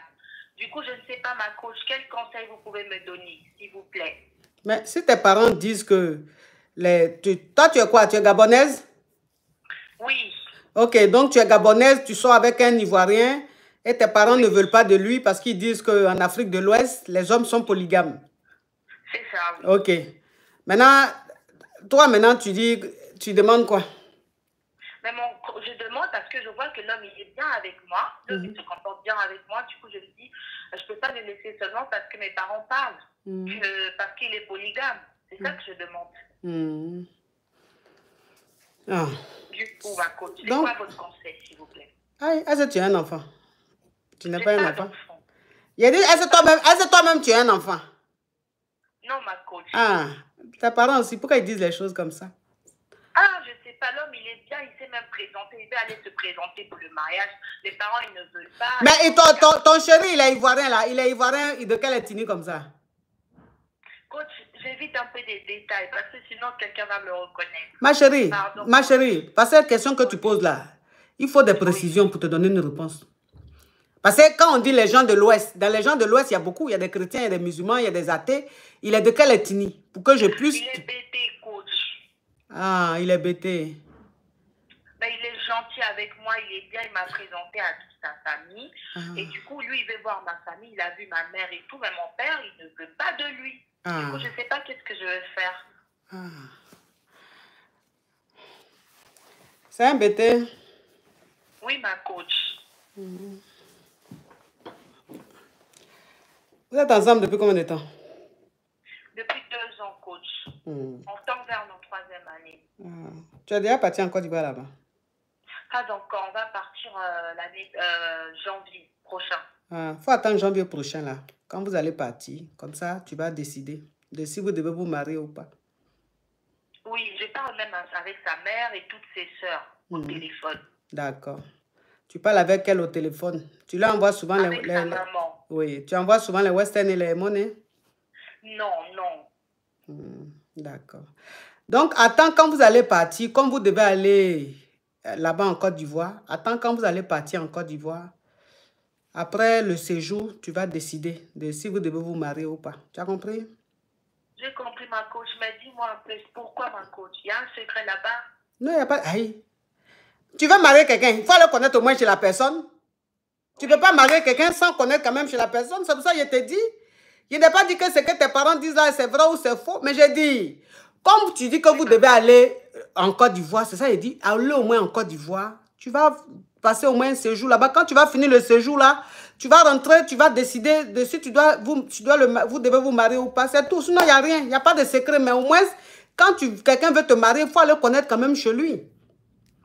Du coup, je ne sais pas, ma coach, quel conseil vous pouvez me donner, s'il vous plaît? Mais si tes parents disent que... Les, tu- toi, tu es quoi? Tu es gabonaise? Oui. Ok, donc tu es gabonaise, tu sors avec un Ivoirien et tes parents ne veulent pas de lui parce qu'ils disent qu'en Afrique de l'Ouest, les hommes sont polygames. C'est ça, oui. Ok. Maintenant, toi, maintenant, tu dis, tu demandes quoi? Mais mon, je demande parce que je vois que l'homme, il est bien avec moi. L'homme, Mhm. il se comporte bien avec moi. Du coup, je me dis, je peux pas le laisser seulement parce que mes parents parlent. Mhm. que- parce qu'il est polygame. C'est ça que je demande. Hmm. Ah. Du coup, ma coach, c'est Donc- quoi votre conseil, s'il vous plaît? Ah, est-ce que tu es un enfant? Tu n'es J'ai pas un enfant? Il a dit, est-ce que toi-même toi-même tu es un enfant? Non, ma coach. Ah, tes parents aussi, pourquoi ils disent les choses comme ça? Ah, je sais pas, l'homme, il est bien, il sait même présenter, il veut aller se présenter pour le mariage. Les parents, ils ne veulent pas. Mais et ton, ton, ton chéri, il est ivoirien là, il est ivoirien, de quelle ethnie comme ça? Coach, j'évite un peu des détails parce que sinon, quelqu'un va me reconnaître. Ma chérie, Pardon. ma chérie, parce que cette question que tu poses là, il faut des précisions pour te donner une réponse. Parce que quand on dit les gens de l'Ouest, dans les gens de l'Ouest, il y a beaucoup, il y a des chrétiens, il y a des musulmans, il y a des athées. Il est de quelle ethnie? Pour que je puisse... Il est. Ah, il est bêté. Mais il est gentil avec moi, il est bien, il m'a présenté à toute sa famille. Ah. Et du coup, lui, il veut voir ma famille, il a vu ma mère et tout, mais mon père, il ne veut pas de lui. Ah. Du coup, je ne sais pas qu'est-ce que je vais faire. Ah. C'est un bêté. Oui, ma coach. Vous êtes ensemble depuis combien de temps? Depuis deux ans, Hmm. On tend vers notre troisième année. Ah. Tu es déjà parti en Côte d'Ivoire là-bas? Pas encore, on va partir euh, l'année euh, janvier prochain. Il faut attendre janvier prochain là. Quand vous allez partir, comme ça, tu vas décider de si vous devez vous marier ou pas. Oui, je parle même avec sa mère et toutes ses sœurs au Mhm. téléphone. D'accord. Tu parles avec elle au téléphone. Tu leur envoies souvent les, Avec les- les- maman. Oui, tu envoies souvent les western et les monnaies. Non, non. D'accord. Donc, attends quand vous allez partir, comme vous devez aller euh, là-bas en Côte d'Ivoire, attends quand vous allez partir en Côte d'Ivoire. Après le séjour, tu vas décider de si vous devez vous marier ou pas. Tu as compris? J'ai compris ma coach, mais dis-moi un peu, pourquoi ma coach? Il y a un secret là-bas? Non, il n'y a pas... Aïe. Tu veux marier quelqu'un, il faut le connaître au moins chez la personne. Tu ne peux pas marier quelqu'un sans connaître quand même chez la personne. C'est pour ça que je te dis. Je n'ai pas dit que ce que tes parents disent là, c'est vrai ou c'est faux. Mais j'ai dit, comme tu dis que vous devez aller en Côte d'Ivoire, c'est ça, il dit, allez au moins en Côte d'Ivoire. Tu vas passer au moins un séjour là-bas. Quand tu vas finir le séjour là, tu vas rentrer, tu vas décider de si tu dois, vous, tu dois le, vous devez vous marier ou pas. C'est tout. Sinon, il n'y a rien. Il n'y a pas de secret. Mais au moins, quand quelqu'un veut te marier, il faut le connaître quand même chez lui.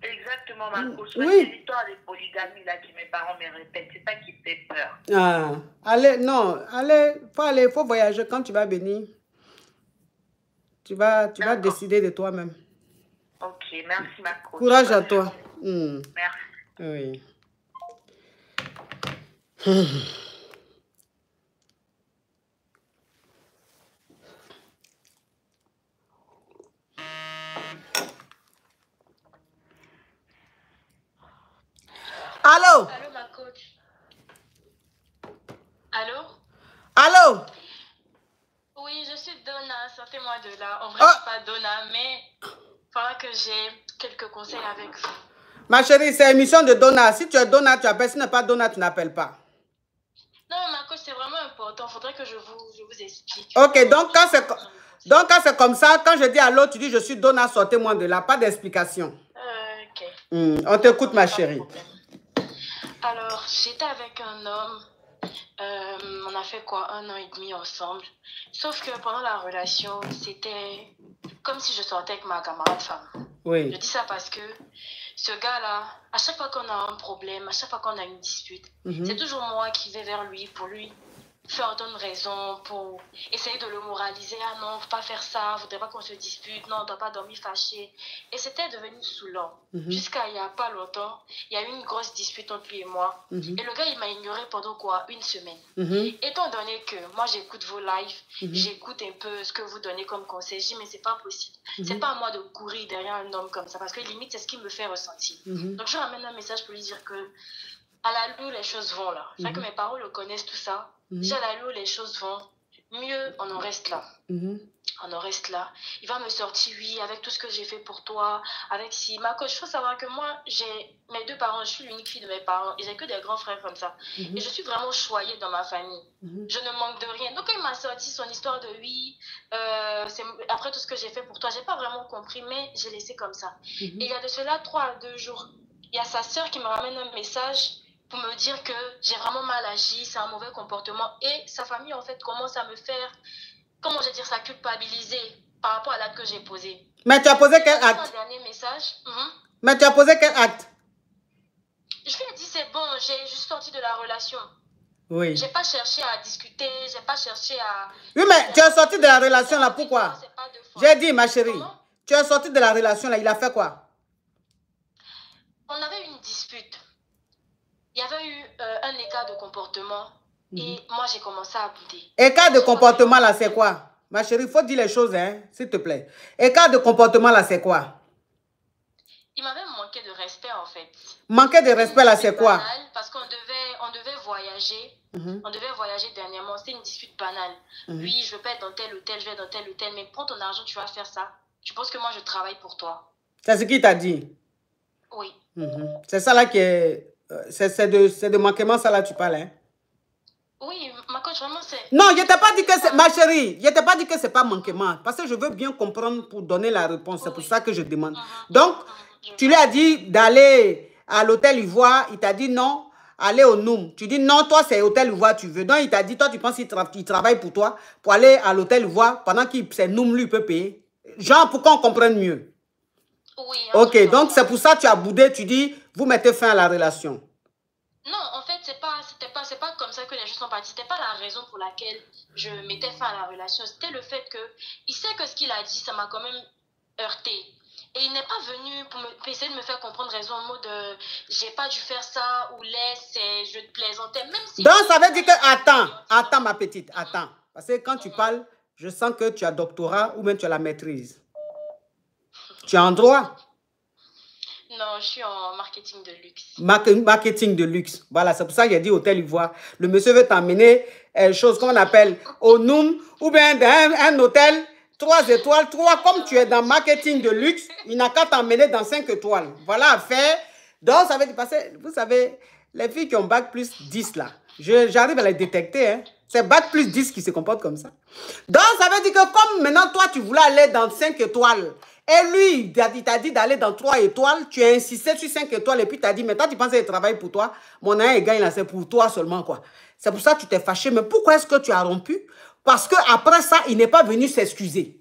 Exactement, ma coach. oui. C'est l'histoire des polygamies là que mes parents me répètent. C'est ça qui fait peur. Ah, allez, non, allez, faut aller, faut voyager quand tu vas venir. Tu vas, tu vas décider de toi-même. Ok, merci ma coach. Courage à toi. Hmm, Merci. Oui. Allô? Allô, ma coach. Allô? Allô? Oui, je suis Donna, sortez-moi de là. En vrai, Ah. je suis pas Donna, mais il faudra que j'ai quelques conseils avec vous. Ma chérie, c'est émission de Donna. Si tu es Donna, tu appelles. Si tu n'es pas Donna, tu n'appelles pas. Non, ma coach, c'est vraiment important. Il faudrait que je vous, je vous explique. Ok, donc quand c'est donc quand c'est comme ça, quand je dis allô, tu dis je suis Donna, sortez-moi de là. Pas d'explication. Euh, ok. Hmm, on t'écoute, ma chérie. Alors, j'étais avec un homme. euh, on a fait quoi Un an et demi ensemble. Sauf que pendant la relation, c'était comme si je sortais avec ma camarade femme. Je Oui. dis ça parce que ce gars-là, à chaque fois qu'on a un problème, à chaque fois qu'on a une dispute, Mhm. c'est toujours moi qui vais vers lui pour lui faire donner raison, pour essayer de le moraliser. Ah non, faut pas faire ça, faudrait pas qu'on se dispute, non, on doit pas dormir fâché. Et c'était devenu saoulant. Mhm. Jusqu'à il y a pas longtemps, il y a eu une grosse dispute entre lui et moi. Mhm. Et le gars, il m'a ignoré pendant quoi? Une semaine. Mhm. Étant donné que moi j'écoute vos lives, j'écoute un peu ce que vous donnez comme conseil, je dis mais c'est pas possible. C'est pas à moi de courir derrière un homme comme ça parce que limite c'est ce qui me fait ressentir. Donc je ramène un message pour lui dire que à la où les choses vont là. C'est vrai que mes parents le connaissent tout ça. La où les choses vont, mieux on en reste là. Mhm. On en reste là. Il va me sortir, oui, avec tout ce que j'ai fait pour toi, avec si. Ma coach, il faut savoir que moi, j'ai mes deux parents, je suis l'unique fille de mes parents, et j'ai que des grands frères comme ça. Mhm. Et je suis vraiment choyée dans ma famille. Mhm. Je ne manque de rien. Donc, quand il m'a sorti son histoire de oui, euh, après tout ce que j'ai fait pour toi, j'ai pas vraiment compris, mais j'ai laissé comme ça. Et il y a de cela trois à deux jours, il y a sa sœur qui me ramène un message pour me dire que j'ai vraiment mal agi, c'est un mauvais comportement. Et sa famille, en fait, commence à me faire, comment je vais dire ça, culpabiliser par rapport à l'acte que j'ai posé. Mais tu as posé quel acte? dernier message. mhm. Mais tu as posé quel acte? Je lui ai dit, c'est bon, j'ai juste sorti de la relation. Oui. J'ai pas cherché à discuter, j'ai pas cherché à... Oui, mais tu es sorti de la relation là, pourquoi? J'ai dit, ma chérie, Comment? tu es sorti de la relation là, il a fait quoi On avait eu une dispute. Il y avait eu euh, un écart de comportement et moi j'ai commencé à bouder. Écart de comportement là, c'est quoi? Ma chérie, il faut dire les choses, hein, s'il te plaît. Écart de comportement là, c'est quoi? Il m'avait manqué de respect en fait. Manquer de respect là, c'est quoi? Parce qu'on devait, on devait voyager. Mhm. On devait voyager dernièrement. C'était une dispute banale. Mhm. Oui, je veux pas être dans tel hôtel, je vais dans tel hôtel, mais prends ton argent, tu vas faire ça. Tu penses que moi je travaille pour toi C'est ce qu'il t'a dit? Oui. Mhm. C'est ça là qui est... euh, C'est de, de manquement ça là tu parles, hein Oui, ma coach, vraiment c'est. Non, je t'ai pas dit que c'est... Ma chérie, je t'ai pas dit que c'est pas manquement. Parce que je veux bien comprendre pour donner la réponse. C'est pour ça que je demande. Donc, tu lui as dit d'aller à l'hôtel Ivoire. Il t'a dit non, aller au Noum. Tu dis non, toi, c'est hôtel Ivoire, tu veux. Donc, il t'a dit, toi, tu penses qu'il tra- qu'il travaille pour toi pour aller à l'hôtel Ivoire pendant que c'est Noum, lui, il peut payer. Genre, pour qu'on comprenne mieux. Oui. Ok, donc c'est pour ça que tu as boudé. Tu dis, vous mettez fin à la relation. Non, en fait, c'est pas, c'était pas, c'est pas comme ça que les choses sont parties. C'était pas la raison pour laquelle je mettais fin à la relation. C'était le fait que il sait que ce qu'il a dit, ça m'a quand même heurté. Et il n'est pas venu pour, me, pour essayer de me faire comprendre raison en mode euh, j'ai pas dû faire ça ou laisse, et je te plaisantais. Même si. Donc, ça veut dire que, attends, attends, ma petite, attends. Parce que quand tu parles, je sens que tu as doctorat ou même tu as la maîtrise. Tu es en droit. Non, je suis en marketing de luxe. Marketing de luxe. Voilà, c'est pour ça que j'ai dit Hôtel Ivoire. Le monsieur veut t'emmener, euh, chose qu'on appelle au Noum, ou bien un, un hôtel, trois étoiles, trois, comme tu es dans marketing de luxe, il n'a qu'à t'emmener dans cinq étoiles. Voilà à faire. Donc, ça veut dire, que, vous savez, les filles qui ont bac plus 10 là, j'arrive à les détecter, hein. C'est bac plus 10 qui se comporte comme ça. Donc, ça veut dire que comme maintenant, toi, tu voulais aller dans 5 étoiles, et lui, il t'a dit- il d'aller dans 3 étoiles, tu as insisté sur 5 étoiles, et puis tu as dit, mais toi, tu penses qu'il travaille pour toi, mon un gagne là, c'est pour toi seulement, quoi. C'est pour ça que tu t'es fâché. Mais pourquoi est-ce que tu as rompu? Parce que après ça, il n'est pas venu s'excuser.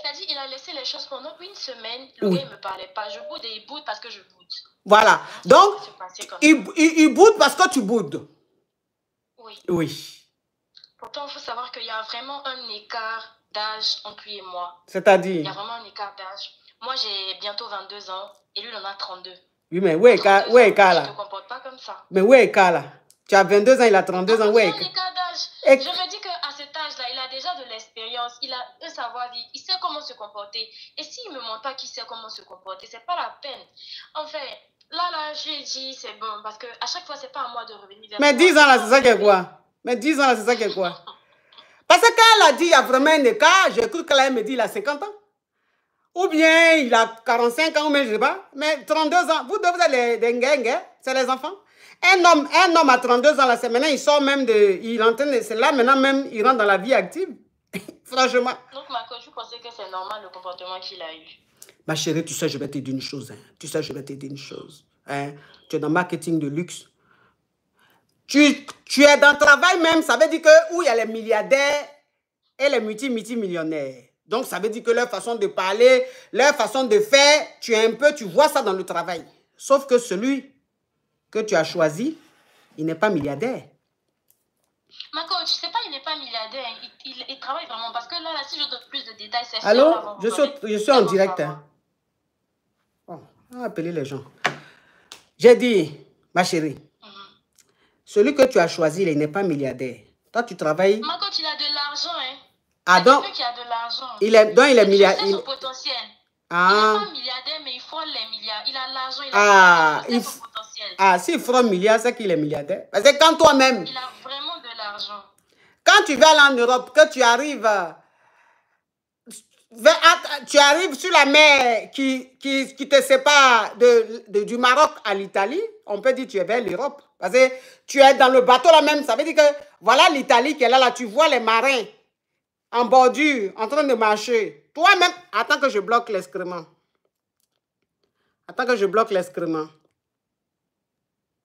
C'est-à-dire, il a laissé les choses pendant une semaine. Oui. Le gars, il me parlait pas. Je boude et il boude parce que je boude. Voilà. Donc, il, il, il boude parce que tu boudes. Oui. Oui. Pourtant, il faut savoir qu'il y a vraiment un écart d'âge entre lui et moi. Il y C'est-à-dire a vraiment un écart d'âge. Moi, j'ai bientôt 22 ans et lui, il en a 32. Oui, mais où est Tu là ne te comportes pas comme ça. Mais où est Ka, là Tu as 22 ans, il a 32 ans, où est d'âge. Je me dis qu'à cet âge-là, il a déjà de l'expérience, il a un savoir-vivre, il sait comment se comporter. Et s'il ne me montre pas qu'il sait comment se comporter, c'est pas la peine. En fait, là, là, je lui ai dit, c'est bon, parce que à chaque fois, c'est pas à moi de revenir vers Mais toi. 10 ans là, c'est ça qui est quoi? Mais 10 ans là, c'est ça qui est quoi? Parce que quand elle a dit il y a vraiment un écart, j'ai cru qu'elle me dire il a 50 ans. Ou bien il a 45 ans, ou bien je sais pas. Mais 32 ans, vous vous êtes des, c'est les enfants. Un homme, un homme à 32 ans, là, c'est maintenant, il sort même de. Il C'est là maintenant même, il rentre dans la vie active. Franchement. Donc, ma coach, je pensais que c'est normal le comportement qu'il a eu? Ma chérie, tu sais, je vais te dire une chose. hein. Tu sais, je vais te dire une chose. hein. Tu es dans le marketing de luxe. Tu, tu es dans le travail même, ça veut dire que où il y a les milliardaires et les multi-multimillionnaires. Donc, ça veut dire que leur façon de parler, leur façon de faire, tu es un peu, tu vois ça dans le travail. Sauf que celui que tu as choisi, il n'est pas milliardaire. Ma coach, c'est pas, il n'est pas milliardaire, il, il, il travaille vraiment. Parce que là, là, si je donne plus de détails, c'est Allô? je suis, je suis en direct. Hein. Bon, on va appeler les gens. J'ai dit, ma chérie. Celui que tu as choisi, il n'est pas milliardaire. Toi, tu travailles. Ma coach, il a de l'argent, hein. Ah, donc, qui a de l'argent. il est, donc il est milliardaire. son potentiel. Il Ah, n'est pas milliardaire, mais il frôle les milliards. Il a l'argent, il a Ah, il son potentiel. ah s'il frôle un milliard, c'est qu'il est milliardaire. Parce que quand toi-même, Il a vraiment de l'argent. Quand tu vas aller en Europe, que tu arrives, euh, tu arrives sur la mer qui, qui, qui te sépare de, de- du Maroc à l'Italie, on peut dire que tu es vers l'Europe. Parce que tu es dans le bateau là même, ça veut dire que voilà l'Italie qui est là, tu vois les marins en bordure, en train de marcher. Toi-même, attends que je bloque l'excrément. Attends que je bloque l'excrément.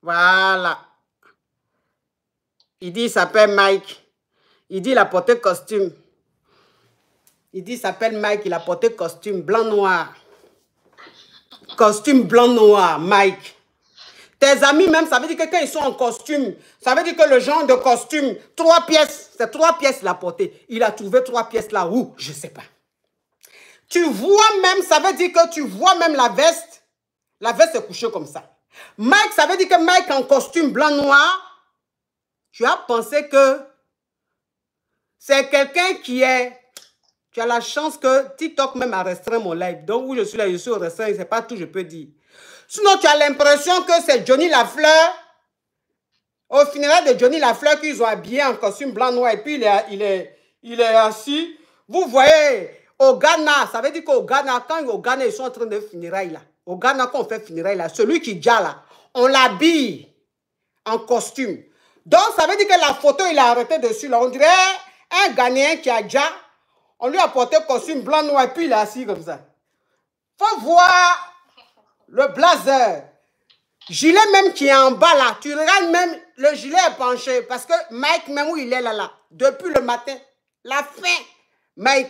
Voilà. Il dit, il s'appelle Mike. Il dit, il a porté costume. Il dit, il s'appelle Mike, il a porté costume blanc-noir. Costume blanc-noir, Mike. Tes amis même, ça veut dire que quand ils sont en costume, ça veut dire que le genre de costume, trois pièces, c'est trois pièces qu'il a porté. Il a trouvé trois pièces là où? Je ne sais pas. Tu vois même, ça veut dire que tu vois même la veste. La veste est couchée comme ça. Mike, ça veut dire que Mike en costume blanc-noir, tu as pensé que c'est quelqu'un qui est... Tu as la chance que TikTok même a restreint mon live. Donc, où je suis là, je suis au restreint, c'est pas tout, je peux dire. Sinon, tu as l'impression que c'est Johnny Lafleur. Au funérail de Johnny Lafleur qu'ils ont habillé en costume blanc-noir et puis il est, il, est, il est assis. Vous voyez, au Ghana, ça veut dire qu'au Ghana, quand au Ghana, ils sont en train de funérailles là. Au Ghana, quand on fait funérailles là, celui qui déjà là, on l'habille en costume. Donc, ça veut dire que la photo, il a arrêté dessus. Là. On dirait un Ghanéen qui a déjà, on lui a porté costume blanc, noir, et puis il est assis comme ça. faut voir le blazer. Gilet même qui est en bas là. Tu regardes même, le gilet est penché. Parce que Mike, même où il est là, là, depuis le matin, la faim, Mike,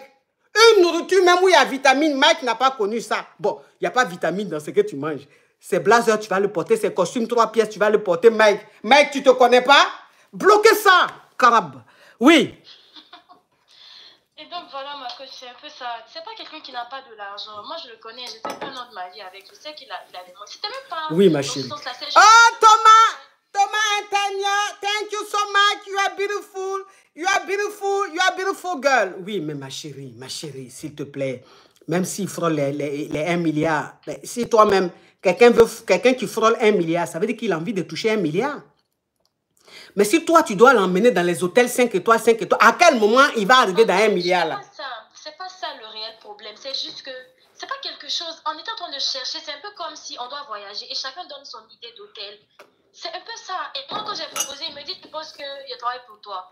une nourriture même où il y a vitamine, Mike n'a pas connu ça. Bon, il n'y a pas vitamine dans ce que tu manges. C'est blazer, tu vas le porter. C'est costume trois pièces, tu vas le porter, Mike. Mike, tu te connais pas? Bloquez ça, carab. Oui. Donc voilà, ma coach, c'est un peu ça. C'est pas quelqu'un qui n'a pas de l'argent. Moi, je le connais, j'ai fait un an de ma vie avec. Je sais qu'il a, il a des moyens. C'était même pas. Oui, ma chérie. Oh, Thomas! Thomas Antania, thank you so much. You are beautiful. You are beautiful. You are beautiful girl. Oui, mais ma chérie, ma chérie, s'il te plaît, même s'il frôle les, les, les 1 milliard, si toi-même, quelqu'un veut, quelqu'un qui frôle 1 milliard, ça veut dire qu'il a envie de toucher 1 milliard. Mais si toi, tu dois l'emmener dans les hôtels 5 étoiles, 5 étoiles, à quel moment il va arriver dans 1 milliard là? C'est pas ça. C'est pas ça le réel problème. C'est juste que c'est pas quelque chose. On est en train de chercher. C'est un peu comme si on doit voyager et chacun donne son idée d'hôtel. C'est un peu ça. Et moi, quand j'ai proposé, il me dit Tu penses qu'il travaille pour toi?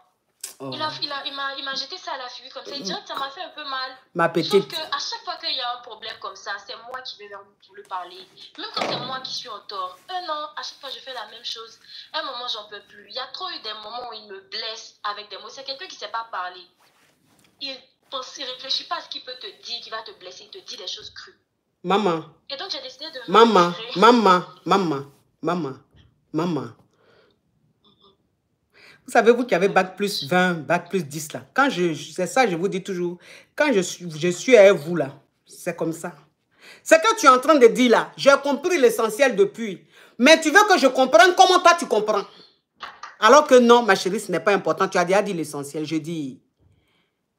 Oh. Il a- il a- il m'a il m'a jeté ça à la figure comme ça. Il dirait que ça m'a fait un peu mal. Ma Sauf petite. que à chaque fois qu'il y a un problème comme ça, c'est moi qui vais vers vous pour lui parler. Même quand c'est moi qui suis en tort. Un an, à chaque fois, je fais la même chose. un moment, j'en peux plus. Il y a trop eu des moments où il me blesse avec des mots. C'est quelqu'un qui ne sait pas parler. Il il réfléchit pas à ce qu'il peut te dire, qui va te blesser. Il te dit des choses crues. Maman, Et donc, j'ai décidé de. maman, maman, maman, maman, maman. Vous savez, vous qui avez bac plus 20, bac plus 10 là, quand je, c'est ça, je vous dis toujours, quand je suis, je suis avec vous là, c'est comme ça. C'est que tu es en train de dire là, j'ai compris l'essentiel depuis, mais tu veux que je comprenne comment toi tu comprends? Alors que non, ma chérie, ce n'est pas important, tu as déjà dit l'essentiel. Je dis,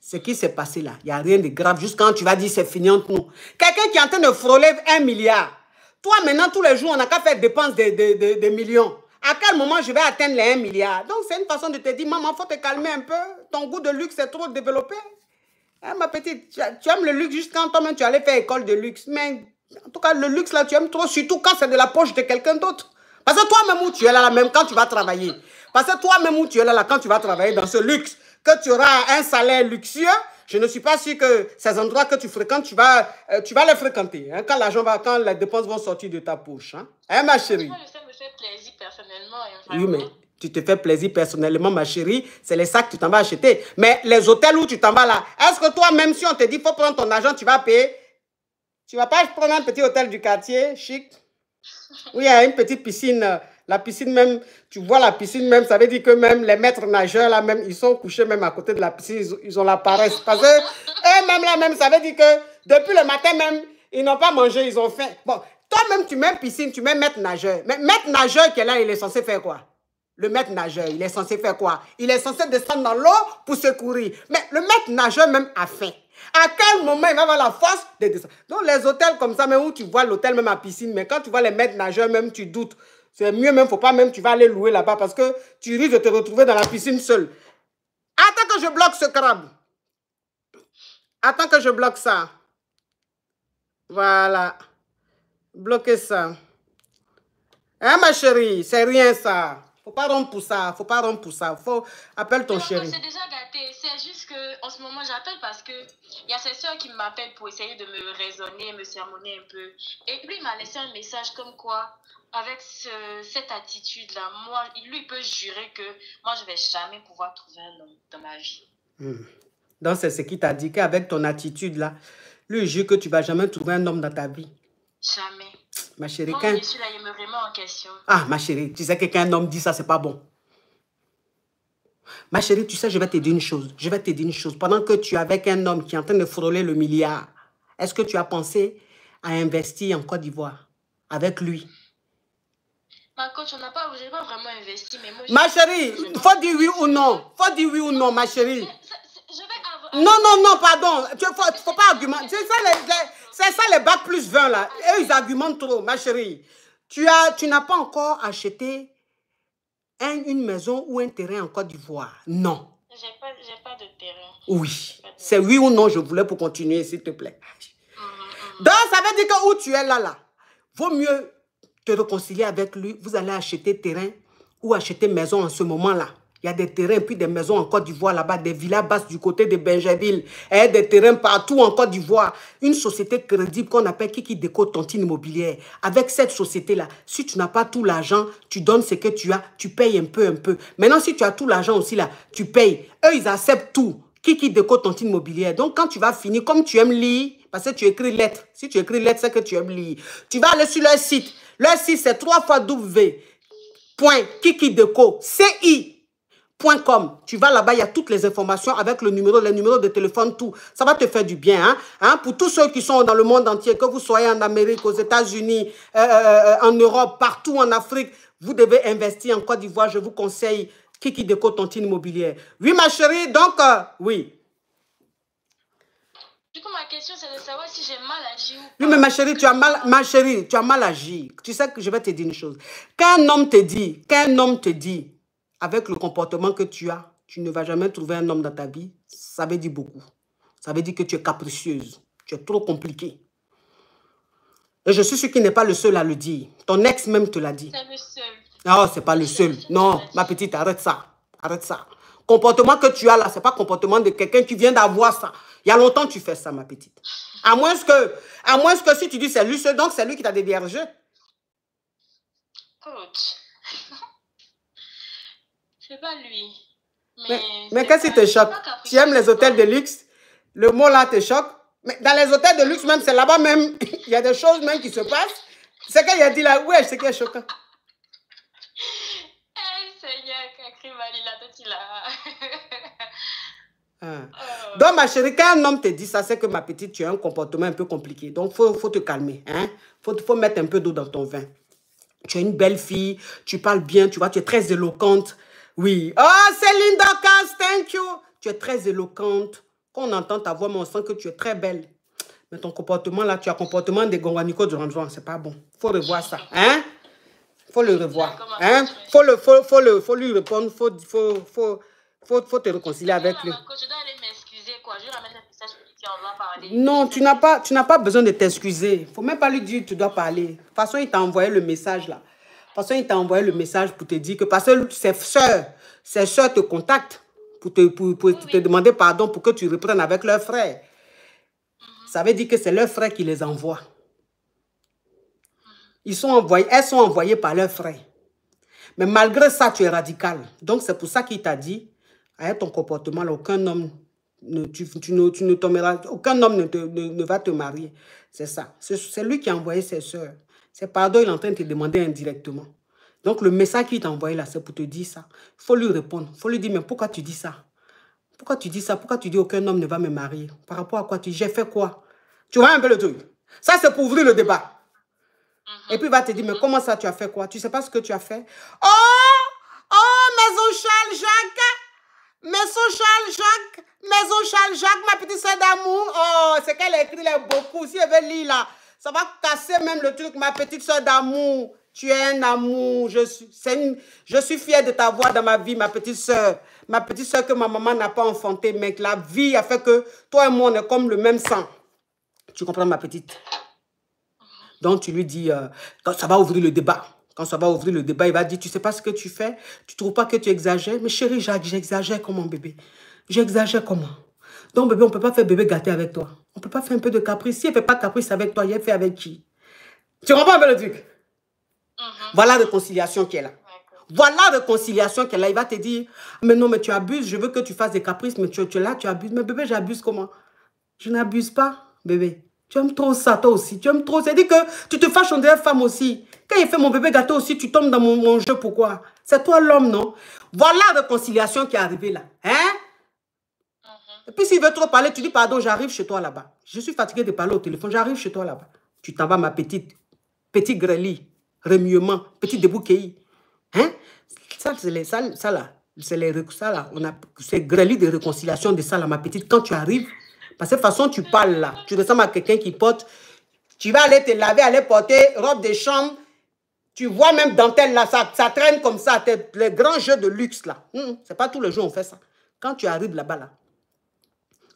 ce qui s'est passé là, il n'y a rien de grave, juste quand tu vas dire c'est fini entre nous. Quelqu'un qui est en train de frôler un milliard, toi maintenant tous les jours, on n'a qu'à faire dépenses de, de, de- de millions. À quel moment je vais atteindre les 1 milliard? Donc c'est une façon de te dire, maman, faut te calmer un peu, ton goût de luxe est trop développé. Hein, ma petite, tu, aimes le luxe juste quand toi-même tu allais faire école de luxe. Mais en tout cas, le luxe là, tu aimes trop, surtout quand c'est de la poche de quelqu'un d'autre. Parce que toi-même où tu es là, là, même quand tu vas travailler. Parce que toi-même où tu es là, là, quand tu vas travailler dans ce luxe, que tu auras un salaire luxueux, je ne suis pas sûr que ces endroits que tu fréquentes, tu vas, euh, tu vas les fréquenter. hein, quand l'argent va, quand les dépenses vont sortir de ta poche. Hein, Hein, ma chérie? Faire plaisir personnellement. hein, oui, mais tu te fais plaisir personnellement, ma chérie. C'est les sacs que tu t'en vas acheter. Mais les hôtels où tu t'en vas là, est-ce que toi, même si on te dit faut prendre ton argent, tu vas payer? Tu vas pas prendre un petit hôtel du quartier, chic? Oui, il y a une petite piscine. euh, La piscine même, tu vois la piscine même, ça veut dire que même les maîtres nageurs là même, ils sont couchés même à côté de la piscine, ils, ont- ils ont la paresse. Parce que eux-mêmes là même, ça veut dire que depuis le matin même, ils n'ont pas mangé, ils ont faim. Bon, toi-même, tu mets piscine, tu mets maître nageur. Mais maître nageur qui est là, il est censé faire quoi? Le maître nageur, il est censé faire quoi? Il est censé descendre dans l'eau pour secourir. Mais le maître nageur même a faim. À quel moment il va avoir la force de descendre? Donc les hôtels comme ça, même où tu vois l'hôtel même à piscine, mais quand tu vois les maîtres nageurs, même tu doutes. C'est mieux même, faut pas même, tu vas aller louer là-bas parce que tu risques de te retrouver dans la piscine seul. Attends que je bloque ce crabe. Attends que je bloque ça. Voilà. Bloquez ça. Hein, ma chérie, c'est rien ça. Faut pas rompre pour ça. Faut pas rompre pour ça. Faut appelle ton Non, chéri. C'est déjà gâté. C'est juste que en ce moment, j'appelle parce que il y a ses soeurs qui m'appellent pour essayer de me raisonner, me sermonner un peu. Et lui, m'a laissé un message comme quoi, avec ce- cette attitude-là, moi, lui il peut jurer que moi, je vais jamais pouvoir trouver un homme dans ma vie. Hmm. Donc, c'est ce qui t'a dit qu'avec ton attitude là, lui il jure que tu vas jamais trouver un homme dans ta vie. Jamais. Ma chérie, quand... je suis là, il me remet en question. Ah, ma chérie, tu sais que quand un homme dit ça, c'est pas bon. Ma chérie, tu sais, je vais te dire une chose. Je vais te dire une chose. Pendant que tu es avec un homme qui est en train de frôler le milliard, est-ce que tu as pensé à investir en Côte d'Ivoire avec lui? Ma coach, on n'a pas, vraiment investi, mais moi, Ma chérie, il faut dire oui ou non. faut dire oui ou non, ma chérie. je vais avoir. Non, non, non, pardon. Il faut, faut pas argumenter. C'est ça, les, les- c'est ça les bacs plus 20 là. Eux, ils argumentent trop, ma chérie. Tu as, tu n'as pas encore acheté un- une maison ou un terrain en Côte d'Ivoire. Non. J'ai pas, pas de terrain. Oui. C'est oui ou non, je voulais pour continuer, s'il te plaît. Mm, Donc, ça veut dire que où tu es là, là, vaut mieux te réconcilier avec lui. Vous allez acheter terrain ou acheter maison en ce moment-là. Il y a des terrains, puis des maisons en Côte d'Ivoire là-bas, des villas basses du côté de Benjerville, et des terrains partout en Côte d'Ivoire. Une société crédible qu'on appelle Kiki Déco Tontine Immobilière. Avec cette société-là, si tu n'as pas tout l'argent, tu donnes ce que tu as, tu payes un peu, un peu. Maintenant, si tu as tout l'argent aussi là, tu payes. Eux, ils acceptent tout. Kiki Déco Tontine Immobilière. Donc, quand tu vas finir, comme tu aimes lire, parce que tu écris lettres. Si tu écris lettres, c'est que tu aimes lire. Tu vas aller sur leur site. Leur site, c'est 3 fois W. Point Kikideco, Tu vas là-bas, il y a toutes les informations avec le numéro, les numéros de téléphone, tout. Ça va te faire du bien. Hein? Hein? Pour tous ceux qui sont dans le monde entier, que vous soyez en Amérique, aux États-Unis, euh, euh, en Europe, partout en Afrique, vous devez investir en Côte d'Ivoire. Je vous conseille Kikideco Tontine Immobilière. Oui, ma chérie, donc, euh, oui. Du coup, ma question, c'est de savoir si j'ai mal agi ou Oui, mais ma chérie, tu as mal, ma chérie, tu as mal agi. Tu sais que je vais te dire une chose. Quand un homme te dit, quand un homme te dit, avec le comportement que tu as, tu ne vas jamais trouver un homme dans ta vie, ça veut dire beaucoup. Ça veut dire que tu es capricieuse. Tu es trop compliquée. Et je suis sûr qu'il n'est pas le seul à le dire. Ton ex même te l'a dit. c'est le seul. Non, c'est pas le seul. Non, ma petite, arrête ça. Arrête ça. Comportement que tu as là, c'est pas comportement de quelqu'un qui vient d'avoir ça. Il y a longtemps que tu fais ça, ma petite. À moins que, à moins que si tu dis c'est lui seul, donc c'est lui qui t'a déviergé. Coach. Pas lui. Mais, Mais, mais c'est qu'est-ce qui te choque? Tu aimes les hôtels de luxe? Le mot là te choque? Mais dans les hôtels de luxe, même, c'est là-bas même, il y a des choses même qui se passent. C'est qu'il a dit là, ouais, c'est qui est choquant? Eh. Ah. Donc, ma chérie, quand un homme te dit ça, c'est que ma petite, tu as un comportement un peu compliqué. Donc, il faut, faut te calmer. Il hein? faut, faut mettre un peu d'eau dans ton vin. Tu es une belle fille, tu parles bien, tu vois, tu es très éloquente. Oui. Oh, Céline Dorcas, thank you. Tu es très éloquente. Quand on entend ta voix, mais on sent que tu es très belle. Mais ton comportement là, tu as comportement de Gonganico de Ranjouan, c'est pas bon. faut revoir ça. Hein? faut le revoir. Hein? faut, le, faut, faut, le, faut lui répondre, faut, faut, faut, faut, faut te réconcilier avec lui. Non, tu n'as pas, tu n'as pas besoin de t'excuser. faut même pas lui dire tu dois parler. De toute façon, il t'a envoyé le message là. De toute façon, il t'a envoyé le message pour te dire que parce que ses soeurs, ses soeurs te contactent pour te, pour, pour te demander pardon pour que tu reprennes avec leur frère. Ça veut dire que c'est leur frère qui les envoie. Ils sont envoyés, elles sont envoyées par leur frère. Mais malgré ça, tu es radical. Donc, c'est pour ça qu'il t'a dit, avec ton comportement, là, aucun homme ne, tu, tu ne, tu ne aucun homme ne, te- ne, ne va te marier. C'est ça. C'est lui qui a envoyé ses soeurs. C'est pardon, il est en train de te demander indirectement. Donc, le message qu'il t'a envoyé là, c'est pour te dire ça. Il faut lui répondre. Il faut lui dire, mais pourquoi tu dis ça? Pourquoi tu dis ça? Pourquoi tu dis aucun homme ne va me marier? Par rapport à quoi tu dis J'ai fait quoi? Tu vois un peu le truc? Ça, c'est pour ouvrir le débat. Et puis il va te dire, mais comment ça tu as fait quoi? Tu sais pas ce que tu as fait? Oh Oh, maison Charles Jacques Maison Charles Jacques Maison Charles Jacques, ma petite soeur d'amour. Oh, c'est qu'elle a écrit là beaucoup. Si elle veut lire là, ça va casser même le truc, ma petite soeur d'amour. Tu es un amour. Je suis, une- je suis fière de t'avoir dans ma vie, ma petite soeur. Ma petite soeur que ma maman n'a pas enfantée, mais que la vie a fait que toi et moi, on est comme le même sang. Tu comprends, ma petite? Donc, tu lui dis, euh, quand ça va ouvrir le débat, quand ça va ouvrir le débat, il va dire, tu sais pas ce que tu fais? Tu trouves pas que tu exagères? Mais chérie, j'exagère comment, bébé J'exagère comment? Donc, bébé, on peut pas faire bébé gâté avec toi. On peut pas faire un peu de caprice. Si elle fait pas caprice avec toi, elle fait avec qui? Tu comprends un peu le truc? Voilà la réconciliation qui est là. Voilà la réconciliation qu'elle a. Il va te dire, mais non, mais tu abuses, je veux que tu fasses des caprices, mais tu, tu es là, tu abuses. Mais bébé, j'abuse comment? Je n'abuse pas, bébé. Tu aimes trop ça, toi aussi. Tu aimes trop. C'est-à-dire que tu te fâches en des femme aussi. Quand il fait mon bébé gâteau aussi, tu tombes dans mon, mon jeu. Pourquoi? C'est toi l'homme, non? Voilà la réconciliation qui est arrivée là. Hein? Puis s'il veut trop parler, tu dis, pardon, j'arrive chez toi là-bas. Je suis fatiguée de parler au téléphone. J'arrive chez toi là-bas. Tu t'en vas, ma petite. Petit grêlis. Remuement. Petit débouquet. Hein? Ça, c'est les, ça, ça là. C'est les, ça là. On a, de réconciliation de ça là, ma petite. Quand tu arrives, parce que de façon, tu parles là. Tu ressembles à quelqu'un qui porte. Tu vas aller te laver, aller porter robe de chambre. Tu vois même dentelle là, ça, ça traîne comme ça. Les grands jeux de luxe là. Hum, c'est pas tous les jours on fait ça. Quand tu arrives là-bas là,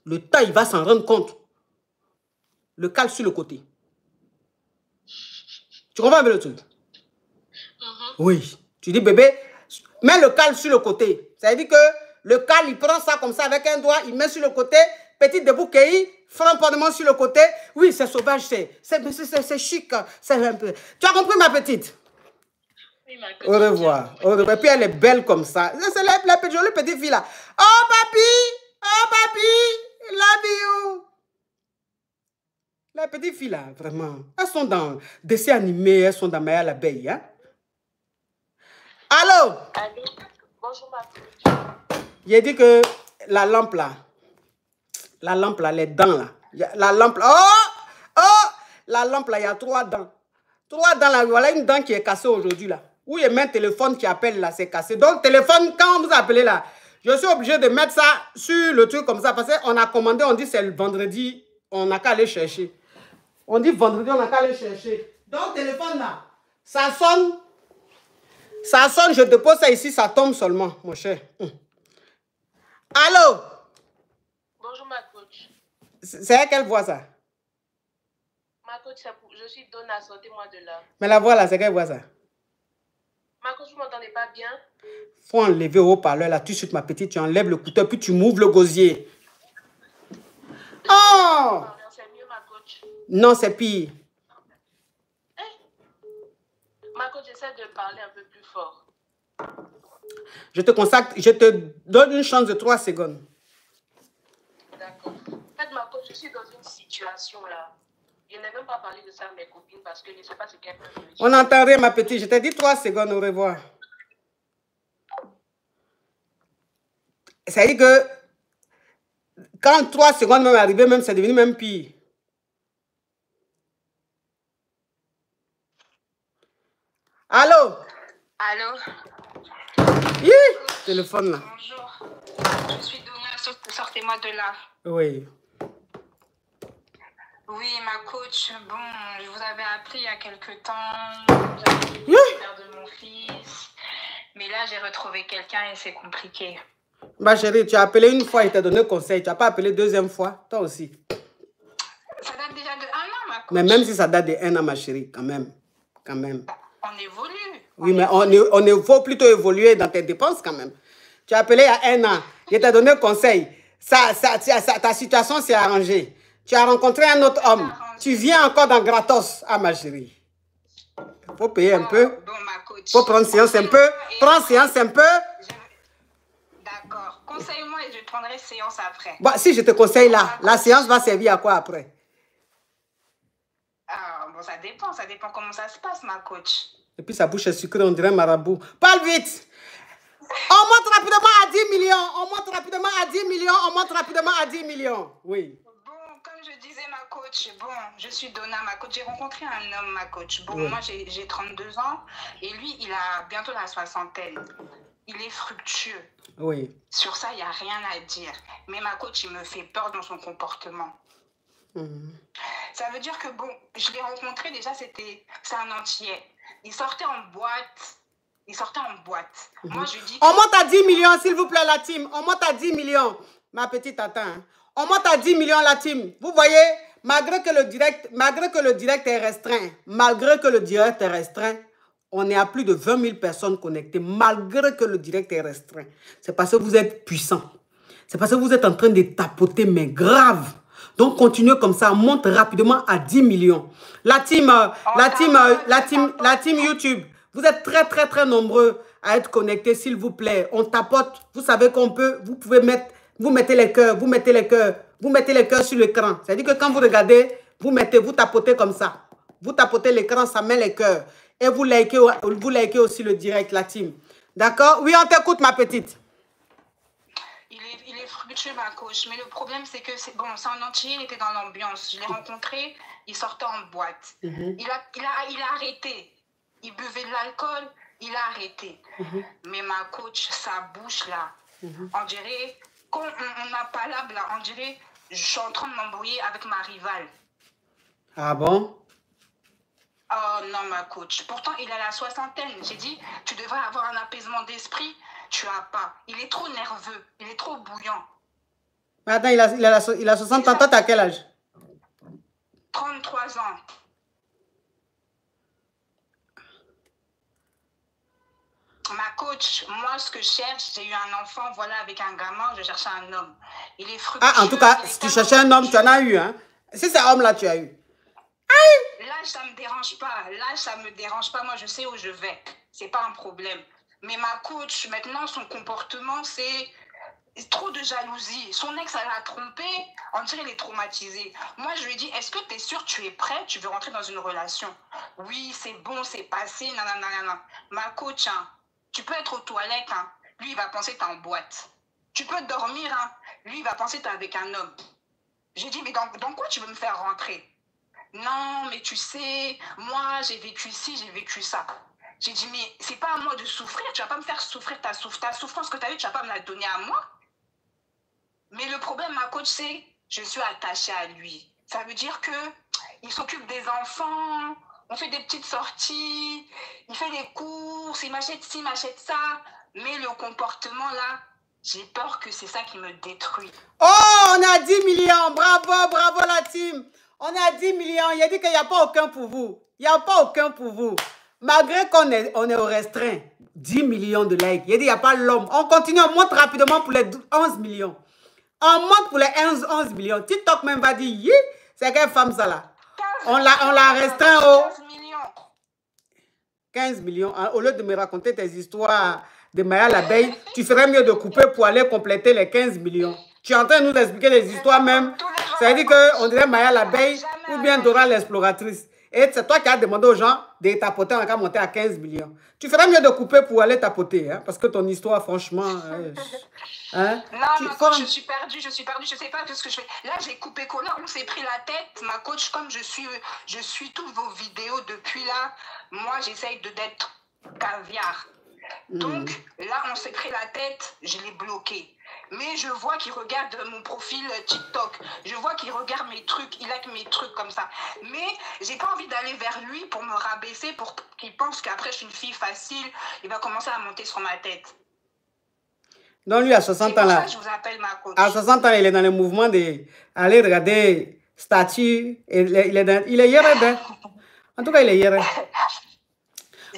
le temps il va s'en rendre compte. Le cale sur le côté. Tu comprends un peu le truc? Oui. Tu dis bébé, mets le cale sur le côté. Ça veut dire que le cale, il prend ça comme ça avec un doigt, il met sur le côté, petit débouquet, framponnement sur le côté. Oui, c'est sauvage, c'est chic. hein. C'est un peu. Tu as compris ma petite? Oui, ma Au revoir. Au revoir. Et puis elle est belle comme ça. C'est la, la petite- jolie petite fille là. Oh papi! Oh papi! Love you! La petite fille là, vraiment. Elles sont dans dessin animé, elles sont dans Maya l'abeille. Hein? Allô? Allô? Bonjour, ma. J'ai dit que la lampe là, la lampe là, les dents là, la lampe là, oh! Oh! La lampe là, il y a trois dents. Trois dents là, voilà une dent qui est cassée aujourd'hui là. Où il y a même téléphone qui appelle là, c'est cassé. Donc téléphone, quand vous appelez là, je suis obligé de mettre ça sur le truc comme ça parce qu'on a commandé, on dit c'est le vendredi, on n'a qu'à aller chercher. On dit vendredi, on n'a qu'à aller chercher. Donc téléphone là, ça sonne, ça sonne, je dépose ça ici, ça tombe seulement, mon cher. Hum. Allô? Bonjour, ma coach. C'est c'est elle qu'elle voit ça? Ma coach, je suis Donna, sortez-moi de là. Mais la voix là, c'est qu'elle voit ça? Ma coach, vous m'entendez pas bien? Faut enlever au haut-parleur là, de suite, ma petite, tu enlèves le couteau, puis tu m'ouvres le gosier. Oh! C'est mieux, ma coach. Non, c'est pire. Ma coach, j'essaie de parler un peu plus fort. Je te consacre, je te donne une chance de 3 secondes. D'accord. En fait, ma coach, je suis dans une situation là. Je n'ai même pas parlé de ça à mes copines parce que je ne sais pas ce qu'elles peuvent me dire. On n'entend rien, ma petite. Je t'ai dit 3 secondes, au revoir. Ça veut dire que quand 3 secondes même arrivées, même, c'est devenu même pire. Allô? Allô? Hi, téléphone là. Bonjour. Je suis Donna, sort- sortez-moi de là. Oui. Oui, ma coach, bon, je vous avais appelé il y a quelque temps. Le père de mon fils. Mais là, j'ai retrouvé quelqu'un et c'est compliqué. Ma chérie, tu as appelé une fois, il t'a donné conseil. Tu n'as pas appelé deuxième fois, toi aussi. Ça date déjà de un an, ma coach. Mais même si ça date de un an, ma chérie, quand même. Quand même. On évolue. Oui, mais on, on faut plutôt évoluer dans tes dépenses quand même. Tu as appelé il y a un an, il t'a donné conseil. Ça, ça- ça- ta situation s'est arrangée. Tu as rencontré un autre homme. Tu viens encore dans gratos. Ah, ma chérie. Il faut payer un peu. Faut prendre séance un peu. Prends séance un peu. D'accord. Conseille-moi et je prendrai séance après. Bon, si je te conseille là, la séance va servir à quoi après? Ah, bon, ça dépend. Ça dépend comment ça se passe, ma coach. Et puis sa bouche est sucrée, on dirait marabout. Parle vite On monte rapidement à 10 millions. On monte rapidement à 10 millions. On monte rapidement à 10 millions. Oui. Comme je disais, ma coach, bon, je suis Donna, ma coach. J'ai rencontré un homme, ma coach. Bon, moi, j'ai j'ai 32 ans et lui, il a bientôt la soixantaine. Il est fructueux. Oui. Sur ça, il n'y a rien à dire. Mais ma coach, il me fait peur dans son comportement. Mhm. Ça veut dire que, bon, je l'ai rencontré déjà, c'était c'est un entier. il sortait en boîte. Il sortait en boîte. Moi, je dis. On monte à 10 millions, s'il vous plaît, la team. On monte à 10 millions, ma petite hein. On monte à 10 millions, la team. Vous voyez, malgré que le direct, malgré que le direct est restreint, malgré que le direct est restreint, on est à plus de 20 000 personnes connectées, malgré que le direct est restreint. C'est parce que vous êtes puissant. C'est parce que vous êtes en train de tapoter, mais grave. Donc, continuez comme ça. Monte rapidement à 10 millions. La team, euh, la team, euh, la team, la team YouTube, vous êtes très, très, très nombreux à être connectés, s'il vous plaît. On tapote. Vous savez qu'on peut, vous pouvez mettre, vous mettez les cœurs, vous mettez les cœurs, vous mettez les cœurs sur l'écran. C'est-à-dire que quand vous regardez, vous mettez, vous tapotez comme ça. Vous tapotez l'écran, ça met les cœurs. Et vous likez, vous likez aussi le direct, la team. D'accord? Oui, on t'écoute, ma petite. Il est, il est fructueux, ma coach. Mais le problème, c'est que c'est bon, c'est en entier, il était dans l'ambiance. Je l'ai rencontré, il sortait en boîte. Mhm. Il, a, il, a, il a arrêté. Il buvait de l'alcool, il a arrêté. Mais ma coach, sa bouche là, on dirait, quand on n'a pas l'âme là, on dirait, je suis en train de m'embrouiller avec ma rivale. Ah bon? Oh non, ma coach. Pourtant, il a la soixantaine. J'ai dit, tu devrais avoir un apaisement d'esprit. Tu as pas. Il est trop nerveux. Il est trop bouillant. Mais Attends, il a, il a, la il a 60 ans. Toi, t'as quel âge? 33 ans. Ma coach, moi, ce que je cherche, j'ai eu un enfant, voilà, avec un gamin, je cherchais un homme. Il est fructueux. Ah, en tout cas, si tu cherchais un homme, tu en as eu, hein Si c'est un homme, là, tu as eu. L'âge, ça me dérange pas. L'âge, ça me dérange pas. Moi, je sais où je vais. C'est pas un problème. Mais ma coach, maintenant, son comportement, c'est trop de jalousie. Son ex, elle l'a trompé. On dirait qu'il est traumatisé. Moi, je lui dit, est-ce que tu es sûr, tu es prêt, tu veux rentrer dans une relation? Oui, c'est bon, c'est passé. Non, non, non, non, non. Ma coach, hein, tu peux être aux toilettes. Hein. Lui, il va penser que en boîte. Tu peux dormir. Hein. Lui, il va penser que avec un homme. J'ai dit, mais dans, dans quoi tu veux me faire rentrer? Non, mais tu sais, moi, j'ai vécu ci, j'ai vécu ça. J'ai dit, mais c'est pas à moi de souffrir. Tu vas pas me faire souffrir ta, souff- ta souffrance que tu as eue, tu vas pas me la donner à moi. Mais le problème, ma coach, c'est je suis attachée à lui. Ça veut dire que il s'occupe des enfants, on fait des petites sorties, il fait des courses, il m'achète ci, il m'achète ça. Mais le comportement, là, j'ai peur que c'est ça qui me détruit. Oh, on a 10 millions. Bravo, bravo, la team. On a 10 millions. Il a dit qu'il n'y a pas aucun pour vous. Il n'y a pas aucun pour vous. Malgré qu'on est, on est au restreint. 10 millions de likes. Il a dit qu'il n'y a pas l'homme. On continue, on monte rapidement pour les 12 11 millions. On monte pour les 11, 11 millions. TikTok même va dire, c'est quelle femme ça là? On l'a on l'a restreint au 15 millions. Hein, Au lieu de me raconter tes histoires de Maya l'abeille, tu ferais mieux de couper pour aller compléter les 15 millions. Tu es en train de nous expliquer les histoires même. Ça veut dire qu'on dirait Maya l'abeille ou bien Dora l'exploratrice. Et c'est toi qui as demandé aux gens de tapoter en cas monter à 15 millions. Tu ferais mieux de couper pour aller tapoter, hein, parce que ton histoire, franchement... euh, hein, Non, tu- ma faut- coach, je suis perdue, je suis perdue, je sais pas ce que je fais. Là, j'ai coupé collant, on s'est pris la tête. Ma coach, comme je suis, je suis toutes vos vidéos depuis là, moi, j'essaye d'être caviar. Donc, là, on s'est pris la tête, je l'ai bloqué. Mais je vois qu'il regarde mon profil TikTok. Je vois qu'il regarde mes trucs, il like mes trucs comme ça. Mais j'ai pas envie d'aller vers lui pour me rabaisser, pour qu'il pense qu'après je suis une fille facile. Il va commencer à monter sur ma tête. Donc lui, à 60 ans là, ça, je vous appelle ma coach. à 60 ans, il est dans le mouvement de aller regarder statut. Il est, il est, dans- il est hier, hein. En tout cas, il est hier.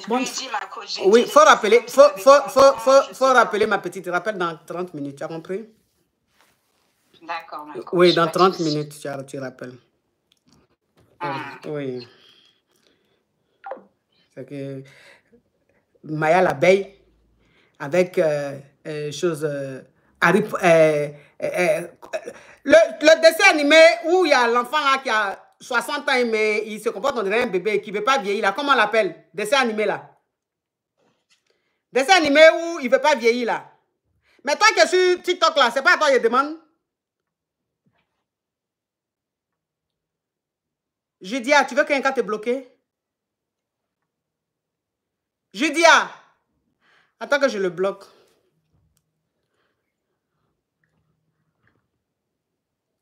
Bon, dit, ma coach, oui, faut rappeler, faut, faut, faut, faut, faut rappeler ma petite. Rappelle dans 30 minutes, tu as compris? D'accord. Oui, dans pas de 30 souci. minutes, tu, tu rappelles. Oui. C'est que Maya l'abeille, avec euh, euh, chose. euh, Harry euh, euh, euh, le, le dessin animé où il y a l'enfant là qui a 60 ans, mais il se comporte comme un bébé qui ne veut pas vieillir là. Comment on l'appelle? Dessin animé là. Dessin animé où il ne veut pas vieillir là. Mais toi qui es sur TikTok là, c'est pas à toi que je demande. Judia, tu veux qu'un cas te bloqué? Judia, attends que je le bloque.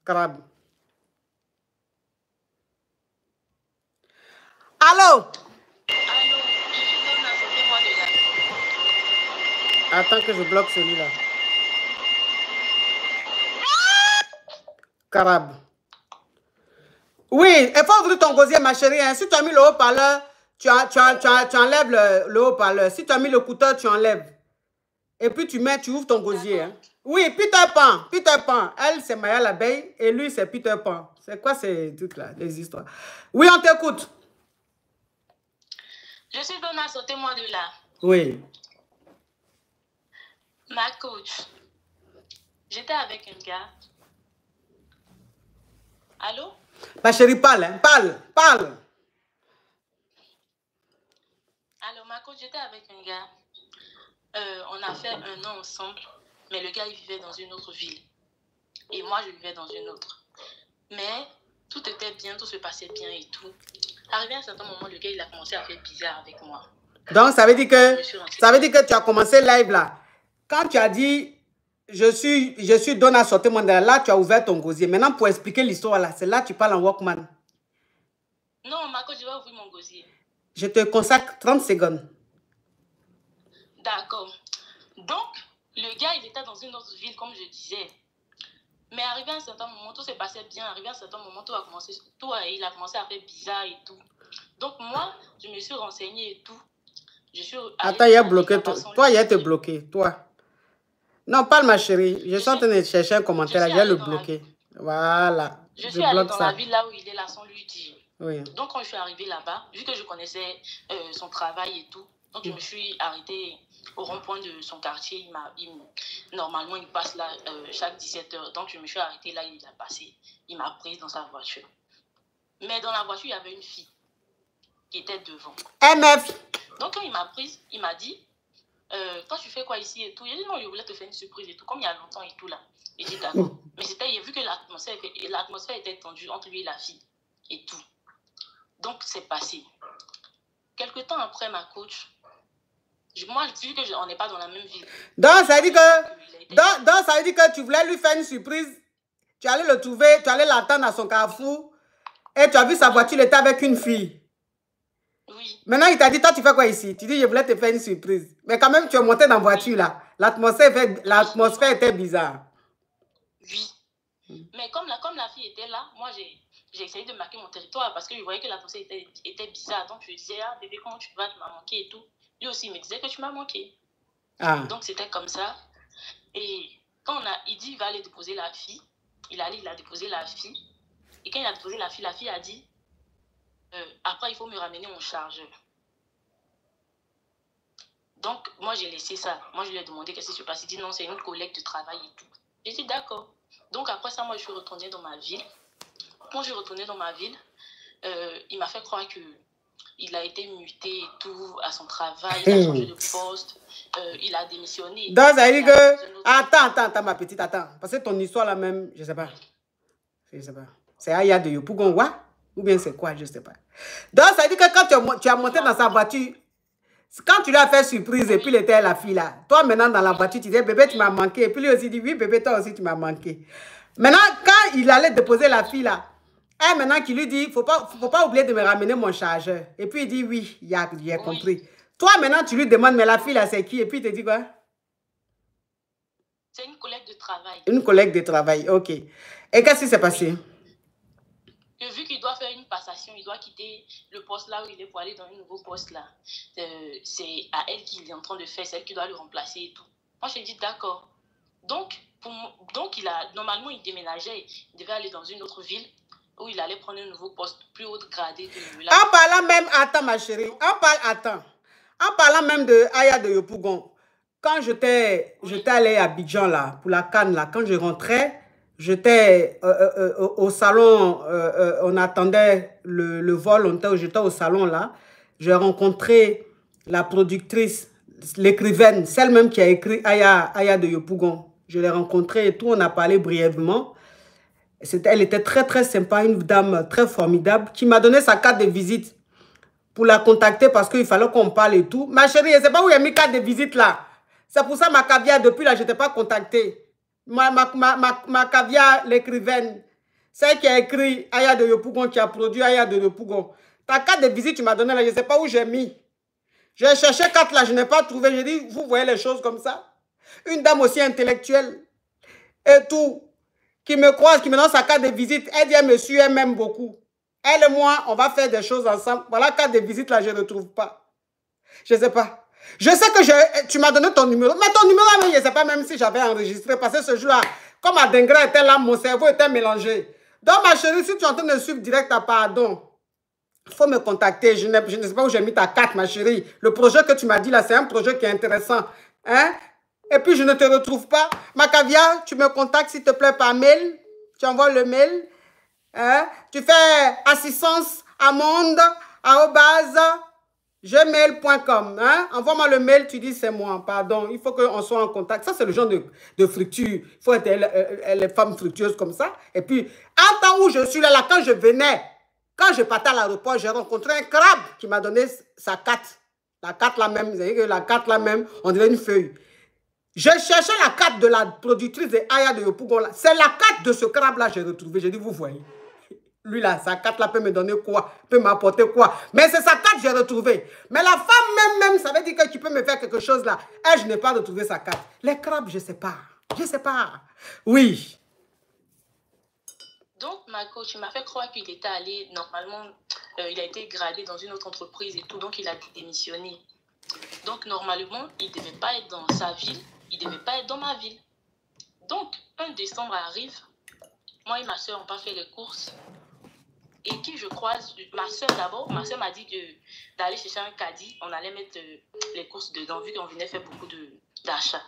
Carabe. Allô? Attends que je bloque celui-là. Carab. Oui, il faut ouvrir ton gosier, ma chérie. Hein. Si tu as mis le haut-parleur, tu, as, tu, as, tu, as, tu, enlèves le, haut-parleur. Si tu as mis le couteau, tu enlèves. Et puis tu mets, tu ouvres ton gosier. Hein. Oui, Peter Pan, Peter Pan. Elle, c'est Maya l'abeille et lui, c'est Peter Pan. C'est quoi ces trucs-là, les histoires? Oui, on t'écoute. Je suis Donna, sautez-moi de là. Oui. Ma coach. J'étais avec un gars. Allô? Ma chérie, parle, hein. parle, parle. Alors, ma coach, j'étais avec un gars. Euh, on a fait un an ensemble, mais le gars, il vivait dans une autre ville. Et moi, je vivais dans une autre. Mais tout était bien, tout se passait bien et tout. Arrivé à un certain moment, le gars, il a commencé à faire bizarre avec moi. Donc, ça veut dire que, ça veut dire que tu as commencé live là. Quand tu as dit, je suis, je suis Donna sortez mon là, tu as ouvert ton gosier. Maintenant, pour expliquer l'histoire là, c'est là que tu parles en Walkman. Non, ma coach, je vais ouvrir mon gosier. Je te consacre 30 secondes. D'accord. Donc, le gars, il était dans une autre ville, comme je disais. Mais arrivé à un certain moment, tout s'est passé bien. Arrivé à un certain moment, tout a commencé, tout a, il a commencé à faire bizarre et tout. Donc, moi, je me suis renseignée et tout. Je suis Attends, il a bloqué. Toi, il a été bloqué. Toi. Non, parle ma chérie. Je suis en train de chercher un commentaire là. Je vais le la bloquer. Voilà. Je Je suis allée dans ça. la ville là où il est là sans lui dire. Oui. Donc, quand je suis arrivée là-bas, vu que je connaissais euh, son travail et tout, donc je me suis arrêtée au rond-point de son quartier. Il m'a, il me- normalement, il passe là euh, chaque 17 heures. Donc, je me suis arrêtée là, il a passé. Il m'a prise dans sa voiture. Mais dans la voiture, il y avait une fille qui était devant. MF. Donc, quand il m'a prise, il m'a dit euh, Toi, tu fais quoi ici et tout? J'ai dit Non, je voulais te faire une surprise et tout, comme il y a longtemps et tout là. J'ai dit D'accord. Mais c'était, vu que l'atmosphère, était- l'atmosphère était tendue entre lui et la fille et tout. Donc, c'est passé. Quelque temps après ma coach, moi, je- on n'est pas dans la même ville, Donc, ça veut dire que, donc, donc, ça veut dire que tu voulais lui faire une surprise. Tu allais le trouver, tu allais l'attendre à son carrefour. Et tu as vu sa voiture, il était avec une fille. Oui. Maintenant, il t'a dit, toi, tu fais quoi ici? Tu dis, je voulais te faire une surprise. Mais quand même, tu es monté dans la voiture, là. L'atmosphère était bizarre. Oui. Mais comme la, comme la fille était là, moi, j'ai, j'ai essayé de marquer mon territoire parce que je voyais que l'atmosphère était, était bizarre. Donc, je disais, ah, bébé, comment tu vas, tu m'as manqué et tout. Lui aussi, il me disait que tu m'as manqué. Ah. Donc, c'était comme ça. Et quand on a, il dit, il va aller déposer la fille. Il allait, il a déposé la fille. Et quand il a déposé la fille, la fille a dit, euh, après, il faut me ramener mon chargeur. Donc, moi, j'ai laissé ça. Moi, je lui ai demandé qu'est-ce qui se passe? Il dit non, c'est une collègue de travail et tout. J'ai dit d'accord. Donc, après ça, moi, je suis retournée dans ma ville. Quand je suis retournée dans ma ville, euh, il m'a fait croire que il a été muté et tout à son travail. Il a changé de poste. euh, il a démissionné. Donc, ça veut dire que. autre- Attends, attends, attends, ma petite, attends. Parce que ton histoire là même, je sais pas. Je sais pas. C'est Aya de Yopougon, quoi Ou bien c'est quoi? Je sais pas. Donc, ça veut dire que quand tu as, mo- tu as monté dans sa voiture, quand tu lui as fait surprise et puis il était la fille là, toi maintenant dans la voiture, tu disais, bébé, tu m'as manqué. Et puis lui aussi dit, oui, bébé, toi aussi, tu m'as manqué. Maintenant, quand il allait déposer la fille là, elle maintenant qui lui dit, faut pas, faut pas oublier de me ramener mon chargeur. Et puis il dit, oui, il a, il a compris. Toi maintenant, tu lui demandes, mais la fille là, c'est qui? Et puis il te dit quoi? C'est une collègue de travail. Une collègue de travail, ok. Et qu'est-ce qui s'est passé? Que vu qu'il doit faire une passation, il doit quitter le poste là où il est pour aller dans un nouveau poste là. Euh, c'est à elle qu'il est en train de faire, c'est elle qui doit le remplacer et tout. Moi, j'ai dit d'accord. Donc, pour donc il a, normalement, il déménageait, il devait aller dans une autre ville où il allait prendre un nouveau poste plus haut gradé que. En parlant même, attends ma chérie, en parle, attends. En parlant même de Aya de Yopougon, quand j'étais j'étais allé à Abidjan là, pour la canne là, quand je rentrais, j'étais euh, euh, euh, au salon, euh, on attendait le, le vol, j'étais au salon là, j'ai rencontré la productrice, l'écrivaine, celle même qui a écrit Aya, Aya de Yopougon. Je l'ai rencontrée et tout, on a parlé brièvement. Elle était très très sympa, une dame très formidable qui m'a donné sa carte de visite pour la contacter parce qu'il fallait qu'on parle et tout. Ma chérie, je ne sais pas où a mis carte de visite là. C'est pour ça ma caviar, depuis là, je ne t'ai pas contacté. Ma, ma, ma, ma, caviar, l'écrivaine, celle qui a écrit Aya de Yopougon, qui a produit Aya de Yopougon. Ta carte de visite, tu m'as donné là, je ne sais pas où j'ai mis. J'ai cherché quatre là, je n'ai pas trouvé. J'ai dit, vous voyez les choses comme ça Une dame aussi intellectuelle et tout, qui me croise, qui me donne sa carte de visite. Elle dit, suit, elle m'aime beaucoup. Elle et moi, on va faire des choses ensemble. Voilà, carte de visite là, je ne trouve pas. Je ne sais pas. Je sais que je, tu m'as donné ton numéro. Mais ton numéro, je ne sais pas même si j'avais enregistré. Parce que ce jour-là, comme Adengra était là, mon cerveau était mélangé. Donc, ma chérie, si tu es en train de suivre direct à pardon, il faut me contacter. Je, ne sais pas où j'ai mis ta carte, ma chérie. Le projet que tu m'as dit là, c'est un projet qui est intéressant. Hein? Et puis, je ne te retrouve pas. Macavia, tu me contactes, s'il te plaît, par mail. Tu envoies le mail. Hein? Tu fais assistance amende, gmail.com. Hein? Envoie-moi le mail, tu dis c'est moi, pardon. Il faut qu'on soit en contact. Ça, c'est le genre de, de fructure. Il faut être les femmes fructueuses comme ça. Et puis, en temps où je suis là, là, quand je venais, quand je partais à l'aéroport, j'ai rencontré un crabe qui m'a donné sa carte. La carte là même, vous savez que la carte là même, on dirait une feuille. J'ai cherché la carte de la productrice de Aya de Yopougon. C'est la carte de ce crabe-là que j'ai retrouvé. J'ai dit, vous voyez. Lui là, sa carte là peut me donner quoi? Peut m'apporter quoi? Mais c'est sa carte que j'ai retrouvée. Mais la femme même, même, ça veut dire que tu peux me faire quelque chose là. Elle, je n'ai pas retrouvé sa carte. Les crabes, je ne sais pas. Je ne sais pas. Oui. Donc, ma coach, il m'a fait croire qu'il était allé, normalement, euh, il a été gradé dans une autre entreprise et tout, donc il a démissionné. Donc, normalement, il ne devait pas être dans sa ville, il ne devait pas être dans ma ville. Donc, 1 décembre arrive, moi et ma soeur, on pas fait les courses. Et qui je croise, ma soeur d'abord, ma soeur m'a dit d'aller chercher un caddie, on allait mettre euh, les courses dedans, vu qu'on venait faire beaucoup d'achats.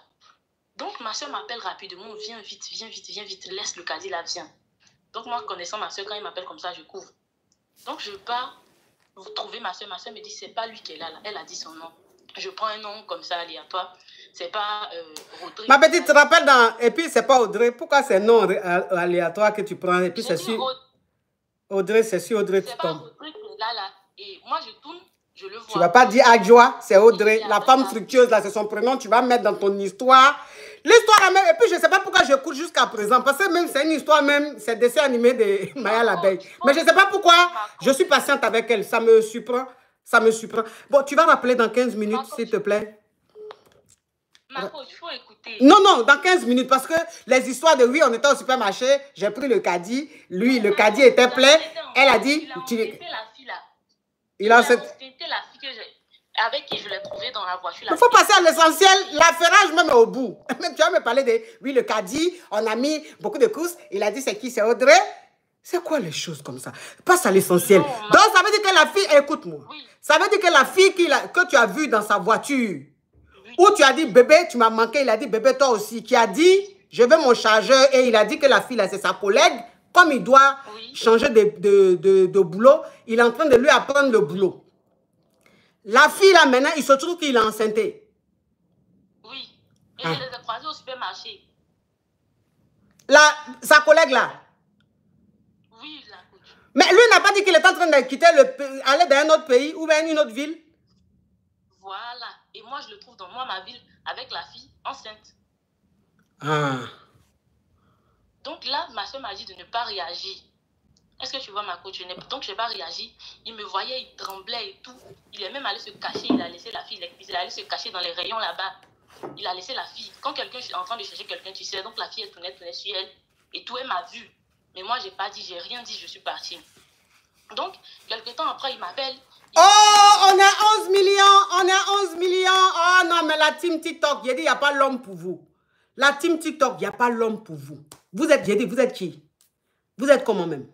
Donc, ma soeur m'appelle rapidement, viens vite, viens vite, viens vite, laisse le caddie là, viens. Donc, moi, connaissant ma soeur, quand il m'appelle comme ça, je couvre. Donc, je pars vous trouver ma soeur. Ma soeur me dit, c'est pas lui qui est là. Elle a dit son nom. Je prends un nom comme ça aléatoire. C'est pas euh, Rodrigue. Ma petite, tu te rappelles dans... Et puis, c'est pas Audrey. Pourquoi c'est nom aléatoire que tu prends Et puis, c'est sur... Audrey, c'est sur Audrey, tu tombes. Audrey qui est là, là. Et moi, je tourne, je le vois. Tu vas pas dire Adjoa, c'est Audrey. La femme fructueuse, là, c'est son prénom. Tu vas mettre dans ton histoire. L'histoire même, et puis je ne sais pas pourquoi j'écoute jusqu'à présent, parce que même c'est une histoire même, c'est dessin animé de Maya l'abeille. Mais je ne sais pas pourquoi je suis patiente avec elle, ça me surprend, ça me surprend. Bon, tu vas rappeler dans 15 minutes, s'il te plaît. Marco, il faut écouter. Non, non, dans 15 minutes, parce que les histoires de oui, on était au supermarché, j'ai pris le caddie, lui, le caddie était plein, elle a dit... Il a tu... la fille là. Il a la cette... fille que j'ai avec qui je l'ai trouvé dans la voiture. Il faut passer à l'essentiel. L'affairage même au bout. Même tu vas me parler de, oui, le caddie, on a mis beaucoup de courses. Il a dit c'est qui? C'est Audrey C'est quoi les choses comme ça? Passe à l'essentiel. Donc ça veut dire que la fille, écoute-moi. Ça veut dire que la fille qui que tu as vue dans sa voiture, où tu as dit bébé, tu m'as manqué, il a dit bébé toi aussi, qui a dit je veux mon chargeur et il a dit que la fille là c'est sa collègue. Comme il doit changer de, de, de, de boulot, il est en train de lui apprendre le boulot. La fille, là, maintenant, il se trouve qu'il est enceinte. Oui. Et je les ai croisés au supermarché. La, sa collègue, là. Mais lui n'a pas dit qu'il est en train de quitter le pays, aller dans un autre pays ou dans une autre ville. Voilà. Et moi, je le trouve dans moi, ma ville, avec la fille enceinte. Ah. Donc là, ma soeur m'a dit de ne pas réagir. Est-ce que tu vois ma coach? Donc, je n'ai pas réagi. Il me voyait, il tremblait et tout. Il est même allé se cacher. Il a laissé la fille. Il est allé se cacher dans les rayons là-bas. Il a laissé la fille. Quand quelqu'un est en train de chercher quelqu'un, tu sais, donc la fille, elle tournait, tournait sur elle. Et tout, elle m'a vu. Mais moi, j'ai pas dit, j'ai rien dit, je suis partie. Donc, quelques temps après, il m'appelle. Oh, on a 11 millions, on a 11 millions. Oh non, mais la team TikTok, j'ai dit, il n'y a pas l'homme pour vous. La team TikTok, il n'y a pas l'homme pour vous. Vous êtes, j'ai dit, vous êtes qui? Vous êtes comment même?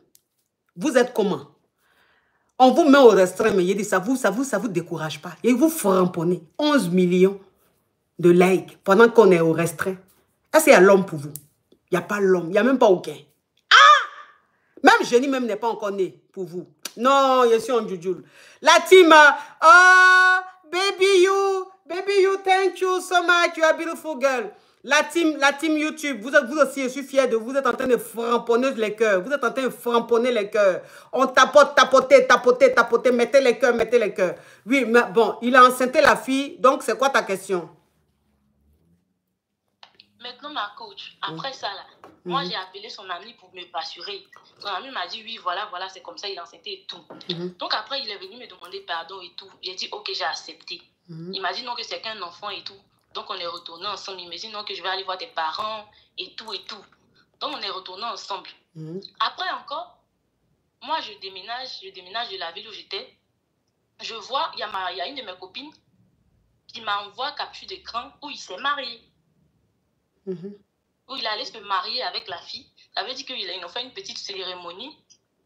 Vous êtes comment? On vous met au restreint, mais j'ai dit, ça vous, ça vous, ça vous décourage pas. Et vous framponnez 11 millions de likes pendant qu'on est au restreint. Est-ce qu'il y a l'homme pour vous? Il n'y a pas l'homme, il n'y a même pas aucun. Ah Même Jenny même n'est pas encore né pour vous. Non, je suis en jujul. La team, oh, baby you, baby you, thank you so much, you are beautiful girl. La team, la team YouTube, vous, êtes, vous aussi, je suis fier de vous. Vous êtes en train de framponner les cœurs. Vous êtes en train de framponner les cœurs. On tapote, tapoter, tapoter, tapoter. Mettez les cœurs, mettez les cœurs. Oui, mais bon, il a enceinté la fille. Donc, c'est quoi ta question? Maintenant, ma coach, après ça, là, moi, j'ai appelé son ami pour me rassurer. Son ami m'a dit, oui, voilà, voilà, c'est comme ça, il a enceinté et tout. Donc, après, il est venu me demander pardon et tout. J'ai dit, ok, j'ai accepté. Mm-hmm. Il m'a dit non, que c'est qu'un enfant et tout. Donc, on est retourné ensemble. Il m'a dit non, que je vais aller voir tes parents et tout et tout. Donc, on est retourné ensemble. Mhm. Après encore, moi, je déménage, je déménage de la ville où j'étais. Je vois, il y, a y a une de mes copines qui m'envoie capture d'écran où il s'est marié. Mhm. Où il allait se marier avec la fille. Ça veut dire qu'ils ont fait une petite cérémonie.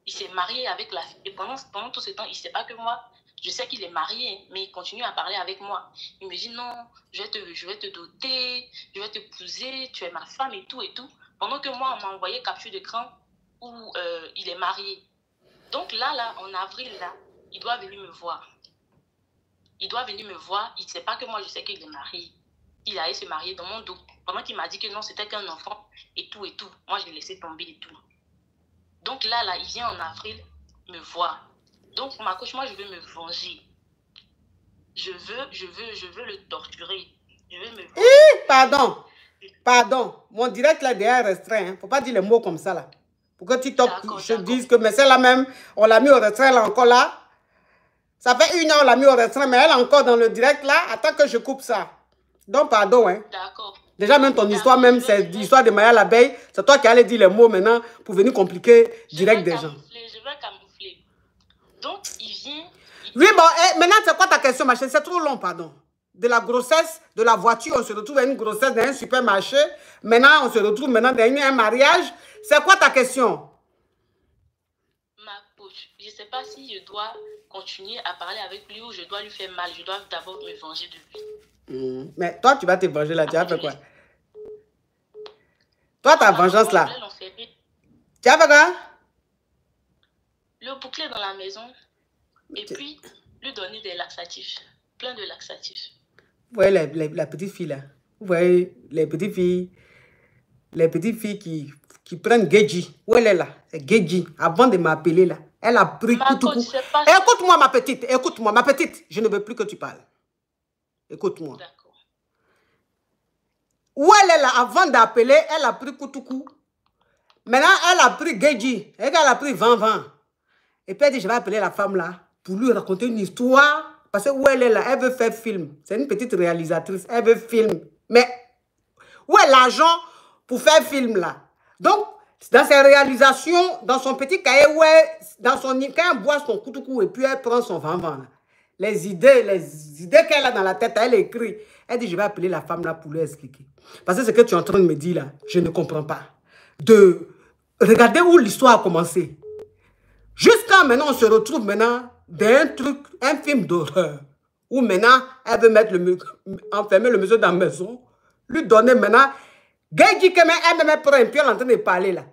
Il s'est marié avec la fille. Et pendant, pendant tout ce temps, il ne sait pas que moi, je sais qu'il est marié, mais il continue à parler avec moi. Il me dit non, je vais te, je vais te doter, je vais t'épouser, tu es ma femme et tout et tout. Pendant que moi, on m'a envoyé capture d'écran où euh, il est marié. Donc là, là, en avril, là, il doit venir me voir. Il doit venir me voir. Il ne sait pas que moi, je sais qu'il est marié. Il allait se marier dans mon dos. Pendant qu'il m'a dit que non, c'était qu'un enfant et tout et tout. Moi, j'ai laissé tomber et tout. Donc là, là, il vient en avril me voir. Donc, ma coach, moi, je veux me venger. Je veux, je veux, je veux le torturer. Je veux me Hi, pardon. Pardon. Mon direct là derrière est restreint. Hein. Faut pas dire les mots comme ça là. Pour que TikTok je dise que mais celle-là même, on l'a mis au restreint, est encore là. Ça fait une heure, on l'a mis au restreint, mais elle est encore dans le direct là. Attends que je coupe ça. Donc, pardon. Hein. D'accord. Déjà, même ton histoire, même, c'est l'histoire de Maya l'abeille. C'est toi qui allais dire les mots maintenant pour venir compliquer direct des gens. je vais camoufler. Donc, il vient. Oui, bon, eh, maintenant, c'est quoi ta question, ma chérie? C'est trop long, pardon. De la grossesse, de la voiture, on se retrouve à une grossesse dans un supermarché. Maintenant, on se retrouve maintenant dans un mariage. C'est quoi ta question? Ma coach, je ne sais pas si je dois continuer à parler avec lui ou je dois lui faire mal. Je dois d'abord me venger de lui. Hmm, Mais toi, tu vas te venger là. Tu as fait quoi? Toi, ta vengeance là. Tu as fait quoi? Le boucler dans la maison et puis lui donner des laxatifs. Plein de laxatifs. Vous voyez les- la petite fille là. Vous voyez les petites filles. Les petites filles qui, qui prennent Geji. Où elle est là? C'est Geji. Avant de m'appeler là. Elle a pris Ma tout pas Écoute-moi, ma petite. Écoute-moi, ma petite. Je ne veux plus que tu parles. Écoute-moi. Où elle est là, avant d'appeler, elle a pris Koutoukou. Maintenant, elle a pris Geji. Et elle a pris 20-20. Et puis elle dit, je vais appeler la femme là pour lui raconter une histoire. Parce que où elle est là, elle veut faire film. C'est une petite réalisatrice, elle veut film. Mais où est l'argent pour faire film là? Donc, dans ses réalisations, dans son petit cahier, où elle, dans son, quand elle boit son Koutoukou et puis elle prend son 20-20 là, les idées, les idées qu'elle a dans la tête, elle écrit. Elle dit, je vais appeler la femme là pour lui expliquer. Parce que ce que tu es en train de me dire là, je ne comprends pas. De regarder où l'histoire a commencé. Jusqu'à maintenant, on se retrouve maintenant dans un truc, un film d'horreur. Où maintenant, elle veut mettre le, enfermer le monsieur dans la maison. Lui donner maintenant. Gay dit que même elle me prend un pied, en train de parler là.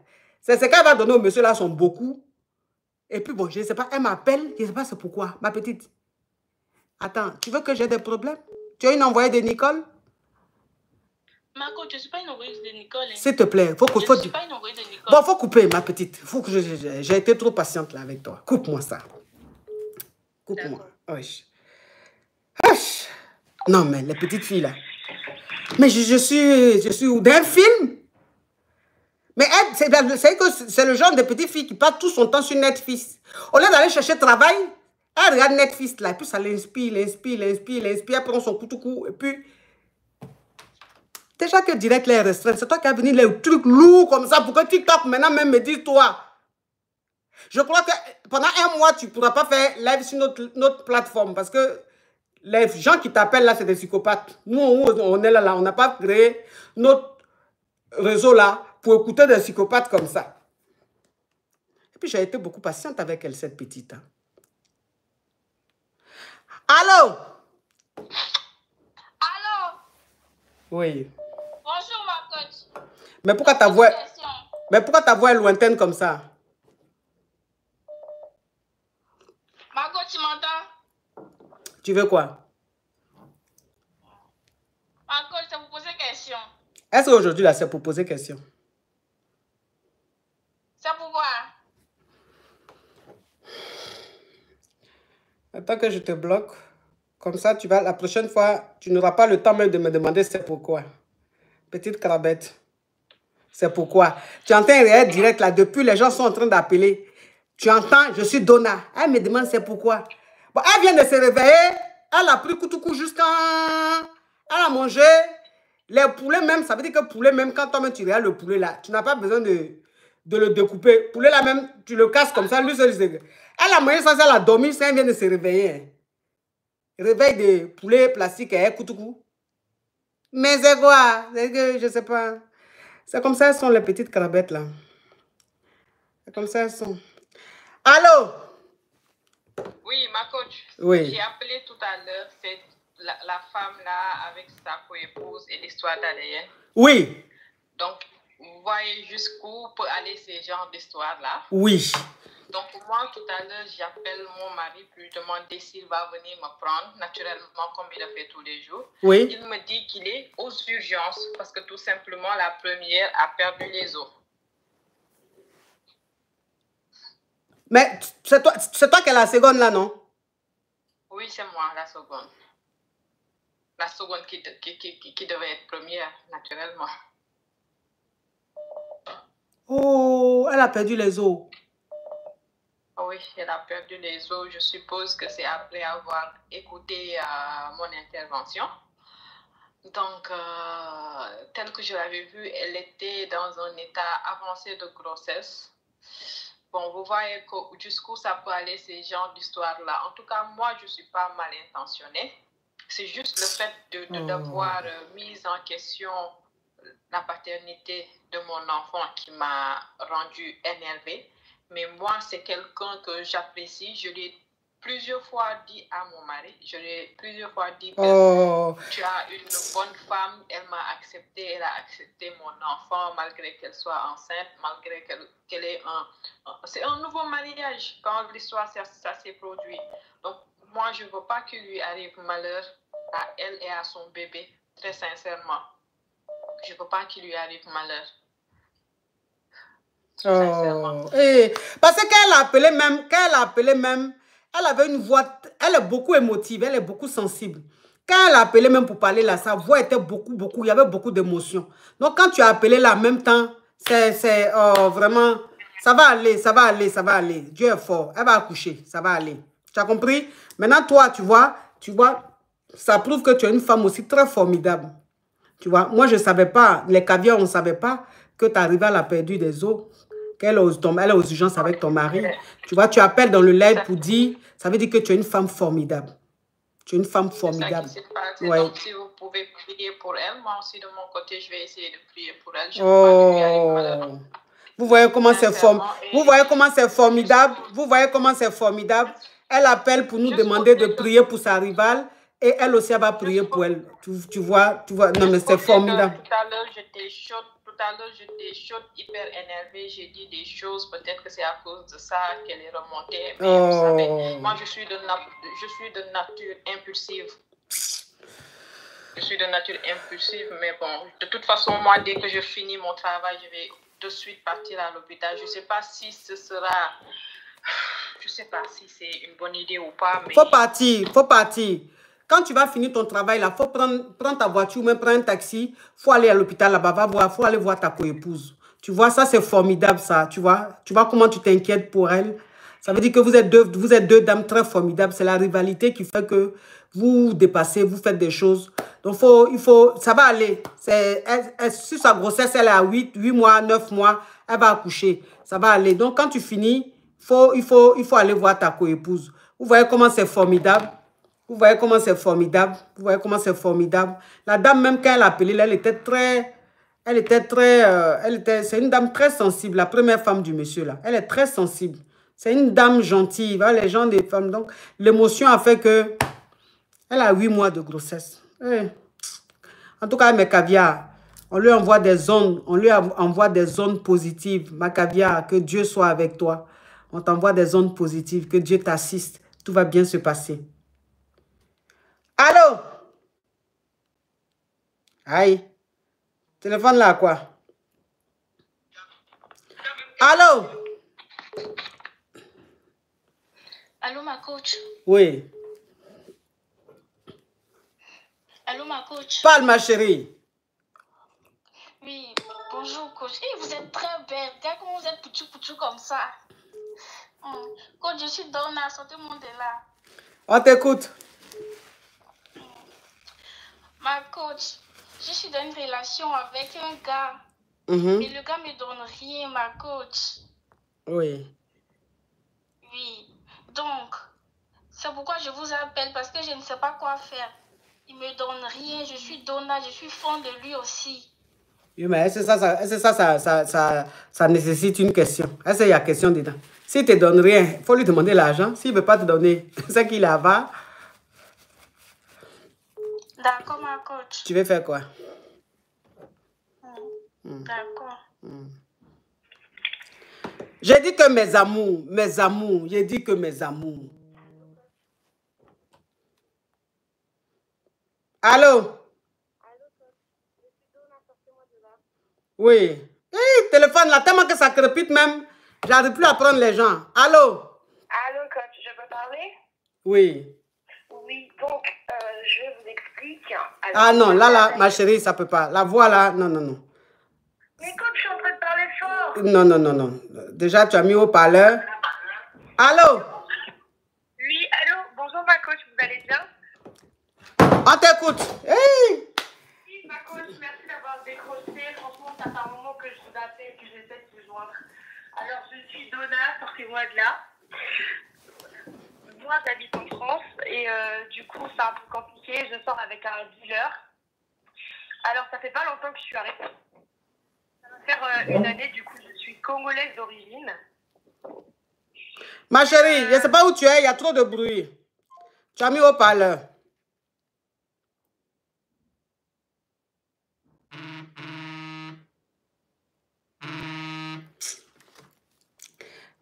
C'est ce qu'elle va donner au monsieur là, sont beaucoup. Et puis bon, je ne sais pas, elle m'appelle, je ne sais pas c'est pourquoi, ma petite. Attends, tu veux que j'ai des problèmes? Tu as une envoyée de Nicole? Ma coach, je ne suis pas une envoyeuse de Nicole. hein. S'il te plaît, faut que Je faut ne suis pas une envoyeuse de Nicole. Bon, faut couper, ma petite. Faut que je- j'ai été trop patiente là avec toi. Coupe-moi ça. Coupe-moi. Non, mais les petites filles là. Mais je, je suis, je suis d'un film? Mais elle, c'est c'est que c'est le genre de petite fille qui passe tout son temps sur Netflix. Au lieu d'aller chercher travail, elle regarde Netflix là, et puis ça l'inspire, l'inspire, l'inspire, l'inspire, elle prend son coup et puis. Déjà que direct les restreint, c'est toi qui as venu les trucs lourds comme ça pour que TikTok maintenant même me dise toi. Je crois que pendant un mois, tu ne pourras pas faire live sur notre, notre plateforme parce que les gens qui t'appellent là, c'est des psychopathes. Nous, on on est là, là on n'a pas créé notre réseau là pour écouter des psychopathes comme ça. Et puis, j'ai été beaucoup patiente avec elle, cette petite. hein. Allô? Allô? Oui. Bonjour, ma coach. Mais pourquoi ta voix, mais pourquoi ta voix est lointaine comme ça? Ma coach, tu m'entends? Tu veux quoi? Ma coach, vais vous poser question. Est-ce qu'aujourd'hui, là, c'est pour poser question? C'est pourquoi Attends que je te bloque. Comme ça, tu vas, la prochaine fois, tu n'auras pas le temps même de me demander c'est pourquoi. Petite crabette. C'est pourquoi. Tu entends un direct là, depuis les gens sont en train d'appeler. Tu entends, je suis Donna. Elle me demande c'est pourquoi. Bon, elle vient de se réveiller. elle a pris Koutoukou jusqu'à... Elle a mangé les poulets même, ça veut dire que poulet même, quand toi-même tu regardes le poulet là, tu n'as pas besoin de, de le découper. Poulet là même, tu le casses comme ça, lui seul, il Elle a mangé ça, elle a dormi, ça elle vient de se réveiller. hein. Réveil de poulet plastique et Koutoukou. Mais c'est quoi? C'est que, je sais pas. C'est comme ça, elles sont les petites crabettes là. C'est comme ça, elles sont. Allô? Oui, ma coach. Oui. J'ai appelé tout à l'heure, c'est la, la femme là avec sa co-épouse et l'histoire d'ADN. Oui, Donc, vous voyez jusqu'où peut aller ce genre d'histoire là. oui. Donc, moi, tout à l'heure, j'appelle mon mari pour lui demander s'il va venir me prendre, naturellement, comme il le fait tous les jours. Oui. Il me dit qu'il est aux urgences parce que tout simplement, la première a perdu les os. Mais c'est toi, c'est toi qui es la seconde là, non? Oui, c'est moi, la seconde. La seconde qui, de- qui, qui, qui- qui devait être première, naturellement. Oh, elle a perdu les os. Oui, elle a perdu les os. Je suppose que c'est après avoir écouté euh, mon intervention. Donc, euh, tel que je l'avais vu, elle était dans un état avancé de grossesse. Bon, vous voyez jusqu'où ça peut aller, ces genres d'histoires-là. En tout cas, moi, je ne suis pas mal intentionnée. C'est juste le fait de, de- Oh. d'avoir euh, mis en question la paternité de mon enfant qui m'a rendu énervée. Mais moi, c'est quelqu'un que j'apprécie. Je l'ai plusieurs fois dit à mon mari. Je lui ai plusieurs fois dit Oh. tu as une bonne femme. Elle m'a accepté. Elle a accepté mon enfant malgré qu'elle soit enceinte, malgré qu'elle qu'elle ait un... un- C'est un nouveau mariage quand l'histoire, ça, ça s'est produit. Donc, moi, je ne veux pas qu'il lui arrive malheur à elle et à son bébé, très sincèrement. Je ne veux pas qu'il lui arrive malheur. Oh. Eh, parce que quand elle a appelé même, quand elle a appelé même, elle avait une voix, elle est beaucoup émotive, elle est beaucoup sensible. Quand elle a appelé même pour parler là, sa voix était beaucoup, beaucoup, il y avait beaucoup d'émotions. Donc quand tu as appelé là en même temps, c'est c'est, oh, vraiment, ça va aller, ça va aller, ça va aller. Dieu est fort, elle va accoucher, ça va aller. Tu as compris? Maintenant toi, tu vois, tu vois, ça prouve que tu es une femme aussi très formidable. Tu vois, moi, je ne savais pas, les caviars, on ne savait pas que ta rivale a perdu des os, qu'elle est, est aux urgences avec ton mari. Tu vois, tu appelles dans le live pour dire, ça veut dire que tu es une femme formidable. Tu es une femme formidable. Ouais. Donc, si vous pouvez prier pour elle, moi aussi, de mon côté, je vais essayer de prier pour elle. Je. Oh. Vous voyez comment c'est form- Vous voyez comment c'est formidable? Vous voyez comment c'est formidable? Elle appelle pour nous demander de prier pour sa rivale et elle aussi elle va prier pour elle. Tu, tu vois, tu vois. Non mais c'est formidable. Tout à l'heure, j'étais chaude. Tout à l'heure, j'étais chaude, hyper énervée. J'ai dit des choses. Peut-être que c'est à cause de ça qu'elle est remontée. Mais vous Oh. savez, moi, je suis de, je suis de nature impulsive. Je suis de nature impulsive, mais bon, de toute façon, moi, dès que je finis mon travail, je vais de suite partir à l'hôpital. Je ne sais pas si ce sera. Je ne sais pas si c'est une bonne idée ou pas, mais. Faut partir, faut partir. Quand tu vas finir ton travail là, faut prendre, ta voiture, même prendre un taxi, faut aller à l'hôpital là-bas, va voir, faut aller voir ta coépouse. Tu vois, ça c'est formidable ça, tu vois. Tu vois comment tu t'inquiètes pour elle. Ça veut dire que vous êtes deux, vous êtes deux dames très formidables. C'est la rivalité qui fait que vous dépassez, vous faites des choses. Donc faut, il faut, ça va aller. Elle- elle- sa grossesse, elle est à 8, 8 mois, 9 mois, elle va accoucher. Ça va aller. Donc quand tu finis, faut, il, faut, il faut aller voir ta coépouse. Vous voyez comment c'est formidable. Vous voyez comment c'est formidable. Vous voyez comment c'est formidable. La dame, même quand elle a appelé, elle était très... Elle était très... euh, elle c'est une dame très sensible, la première femme du monsieur, là. Elle est très sensible. C'est une dame gentille. voilà, les gens, des femmes. Donc, l'émotion a fait que... Elle a huit mois de grossesse. Eh. En tout cas, mes caviars, on lui envoie des ondes, on lui envoie des ondes positives. Ma caviar, que Dieu soit avec toi. On t'envoie des ondes positives, que Dieu t'assiste. Tout va bien se passer. Allô? Aïe. Téléphone là, quoi? Allô? Allô, ma coach? Oui. Allô, ma coach? Parle, ma chérie. Oui, bonjour, coach. Eh, vous êtes très belle. Regarde comment vous êtes poutou poutou comme ça. Hum. Coach, je suis Donna. Sortez-moi de là. On t'écoute. Ma coach, je suis dans une relation avec un gars. Mhm. Mais le gars me donne rien, ma coach. Oui. Oui. Donc, c'est pourquoi je vous appelle parce que je ne sais pas quoi faire. Il me donne rien. Je suis donneur. Je suis fond de lui aussi. Oui, mais est-ce que ça, ça, ça, ça, ça, ça nécessite une question? Est-ce qu'il y a question dedans? S'il ne te donne rien, il faut lui demander l'argent. S'il ne veut pas te donner, c'est qu'il a va. D'accord, ma coach. Tu veux faire quoi? Hmm. D'accord. J'ai dit que mes amours, mes amours, j'ai dit que mes amours. Allô? Oui. Hé, téléphone là, tellement que ça crépite même. J'arrive plus à prendre les gens. Allô? Allô, coach, je peux parler? Oui. Oui, donc, euh, je vous explique. Ah non, là, là, ma chérie, ça peut pas. La voix là, non, non, non. Mais coach, je suis en train de parler fort. Non, non, non, non. Déjà, tu as mis au parleur. Allô? Oui, allô, bonjour ma coach, vous allez bien? On t'écoute. Hey Oui, ma coach, merci d'avoir décroché. Franchement, ça fait un moment que je vous appelle et que j'essaie de vous joindre. Alors, je suis Donna, sortez-moi de là. Moi, j'habite en France et euh, du coup, c'est un peu compliqué. Je sors avec un dealer. Alors, ça fait pas longtemps que je suis arrêtée. Ça va faire euh, une année, du coup, je suis congolaise d'origine. Ma chérie, je ne sais pas où tu es, il y a trop de bruit. Tu as mis au parleur.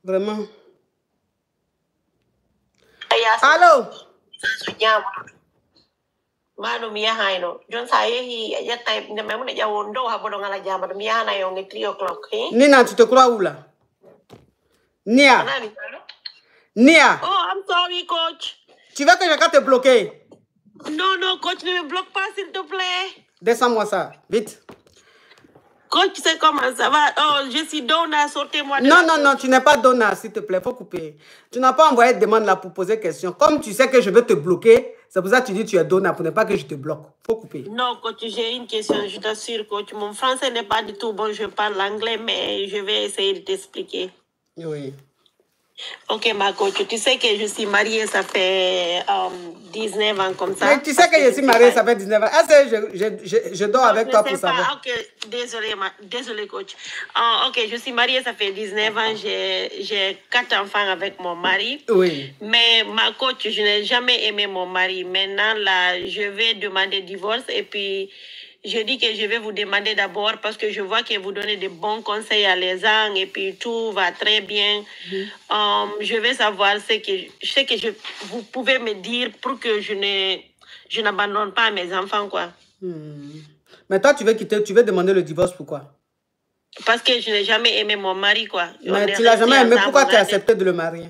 Vraiment. Allô? mano mi yahay no jon sa yehi ya type ne memu ne jawo ndo ha bodo ngala jama mi yana yo ngi 3 o'clock eh? Nina, tu te crois où là? Nia, Nani? Nia, Oh, I'm sorry, coach. tu veux que je te bloquer? Non, non, coach, ne me bloque pas, s'il te plaît. Descends-moi ça, vite. Coach, tu sais comment ça va? Oh, je suis Donna, sortez-moi de Non, non, non, tu n'es pas Donna, s'il te plaît, faut couper. Tu n'as pas envoyé de demande là pour poser question. Comme tu sais que je vais te bloquer, c'est pour ça que tu dis que tu es Donna, pour ne pas que je te bloque. Faut couper. Non, coach, j'ai une question, je t'assure, coach. Mon français n'est pas du tout bon, je parle anglais, mais je vais essayer de t'expliquer. Oui. Ok, ma coach, tu sais que je suis mariée, ça fait euh, 19 ans comme ça. Mais tu sais que je suis mariée, ça fait 19 ans. Que je, je, je, je dors avec Je toi pour savoir Ok, désolé, ma... désolé, coach. Ah, ok, je suis mariée, ça fait 19 ans. J'ai j'ai quatre enfants avec mon mari. Oui. Mais ma coach, je n'ai jamais aimé mon mari. Maintenant, là, je vais demander divorce et puis je dis que je vais vous demander d'abord parce que je vois que vous donnez de bons conseils à les gens et puis tout va très bien. Um, je vais savoir ce que sais que je, vous pouvez me dire pour que je ne je n'abandonne pas mes enfants quoi. Hmm. Mais toi, tu veux quitter, tu veux demander le divorce, pourquoi? Parce que je n'ai jamais aimé mon mari quoi. On Mais est tu l'as jamais aimé, pourquoi on tu as accepté de le marier?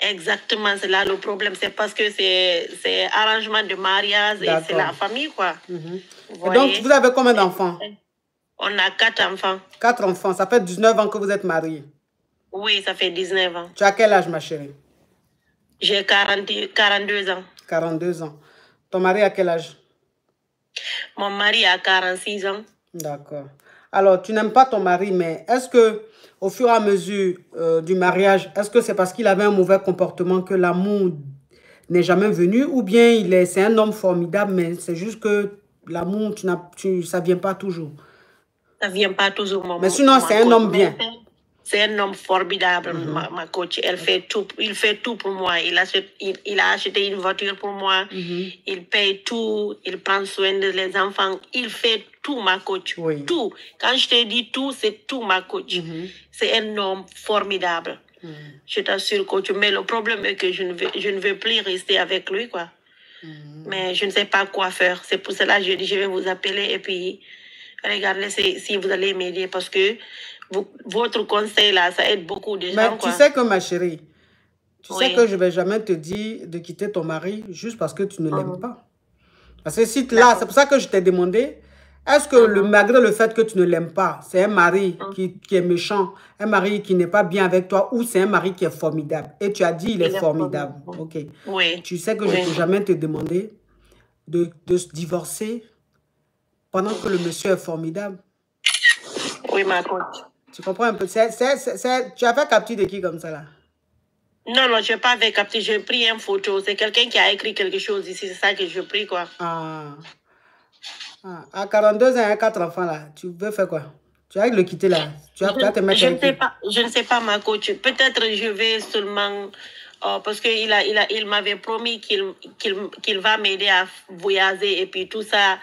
Exactement, c'est là le problème. C'est parce que c'est arrangement de mariage et c'est la famille, quoi. Mhm. Vous donc, vous avez combien d'enfants? On a quatre enfants. Quatre enfants. Ça fait 19 ans que vous êtes mariés. Oui, ça fait 19 ans. Tu as quel âge, ma chérie? J'ai 40 42 ans. 42 ans. Ton mari a quel âge? Mon mari a 46 ans. D'accord. Alors, tu n'aimes pas ton mari, mais est-ce que, au fur et à mesure euh, du mariage, est-ce que c'est parce qu'il avait un mauvais comportement que l'amour n'est jamais venu, ou bien il est, c'est un homme formidable, mais c'est juste que l'amour, tu n'as, tu, ça vient pas toujours. Ça vient pas toujours, mon Mais sinon, c'est un homme bien. C'est un homme formidable, Mhm. ma, ma coach. Elle fait tout, il fait tout pour moi. Il, achète, il, il a acheté une voiture pour moi. Mhm. Il paye tout. Il prend soin de les enfants. Il fait tout, ma coach. Oui. Tout. Quand je te dis tout, c'est tout, ma coach. Mhm. C'est un homme formidable. Je t'assure, coach. Mais le problème est que je ne veux, je ne veux plus rester avec lui, quoi. Mais je ne sais pas quoi faire. C'est pour cela que je je vais vous appeler et puis regardez si, si vous allez m'aider parce que vous- votre conseil là, ça aide beaucoup de Mais gens, tu quoi. sais que, ma chérie, tu sais que je vais jamais te dire de quitter ton mari juste parce que tu ne l'aimes pas. Parce que si là, c'est pour ça que je t'ai demandé, est-ce que le, malgré le fait que tu ne l'aimes pas, c'est un mari qui, qui est méchant, un mari qui n'est pas bien avec toi, ou c'est un mari qui est formidable? Et tu as dit, il est Il est formidable. Ok. Oui. Tu sais que je ne peux jamais te demander de, de se divorcer pendant que le monsieur est formidable? Oui, ma coach. Tu comprends un peu? Tu as fait capture de qui comme ça là? Non, non, je n'ai pas fait capter. J'ai pris une photo. C'est quelqu'un qui a écrit quelque chose ici. C'est ça que je pris, quoi. Ah. Ah, À 42 ans et 4 enfants là, tu veux faire quoi? Tu vas le quitter là. Tu vas, te mettre je ne sais pas, je ne sais pas, ma coach. Peut-être je vais seulement euh, parce qu'il a, il a, il m'avait promis qu'il, qu'il, qu'il va m'aider à voyager et puis tout ça.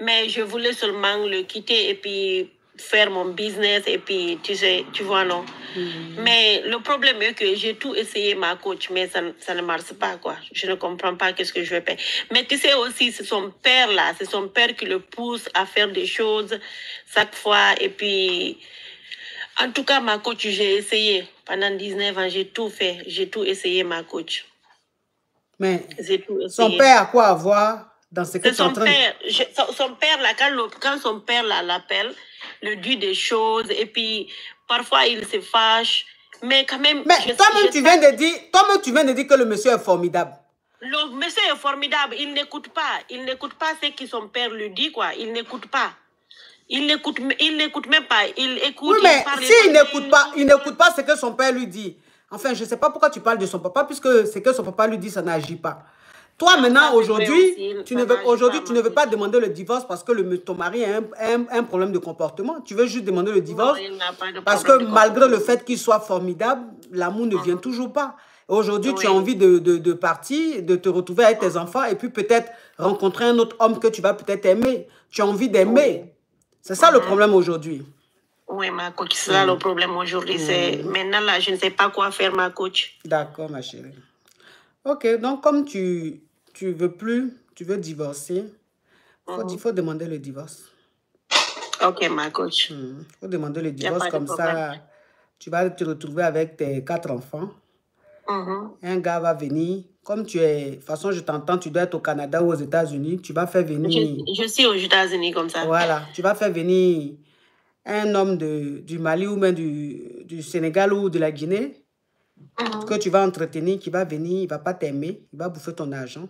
Mais je voulais seulement le quitter et puis faire mon business et puis tu sais, tu vois non? Mais le problème est que j'ai tout essayé, ma coach, mais ça, ne- ça ne marche pas, quoi. Je ne comprends pas qu'est-ce que je vais faire. Mais tu sais aussi, c'est son père, là. C'est son père qui le pousse à faire des choses chaque fois. Et puis, en tout cas, ma coach, j'ai essayé. Pendant 19 ans, j'ai tout fait. J'ai tout essayé, ma coach. Mais tout son père a quoi à voir dans ce que tu es en son train de... père. Je- son, son père, là, quand, le- quand son père l'appelle, le dit des choses, et puis parfois il se fâche. Mais quand même. Mais toi-même, tu viens de dire, toi-même, tu viens de dire que le monsieur est formidable. Le monsieur est formidable. Il n'écoute pas. Il n'écoute pas ce que son père lui dit, quoi. Il n'écoute pas. Il n'écoute, il n'écoute même pas. Il écoute. Oui, mais s'il parle, n'écoute pas, il n'écoute pas ce que son père lui dit. Enfin, je ne sais pas pourquoi tu parles de son papa, puisque ce que son papa lui dit, ça n'agit pas. Toi, maintenant, aujourd'hui, tu ne veux, aujourd'hui, pas, tu ne veux pas demander le divorce parce que le, ton mari a un, un- un problème de comportement. Tu veux juste demander le divorce parce que malgré le fait qu'il soit formidable, l'amour ne vient toujours pas. Aujourd'hui, tu as envie de, de, de partir, de te retrouver avec tes enfants et puis peut-être rencontrer un autre homme que tu vas peut-être aimer. Tu as envie d'aimer. C'est ça le problème aujourd'hui. Oui, ma coach, c'est ça le problème aujourd'hui. C'est maintenant là, je ne sais pas quoi faire, ma coach. D'accord, ma chérie. Ok, donc comme tu tu veux plus, tu veux divorcer, faut, il faut demander le divorce. Ok, ma coach. Il faut demander le divorce, comme ça, tu vas te retrouver avec tes quatre enfants. Mhm. Un gars va venir, comme tu es, de toute façon, je t'entends, tu dois être au Canada ou aux États-Unis, tu vas faire venir, Je, je suis aux États-Unis comme ça. voilà, tu vas faire venir un homme de, du Mali ou même du, du Sénégal ou de la Guinée. Que tu vas entretenir, qui va venir, il va pas t'aimer, il va bouffer ton argent.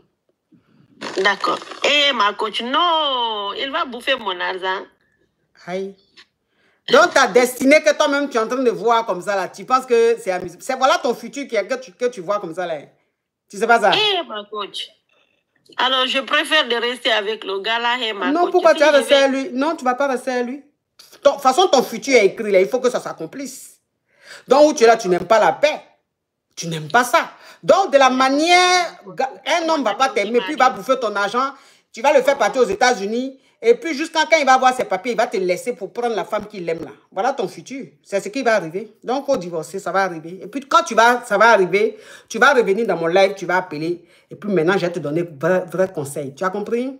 D'accord. Eh, ma coach, non, il va bouffer mon argent. Aïe. Donc, ta destinée que toi-même tu es en train de voir comme ça, là, tu penses que c'est amusant. C'est voilà ton futur qui que tu, que tu vois comme ça, là. Tu sais pas ça? Eh, ma coach. Alors, je préfère de rester avec le gars là, eh, ma non, coach. pourquoi tu vas rester à lui? Non, tu vas pas rester à lui. De toute façon, ton futur est écrit là. Il faut que ça s'accomplisse. Donc, où tu es là, tu n'aimes pas la paix. Tu n'aimes pas ça. Donc, de la manière, un homme va pas t'aimer, puis il va bouffer ton argent. Tu vas le faire partir aux États-Unis. Et puis, jusqu'à quand il va avoir ses papiers, il va te laisser pour prendre la femme qu'il aime là. Voilà ton futur. C'est ce qui va arriver. Donc, au divorcer, ça va arriver. Et puis, quand tu vas, ça va arriver, tu vas revenir dans mon live, tu vas appeler. Et puis, maintenant, je vais te donner vrai, vrai conseil. Tu as compris?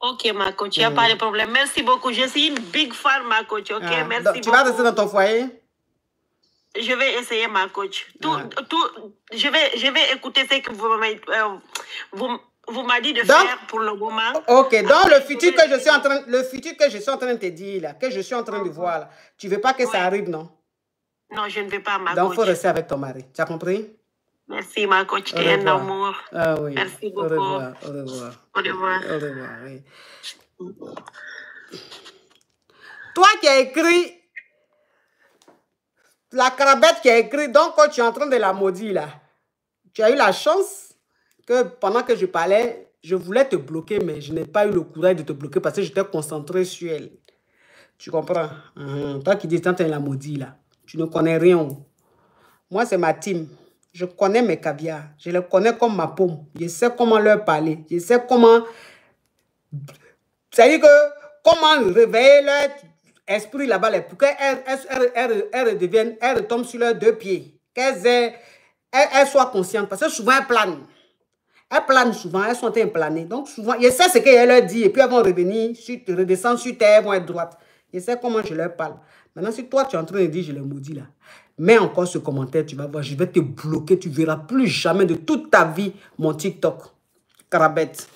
Ok, ma coach, il n'y a Mm. pas de problème. Merci beaucoup. Je suis une big fan, ma coach. Ok, Ah, merci donc, tu beaucoup. vas rester dans ton foyer? Je vais essayer, ma coach. Tout, tout, je, vais, je vais écouter ce que vous m'avez euh, vous, vous dit de Donc- faire pour le moment. Ok, donc le futur que je suis en train, le futur que je suis en train de te dire là, que je suis en train de voir là, tu veux pas que ça arrive, non? Non, je ne vais pas, ma Donc coach. faut rester avec ton mari. Tu as compris? Merci, ma coach. Au Tu es un amour. Ah oui. Merci Au beaucoup. revoir. Au revoir. Au revoir. Au revoir. oui. Toi qui as écrit la crabette qui a écrit, donc quand tu es en train de la maudire là, tu as eu la chance que pendant que je parlais, je voulais te bloquer, mais je n'ai pas eu le courage de te bloquer parce que j'étais concentré sur elle. Tu comprends? Mhm. Toi qui dis tu la maudire là, tu ne connais rien. Moi, c'est ma team. Je connais mes caviars. Je les connais comme ma paume. Je sais comment leur parler. Je sais comment c'est-à-dire que comment réveiller leur esprit là-bas là, pour qu'elles elles, elles, elles- elles redeviennent, elles retombent sur leurs deux pieds, qu'elles elles, elles soient conscientes. Parce que souvent elles planent. Elles planent souvent, elles sont en. Donc souvent, je sais ce qu'elle leur dit et puis elles vont revenir, sur, redescendre sur terre, elles vont être droites. Je sais comment je leur parle. Maintenant, si toi tu es en train de dire je les maudis là, mets encore ce commentaire, tu vas voir, je vais te bloquer, tu verras plus jamais de toute ta vie mon TikTok. Carabette.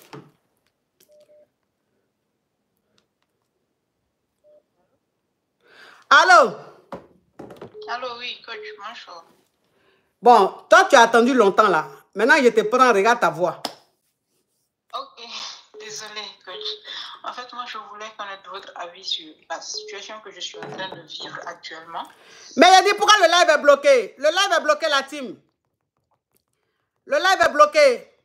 Allô? Allô, oui, coach, bonjour. Bon, toi, tu as attendu longtemps là. Maintenant, je te prends, regarde ta voix. Ok, désolée, coach. En fait, moi, je voulais connaître votre avis sur la situation que je suis en train de vivre actuellement. Mais il a dit pourquoi le live est bloqué? Le live est bloqué, la team. Le live est bloqué.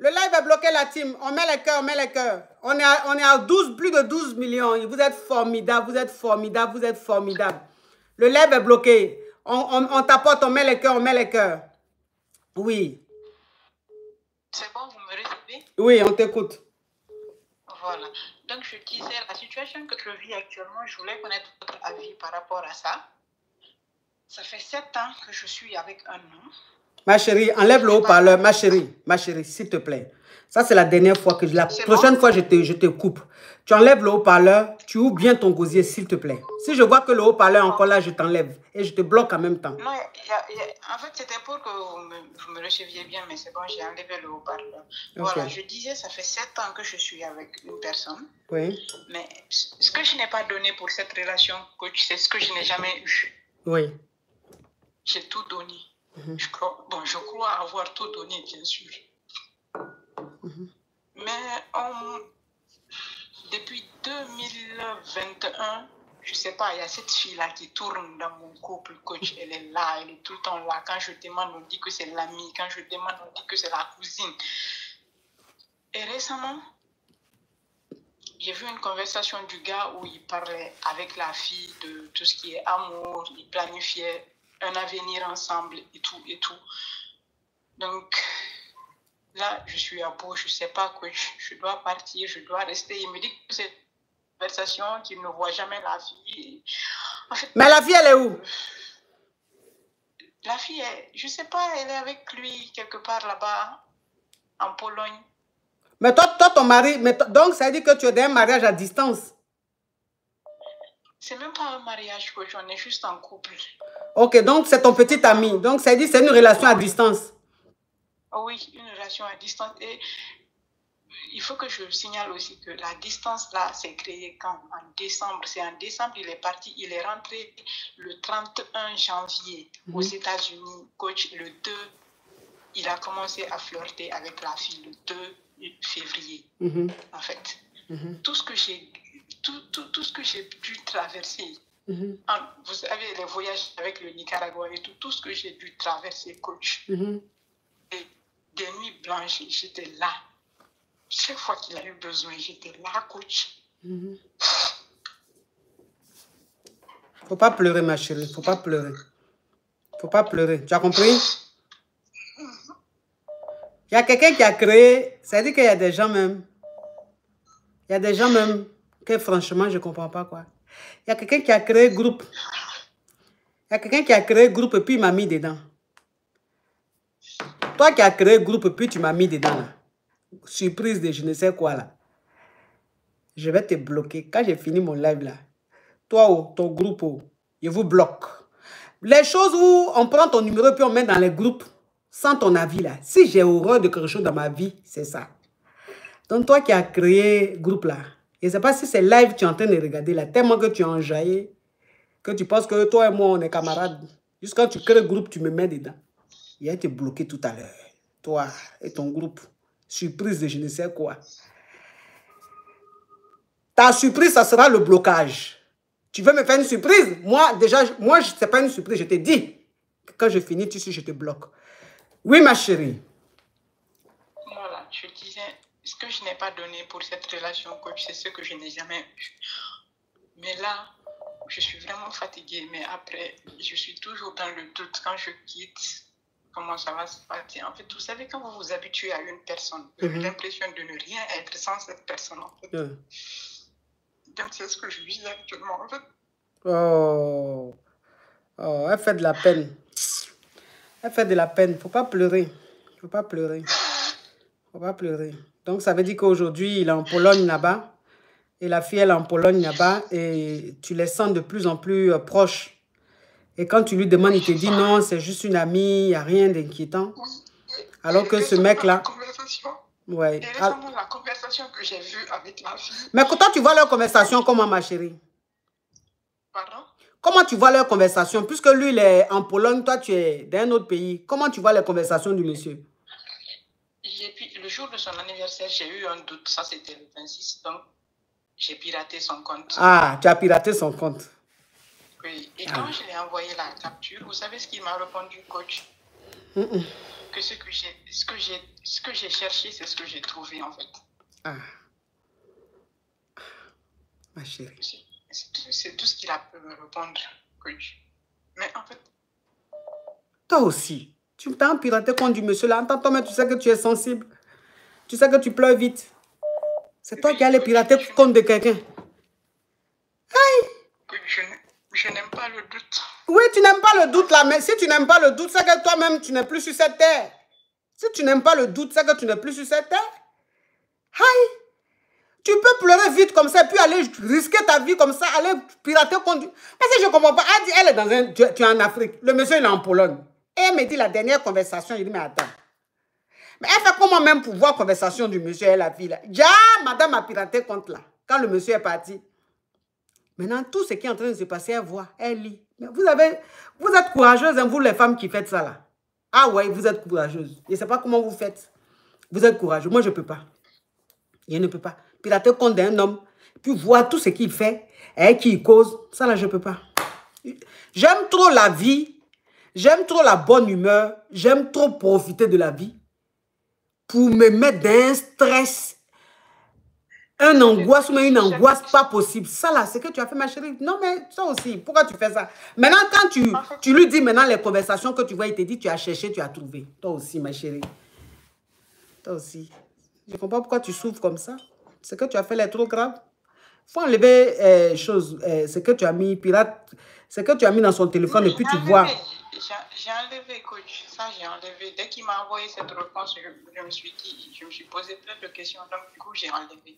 Le live est bloqué, la team. On met les cœurs, on met les cœurs. On est à, on est à 12, plus de 12 millions. Vous êtes formidables, vous êtes formidables, vous êtes formidables. Le live est bloqué. On, on, on tapote, on met les cœurs, on met les cœurs. Oui. C'est bon, vous me recevez? Oui, on t'écoute. Voilà. Donc, je disais, la situation que je vis actuellement, je voulais connaître votre avis par rapport à ça. Ça fait sept ans que je suis avec un homme. Ma chérie, enlève le haut-parleur. Ma chérie, ma chérie, s'il te plaît. Ça, c'est la dernière fois que je... La prochaine fois, je te, je te coupe. Tu enlèves le haut-parleur, tu ouvres bien ton gosier, s'il te plaît. Si je vois que le haut-parleur est encore là, je t'enlève. Et je te bloque en même temps. Non, il y a- il y a- en fait, c'était pour que vous me, vous me receviez bien, mais c'est bon, j'ai enlevé le haut-parleur. Voilà, je disais, ça fait sept ans que je suis avec une personne. Oui, Mais ce que je n'ai pas donné pour cette relation, coach, c'est ce que je n'ai jamais eu. oui. J'ai tout donné. Mhm. Je crois, bon, je crois avoir tout donné, bien sûr. Mhm. Mais on- depuis 2021, je sais pas, il y a cette fille-là qui tourne dans mon couple, coach. Elle est là, elle est tout le temps là. Quand je demande, on dit que c'est l'amie. Quand je demande, on dit que c'est la cousine. Et récemment, j'ai vu une conversation du gars où il parlait avec la fille de tout ce qui est amour, il planifiait un avenir ensemble et tout, et tout. Donc, là, je suis à bout, je ne sais pas quoi, je, je dois partir, je dois rester. Il me dit que c'est une conversation, qu'il ne voit jamais la fille. En fait, Mais la fille, elle est où? La fille, je ne sais pas, elle est avec lui quelque part là-bas, en Pologne. Mais toi, toi ton mari... Mais donc, ça veut dire que tu es un mariage à distance? C'est même pas un mariage, coach, on est juste en couple. Ok, donc c'est ton petit ami. Donc, ça que c'est une relation à distance. Oui, une relation à distance. Et il faut que je signale aussi que la distance là, s'est créée quand? En décembre. C'est en décembre, il est parti, il est rentré le 31 janvier aux Mhm. États-Unis. Coach, le 2, il a commencé à flirter avec la fille le 2 février, Mhm, en fait. mhm, Tout ce que j'ai tout, tout, tout ce que j'ai dû traverser, mhm, en- vous savez, les voyages avec le Nicaragua et tout, tout ce que j'ai dû traverser, coach, mhm. et des nuits blanches, j'étais là. Chaque fois qu'il a eu besoin, j'étais là, coach. Mhm. Faut pas pleurer, ma chérie. Faut pas pleurer. Faut pas pleurer. Tu as compris? Il y a quelqu'un qui a créé. Ça veut dire qu'il y a des gens même. Il y a des gens même franchement, je comprends pas quoi. Il y a quelqu'un qui a créé groupe. Il y a quelqu'un qui a créé groupe et puis il m'a mis dedans. Toi qui as créé groupe puis tu m'as mis dedans. Surprise de je ne sais quoi là. Je vais te bloquer. Quand j'ai fini mon live là, toi, oh, ton groupe, oh, je vous bloque. Les choses où on prend ton numéro puis on met dans les groupes sans ton avis là. Si j'ai horreur de quelque chose dans ma vie, c'est ça. Donc toi qui as créé groupe là, je ne sais pas si c'est live que tu es en train de regarder là, tellement que tu es enjaillé, que tu penses que toi et moi on est camarades. Juste quand tu crées groupe, tu me mets dedans. Il a été bloqué tout à l'heure. Toi et ton groupe. Surprise de je ne sais quoi. Ta surprise, ça sera le blocage. Tu veux me faire une surprise? Moi, déjà, moi, ce n'est pas une surprise. Je te dis quand je finis, tu sais, je te bloque. Oui, ma chérie. Voilà, je disais, ce que je n'ai pas donné pour cette relation, coach, c'est ce que je n'ai jamais eu. Mais là, je suis vraiment fatiguée. Mais après, je suis toujours dans le doute quand je quitte. Comment ça va se passer? En fait, vous savez, quand vous vous habituez à une personne, vous avez Mhm. l'impression de ne rien être sans cette personne. En fait. Donc, c'est ce que je vis actuellement. En fait, Oh. Oh, elle fait de la peine. Elle fait de la peine. Faut pas pleurer. Faut pas pleurer. Faut pas pleurer. Donc, ça veut dire qu'aujourd'hui, il est en Pologne là-bas. Et la fille, elle est en Pologne là-bas. Et tu les sens de plus en plus euh, proches. Et quand tu lui demandes, il te dit non, c'est juste une amie, il n'y a rien d'inquiétant. Alors que ce mec-là. Ouais. Ah, la conversation que j'ai vue avec la fille, Mais quand toi, tu vois leur conversation, comment, ma chérie? Pardon, Comment tu vois leur conversation? Puisque lui, il est en Pologne, toi, tu es dans un autre pays. Comment tu vois les conversations du monsieur? Et puis le jour de son anniversaire, j'ai eu un doute. Ça, c'était le 26. Donc, j'ai piraté son compte. Ah, tu as piraté son compte. Oui. Et Ah. quand je lui ai envoyé la capture, vous savez ce qu'il m'a répondu, coach? Mm, mm. Que ce que j'ai ce que j'ai ce que j'ai cherché, c'est ce que j'ai trouvé en fait. Ah. Ma chérie. C'est tout ce qu'il a pu me répondre, coach. Mais en fait, Toi aussi. Tu t'as piraté compte du monsieur là. Entends, toi, mais tu sais que tu es sensible. Tu sais que tu pleures vite. C'est toi qui allais pirater compte de quelqu'un. coach, je, n'aime pas le doute. Oui, tu n'aimes pas le doute là, mais si tu n'aimes pas le doute, c'est que toi-même, tu n'es plus sur cette terre. Si tu n'aimes pas le doute, c'est que tu n'es plus sur cette terre. Aïe! Tu peux pleurer vite comme ça, puis aller risquer ta vie comme ça, aller pirater du- Parce que je ne comprends pas. Elle dit, elle est dans un. Tu, tu es en Afrique. Le monsieur, il est en Pologne. Elle me dit la dernière conversation. Je dis, mais attends. Mais elle fait comment même pour voir conversation du monsieur et la fille là? Madame a piraté compte là. Quand le monsieur est parti. Maintenant, tout ce qui est en train de se passer, elle voit, elle lit. Mais vous avez, vous êtes courageuse, hein, vous les femmes qui faites ça là. Ah ouais, vous êtes courageuse. Je ne sais pas comment vous faites. Vous êtes courageuse. Moi, je ne peux pas. Je ne peux pas. Pirater compte d'un homme, puis voir tout ce qu'il fait et qui il cause, ça là, je ne peux pas. J'aime trop la vie. J'aime trop la bonne humeur. J'aime trop profiter de la vie pour me mettre dans un stress un angoisse même une angoisse pas possible. Ça là, c'est que tu as fait ma chérie. Non mais ça aussi, pourquoi tu fais ça? Maintenant quand tu, tu lui dis maintenant les conversations que tu vois, il te dit tu as cherché, tu as trouvé. Toi aussi ma chérie. Toi aussi. Je comprends pourquoi tu souffres comme ça. C'est que tu as fait les trop grave. faut enlever euh, chose, euh, ce que tu as mis pirate, ce que tu as mis dans son téléphone et puis tu vois. J'ai enlevé, coach. Ça, j'ai enlevé. Dès qu'il m'a envoyé cette réponse, je, je me suis dit, je me suis posé plein de questions. Donc, du coup, j'ai enlevé.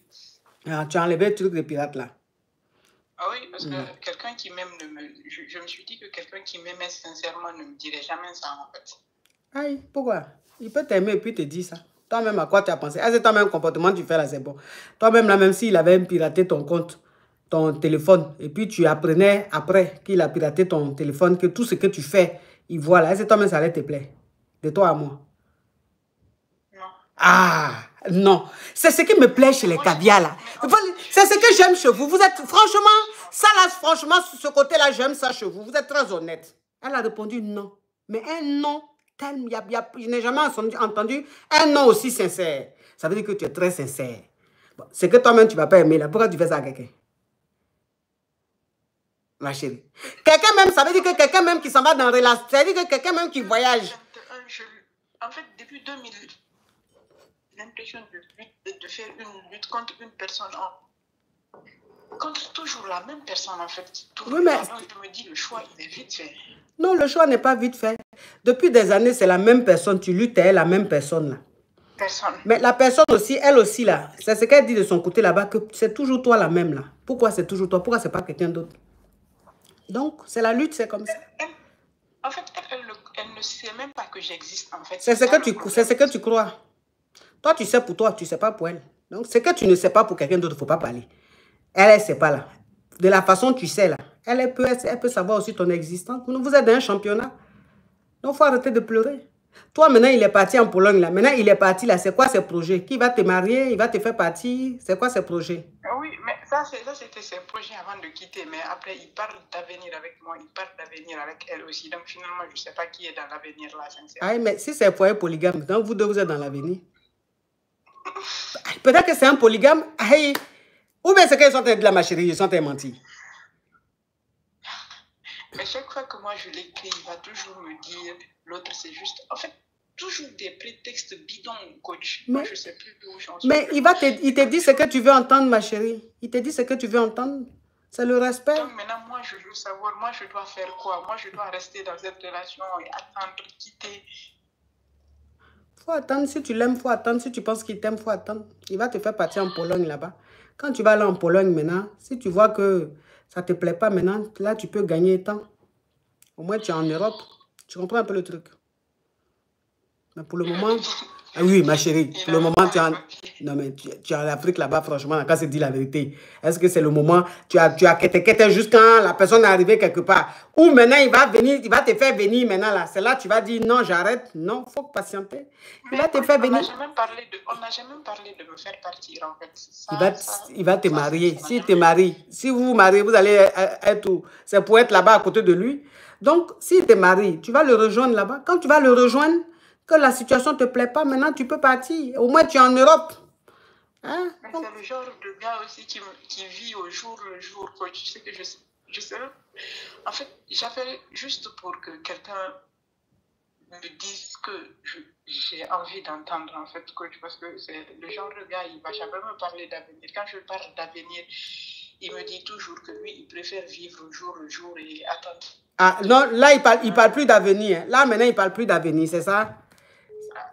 Ah, tu as enlevé le truc de pirate là. Ah oui, parce que Mm. quelqu'un qui m'aime ne me. Je, je me suis dit que quelqu'un qui m'aimait sincèrement ne me dirait jamais ça, en fait. Aïe, pourquoi? Il peut t'aimer et puis te dire ça. Toi-même, à quoi tu as pensé? Ah, c'est toi-même comportement tu fais là, c'est bon. Toi-même, là, même s'il avait piraté ton compte, ton téléphone, et puis tu apprenais après qu'il a piraté ton téléphone, que tout ce que tu fais, il voit là, est-ce que toi-même, ça allait te plaire? De toi à moi Ah, non. C'est ce qui me plaît chez les caviars, là. C'est ce que j'aime chez vous. Vous êtes, franchement, ça là, franchement, sur ce côté-là, j'aime ça chez vous. Vous êtes très honnête. Elle a répondu non. Mais un non, tel, y a- y a- je n'ai jamais entendu, entendu un non aussi sincère. Ça veut dire que tu es très sincère. Bon, c'est que toi-même, tu ne vas pas aimer là. Pourquoi tu fais ça à quelqu'un? Ma chérie. Quelqu'un même, ça veut dire que quelqu'un même qui s'en va dans relation. Ça veut dire que quelqu'un même qui voyage. En fait, depuis 2000, j'ai l'impression de, de faire une lutte contre une personne. En, contre toujours la même personne, en fait. Toujours Oui, mais- même. je me dis, le choix, il est vite fait. Non, le choix n'est pas vite fait. Depuis des années, c'est la même personne. Tu luttes, elle, la même personne là. Personne. Mais la personne aussi, elle aussi là, c'est ce qu'elle dit de son côté là-bas, que c'est toujours toi la même là. Pourquoi c'est toujours toi? Pourquoi c'est pas quelqu'un d'autre? Donc, c'est la lutte, c'est comme ça. En fait, elle, elle ne- elle ne sait même pas que j'existe, en fait. C'est ce, que tu, c'est ce que tu crois. Toi, tu sais pour toi, tu sais pas pour elle. Donc, ce que tu ne sais pas pour quelqu'un d'autre, il ne faut pas parler. Elle, elle ne sait pas là. De la façon tu sais là, elle, elle peut, elle peut savoir aussi ton existence. Vous êtes dans un championnat. Donc, il faut arrêter de pleurer. Toi, maintenant, il est parti en Pologne là. Maintenant, il est parti là. C'est quoi ses projets? Qui va te marier? Il va te faire partir? C'est quoi ses projets? Ah Oui, mais ça, c'était ses projets avant de quitter. Mais après, il parle d'avenir avec moi, il parle d'avenir avec elle aussi. Donc, finalement, je ne sais pas qui est dans l'avenir là, sincèrement. Ah, mais si c'est un foyer polygame, donc vous deux, vous êtes dans l'avenir. Peut-être que c'est un polygame. Aïe. Ou bien c'est qu'ils sont en train de la ma chérie, ils sont en train de mentir. Mais chaque fois que moi je l'écris, il va toujours me dire l'autre c'est juste. En fait, toujours des prétextes bidons, coach. Moi, Mais- je sais plus où j'en suis. Mais il, va te, il te dit ce que tu veux entendre, ma chérie. Il te dit ce que tu veux entendre. C'est le respect. Donc maintenant, moi je veux savoir, moi je dois faire quoi? Moi je dois rester dans cette relation et attendre, quitter. faut attendre. Si tu l'aimes, faut attendre. Si tu penses qu'il t'aime, faut attendre. Il va te faire partir en Pologne là-bas. Quand tu vas aller en Pologne maintenant, si tu vois que ça ne te plaît pas maintenant, là, tu peux gagner temps. Au moins, tu es en Europe. Tu comprends un peu le truc? Mais pour le moment, Ah oui, ma chérie, pour le moment, tu es en, non, mais tu, tu es en Afrique là-bas, franchement, quand c'est dit la vérité. Est-ce que c'est le moment, tu as, tu as quitté juste quand la personne est arrivée quelque part. Ou maintenant, il va venir, il va te faire venir maintenant là. C'est là, tu vas dire non, j'arrête. Non, faut patienter. Il va te faire venir. on n'a jamais parlé de me faire partir en fait. Ça, Il va, ça- il va te marier. S'il te marie, si vous vous mariez, vous allez être où C'est pour être là-bas à côté de lui. Donc, s'il te marie, tu vas le rejoindre là-bas. Quand tu vas le rejoindre, que la situation ne te plaît pas, maintenant tu peux partir. Au moins, tu es en Europe. Hein? C'est le genre de gars aussi qui, vit au jour le jour. Quoi. Tu sais que je, je sais. En fait, j'appelle juste pour que quelqu'un me dise que j'ai envie d'entendre, en fait, coach, parce que c'est le genre de gars, il va jamais me parler d'avenir. Quand je parle d'avenir, il me dit toujours que lui, il préfère vivre au jour le jour et attendre. Ah, non, là, il ne parle, il parle plus d'avenir. Là, maintenant, il ne parle plus d'avenir, c'est ça?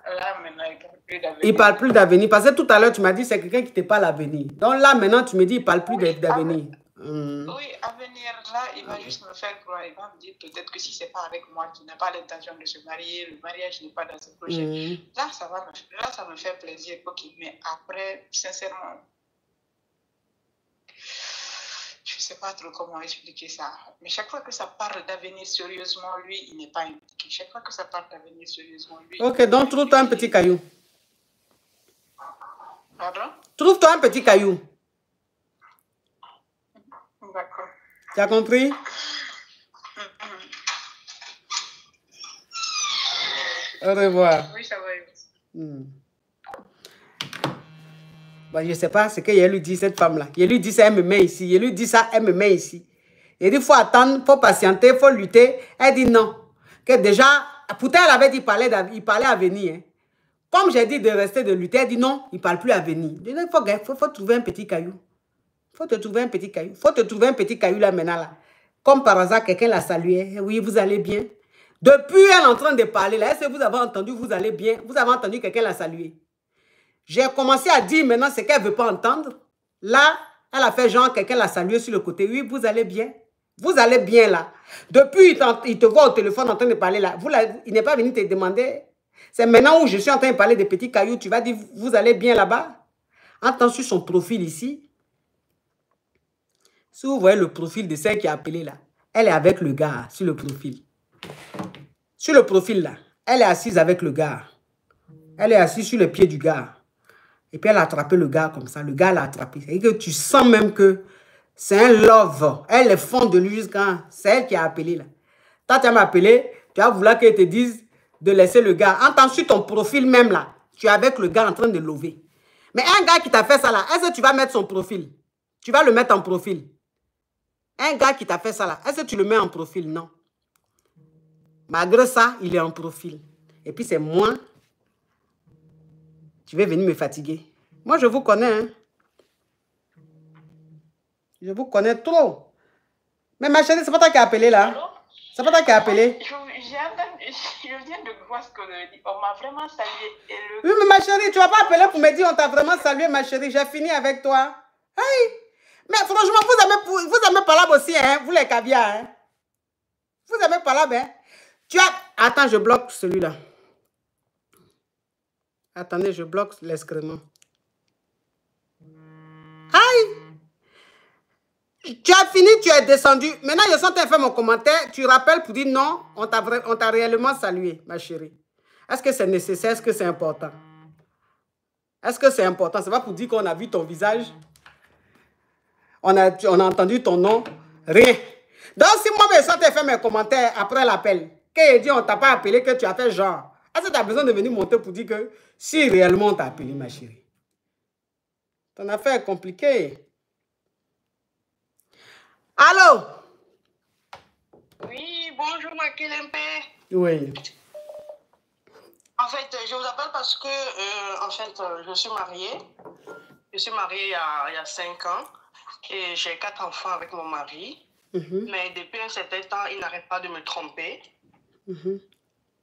Là, maintenant, il parle plus d'avenir. Il ne parle plus d'avenir. Parce que tout à l'heure, tu m'as dit c'est quelqu'un qui te parle d'avenir. Donc là, maintenant, tu me dis il ne parle plus d'avenir. Hmm. Oui, à venir là, il va juste me faire croire, il va me dire peut-être que si c'est pas avec moi, tu n'as pas l'intention de se marier, le mariage n'est pas dans ce projet. Mhm. Là, ça va me, là, ça me fait plaisir, ok, mais après, sincèrement, je sais pas trop comment expliquer ça. Mais chaque fois que ça parle d'avenir sérieusement, lui, il n'est pas impliqué. Chaque fois que ça parle d'avenir sérieusement, lui. Ok, donc trouve-toi un petit caillou. Pardon? Trouve-toi un petit caillou. D'accord. Tu as compris? Au revoir. Oui, ça va. Hmm. Bon, je ne sais pas ce qu'elle lui dit, cette femme-là. Il lui dit ça, elle me met ici. Il lui dit ça, elle me met ici. Il dit, faut attendre, faut patienter, faut lutter. Elle dit non. Que déjà, pourtant, elle avait dit, il parlait, il parlait à venir. hein. Comme j'ai dit de rester, de lutter, elle dit non, il ne parle plus à venir. Je dis, il faut, faut, faut trouver un petit caillou. Il faut te trouver un petit caillou. Il faut te trouver un petit caillou là maintenant. Comme par hasard, quelqu'un l'a salué. Oui, vous allez bien. Depuis, elle est en train de parler. Est-ce que vous avez entendu, vous allez bien? Vous avez entendu quelqu'un l'a salué? J'ai commencé à dire maintenant ce qu'elle ne veut pas entendre. Là, elle a fait genre, quelqu'un l'a salué sur le côté. Oui, vous allez bien. Vous allez bien là. Depuis, il, te voit au téléphone en train de parler là. Là, il n'est pas venu te demander. C'est maintenant où je suis en train de parler des petits cailloux. Tu vas dire, vous allez bien là-bas? Entends sur son profil ici. Si vous voyez le profil de celle qui a appelé là, elle est avec le gars sur le profil. Sur le profil là, elle est assise avec le gars. Elle est assise sur le pied du gars. Et puis elle a attrapé le gars comme ça. Le gars l'a attrapé. C'est que tu sens même que c'est un love. Elle est fond de lui jusqu'à. C'est elle qui a appelé là. Toi, tu m'as appelé, tu as voulu qu'elle te dise de laisser le gars. Entends sur ton profil même là. Tu es avec le gars en train de lever. Mais un gars qui t'a fait ça là, est-ce que tu vas mettre son profil? Tu vas le mettre en profil. Un gars qui t'a fait ça là, est-ce que tu le mets en profil? Non. Malgré ça, il est en profil. Et puis c'est moi. Tu vas venir me fatiguer? Moi, je vous connais. hein. Je vous connais trop. Mais ma chérie, c'est pas toi qui as appelé là. C'est pas toi qui as appelé. Je, viens de voir ce qu'on a dit. On m'a vraiment salué. Le Oui, mais ma chérie, tu vas pas appeler pour me dire on t'a vraiment salué, ma chérie. J'ai fini avec toi. Hey! Mais franchement, vous aimez, vous aimez parler aussi, hein? Vous les caviars, hein? Vous aimez parler, hein? Tu as... Attends, je bloque celui-là. Attendez, je bloque l'excrément. Aïe! Tu as fini, tu es descendu. Maintenant, je sens que tu mon commentaire. Tu rappelles pour dire non, on t'a réellement salué, ma chérie. Est-ce que c'est nécessaire? Est-ce que c'est important? Est-ce que c'est important? C'est pas pour dire qu'on a vu ton visage. On a, entendu ton nom. Rien. Donc, si moi, je sens que fait mes commentaires après l'appel, que dit on t'a pas appelé, que tu as fait genre, est-ce que tu as besoin de venir monter pour dire que si réellement on t'a appelé, ma chérie? Ton affaire est compliquée. Allô? Oui, bonjour Makilempe. Oui. En fait, je vous appelle parce que, euh, en fait, euh, je suis mariée. Je suis mariée il y a, il y a cinq ans et j'ai quatre enfants avec mon mari. Mhm, Mais depuis un certain temps, il n'arrête pas de me tromper. mhm,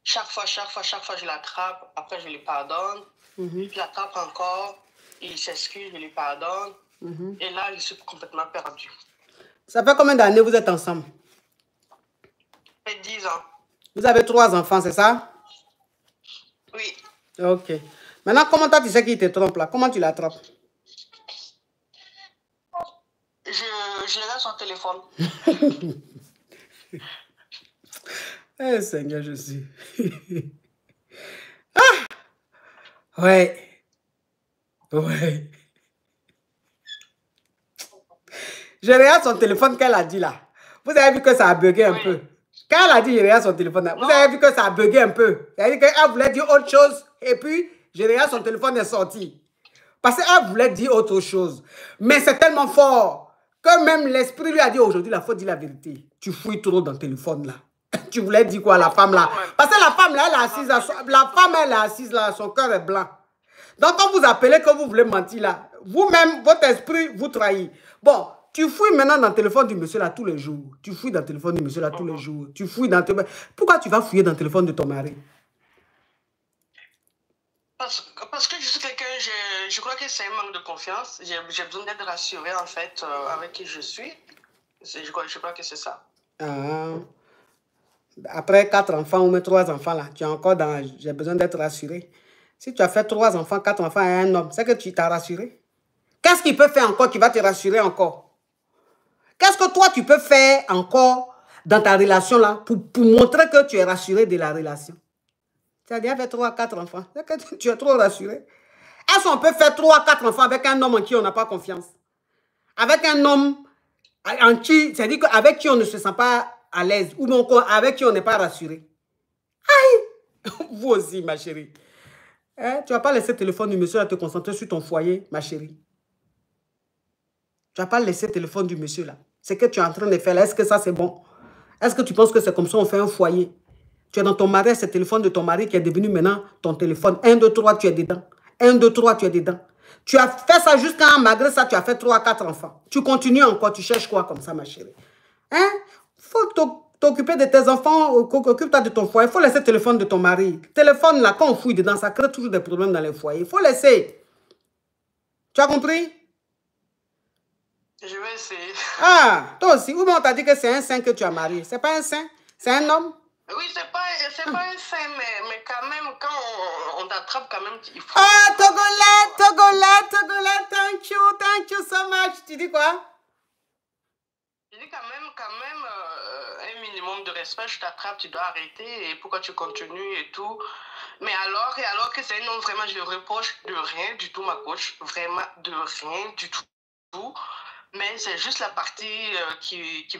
Chaque fois, chaque fois, chaque fois, je l'attrape. Après, je lui pardonne. mhm, Je l'attrape encore. Il s'excuse, je lui pardonne. mhm. Et là, je suis complètement perdue. Ça fait combien d'années vous êtes ensemble? Ça fait 10 ans. Vous avez trois enfants, c'est ça? Oui. Ok. Maintenant, comment toi, tu sais qu'il te trompe là? Comment tu l'attrapes? Je, je regarde son téléphone. Eh Seigneur Jésus. ah Ouais. Ouais. Je regarde son téléphone qu'elle a dit là. Vous avez vu que ça a bugué un peu. Quand elle a dit je regarde son téléphone là, vous avez vu que ça a bugué un peu. C'est-à-dire qu'elle voulait dire autre chose et puis je regarde son téléphone est sorti. Parce qu'elle voulait dire autre chose. Mais c'est tellement fort que même l'esprit lui a dit aujourd'hui, la faut dire la vérité. Tu fouilles trop dans le téléphone là. Tu voulais dire quoi, la femme là? Parce que la femme là, elle est assise là, son- la femme elle est assise là, son cœur est blanc. Donc quand vous appelez que vous voulez mentir là, vous-même, votre esprit vous trahit. Bon, tu fouilles maintenant dans le téléphone du monsieur là tous les jours. Tu fouilles dans le téléphone du monsieur là tous les jours. Tu fouilles dans le téléphone. Pourquoi tu vas fouiller dans le téléphone de ton mari? Parce, parce que je suis quelqu'un, je, je crois que c'est un manque de confiance. J'ai besoin d'être rassuré en fait euh, avec qui je suis. Je crois, je crois que c'est ça. Ah. Après quatre enfants ou même trois enfants là, tu es encore dans j'ai besoin d'être rassuré. Si tu as fait trois enfants, quatre enfants et un homme, c'est que tu t'as rassuré. Qu'est-ce qu'il peut faire encore qui va te rassurer encore? Qu'est-ce que toi tu peux faire encore dans ta relation là pour, pour montrer que tu es rassuré de la relation? Tu as déjà fait trois, quatre enfants. C'est que tu- es trop rassuré. Est-ce qu'on peut faire trois, quatre enfants avec un homme en qui on n'a pas confiance? Avec un homme en qui, c'est-à-dire qu'avec qui on ne se sent pas à l'aise ou bien encore avec qui on n'est pas rassuré. Aïe Vous aussi, ma chérie. Hein, Tu vas pas laisser le téléphone du monsieur là te concentrer sur ton foyer, ma chérie. Tu vas pas laisser le téléphone du monsieur là. C'est que tu es en train de faire là. Est-ce que ça c'est bon? Est-ce que tu penses que c'est comme ça on fait un foyer? Tu es dans ton mariage, c'est le téléphone de ton mari qui est devenu maintenant ton téléphone. 1, 2, 3, tu es dedans. 1, 2, 3, tu es dedans. Tu as fait ça jusqu'à malgré ça, tu as fait 3, 4 enfants. Tu continues encore, tu cherches quoi comme ça, ma chérie? Hein? Faut t'oc- t'occuper de tes enfants, euh, occupe-toi de ton foyer. Il faut laisser le téléphone de ton mari. Téléphone, là, quand on fouille dedans, ça crée toujours des problèmes dans les foyers. Il faut laisser. Tu as compris? Je vais essayer. Ah, toi aussi. Ou bien on t'a dit que c'est un saint que tu as marié. C'est pas un saint, c'est un homme? Oui, c'est pas, c'est pas un sein, mais, mais quand même, quand on, on t'attrape, quand même, il faut. Ah, Togolais, Togolais, Togolais, thank you, thank you so much. Tu dis quoi? Je dis quand même, quand même, euh, un minimum de respect, je t'attrape, tu dois arrêter, et pourquoi tu continues et tout. Mais alors, alors que c'est homme, vraiment, je le reproche de rien du tout, ma coach, vraiment de rien du tout. Mais c'est juste la partie euh, qui, qui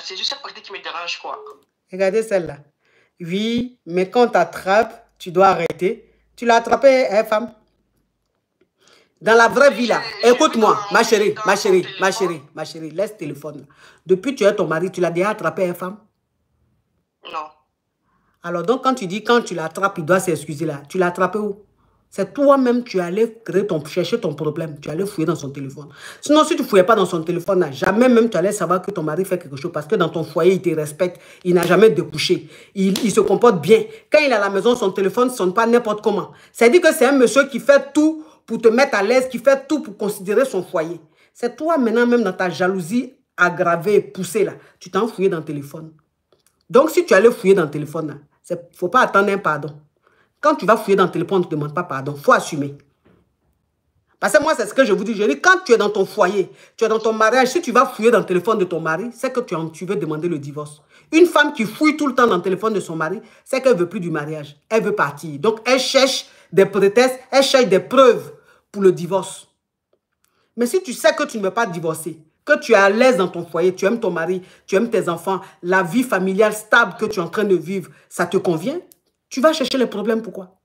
c'est juste la partie qui me dérange, quoi. Regardez celle-là. Oui, mais quand on t'attrape, tu dois arrêter. Tu l'as attrapé, hein, femme? Dans la vraie vie, là. Écoute-moi, ma chérie, ma chérie, ma chérie, ma chérie, laisse le téléphone. Depuis que tu es ton mari, tu l'as déjà attrapé, hein, femme? Non. Alors, donc, quand tu dis quand tu l'attrapes, il doit s'excuser là, tu l'as attrapé où? C'est toi-même, tu allais créer ton, chercher ton problème. Tu allais fouiller dans son téléphone. Sinon, si tu ne fouillais pas dans son téléphone, là, jamais même tu allais savoir que ton mari fait quelque chose. Parce que dans ton foyer, il te respecte. Il n'a jamais découché. Il, il se comporte bien. Quand il est à la maison, son téléphone ne sonne pas n'importe comment. C'est-à-dire que c'est un monsieur qui fait tout pour te mettre à l'aise, qui fait tout pour considérer son foyer. C'est toi maintenant, même dans ta jalousie aggravée poussée, là, tu t'en fouillé dans le téléphone. Donc, si tu allais fouiller dans le téléphone, il ne faut pas attendre un pardon. Quand tu vas fouiller dans le téléphone, ne te demande pas pardon. Il faut assumer. Parce que moi, c'est ce que je vous dis. Je dis, quand tu es dans ton foyer, tu es dans ton mariage, si tu vas fouiller dans le téléphone de ton mari, c'est que tu veux demander le divorce. Une femme qui fouille tout le temps dans le téléphone de son mari, c'est qu'elle ne veut plus du mariage. Elle veut partir. Donc, elle cherche des prétextes, elle cherche des preuves pour le divorce. Mais si tu sais que tu ne veux pas divorcer, que tu es à l'aise dans ton foyer, tu aimes ton mari, tu aimes tes enfants, la vie familiale stable que tu es en train de vivre, ça te convient, tu vas chercher les problèmes. Pourquoi?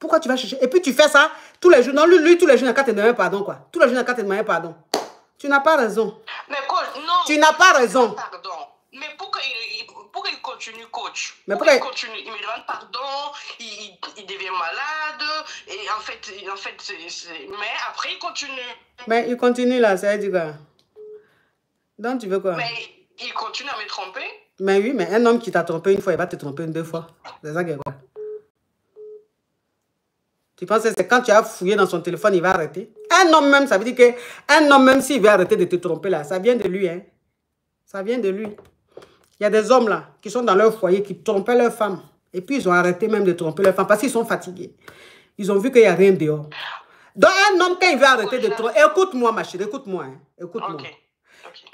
Pourquoi tu vas chercher? Et puis tu fais ça tous les jours. Non, lui, lui tous les jours, il n'a qu'à pardon. Quoi. Tous les jours, il n'a qu'à te demander pardon. Tu n'as pas raison. Mais non. Tu n'as pas raison. Pardon. Mais pourquoi il, pourquoi il continue, coach Mais pourquoi il pourquoi- continue Il me demande pardon, il, devient malade, et en fait, en fait mais après il continue. Mais il continue là, ça veut dire quoi? Donc tu veux quoi? Mais il continue à me tromper. Mais oui, mais un homme qui t'a trompé une fois, il va te tromper deux fois. C'est ça qui est quoi? Tu penses que c'est quand tu as fouillé dans son téléphone, il va arrêter? Un homme même, ça veut dire que un homme même, s'il veut arrêter de te tromper là, ça vient de lui. Hein? Ça vient de lui. Y a des hommes là qui sont dans leur foyer, qui trompaient leur femme. Et puis ils ont arrêté même de tromper leur femme parce qu'ils sont fatigués. Ils ont vu qu'il n'y a rien dehors. Donc, un homme, quand il veut arrêter de tromper, écoute-moi, ma chérie, écoute-moi, hein, écoute-moi.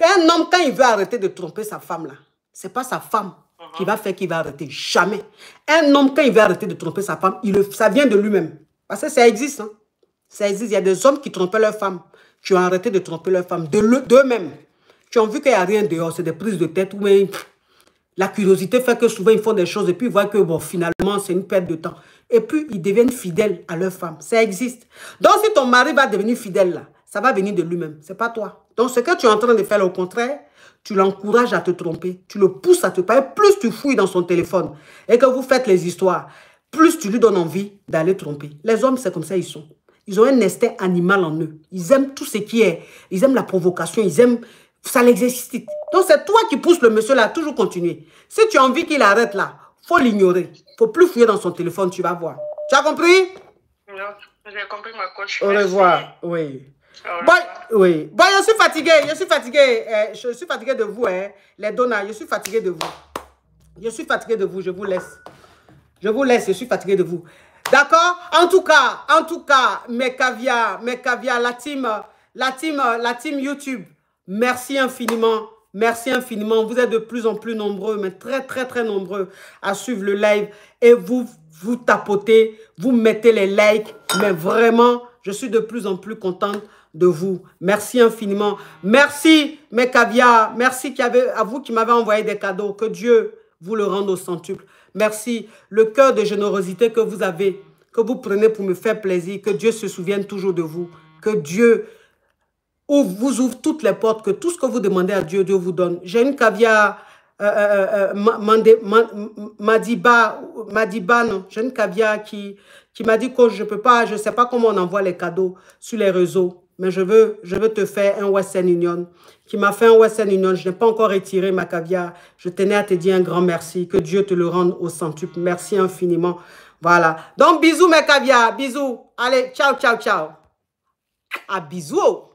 Un homme, quand il veut arrêter de tromper sa femme, là, c'est pas sa femme qui va faire qu'il va arrêter. Jamais. Un homme, quand il veut arrêter de tromper sa femme, il le, ça vient de lui-même. Parce que ça existe. Hein. Ça existe. Il y a des hommes qui trompaient leur femme, qui ont arrêté de tromper leur femme d'eux-mêmes. Qui ont vu qu'il n'y a rien dehors, c'est des prises de tête. La curiosité fait que souvent ils font des choses et puis ils voient que finalement c'est une perte de temps. Et puis ils deviennent fidèles à leur femme. Ça existe. Donc si ton mari va devenir fidèle là, ça va venir de lui-même. C'est pas toi. Donc ce que tu es en train de faire, au contraire, tu l'encourages à te tromper. Tu le pousses à te parler. Plus tu fouilles dans son téléphone et que vous faites les histoires, plus tu lui donnes envie d'aller tromper. Les hommes, c'est comme ça ils sont. Ils ont un instinct animal en eux. Ils aiment tout ce qui est. Ils aiment la provocation. Ils aiment... Ça l'existe. Donc c'est toi qui pousses le monsieur là à toujours continuer. Si tu as envie qu'il arrête là, faut l'ignorer. faut plus fouiller dans son téléphone, tu vas voir. Tu as compris? Non, j'ai compris ma coach. Au revoir, oui. Bon, oui. Bon, je suis fatigué, je suis fatigué. eh, je suis fatigué de vous, hein. Les donneurs, je suis fatigué de vous. Je suis fatigué de vous, je vous laisse. Je vous laisse, je suis fatigué de vous. D'accord? En tout cas, en tout cas, mes caviars, mes caviars, la team, la team, la team YouTube, merci infiniment. Merci infiniment. Vous êtes de plus en plus nombreux, mais très, très, très nombreux à suivre le live. Et vous, vous tapotez, vous mettez les likes. Mais vraiment, je suis de plus en plus contente de vous. Merci infiniment. Merci, mes caviars. Merci à vous qui m'avez envoyé des cadeaux. Que Dieu vous le rende au centuple. Merci. Le cœur de générosité que vous avez, que vous prenez pour me faire plaisir. Que Dieu se souvienne toujours de vous. Que Dieu ouvre, vous ouvre toutes les portes. Que tout ce que vous demandez à Dieu, Dieu vous donne. J'ai une caviar... Euh, euh, euh, Madiba, non, j'ai une caviar qui, qui m'a dit que je peux pas, je sais pas comment on envoie les cadeaux sur les réseaux, mais je veux, je veux te faire un Western Union, qui m'a fait un Western Union. Je n'ai pas encore retiré ma caviar. Je tenais à te dire un grand merci. Que Dieu te le rende au centuple. Merci infiniment. Voilà. Donc, bisous mes caviars. Bisous. Allez, ciao, ciao, ciao. À bisous.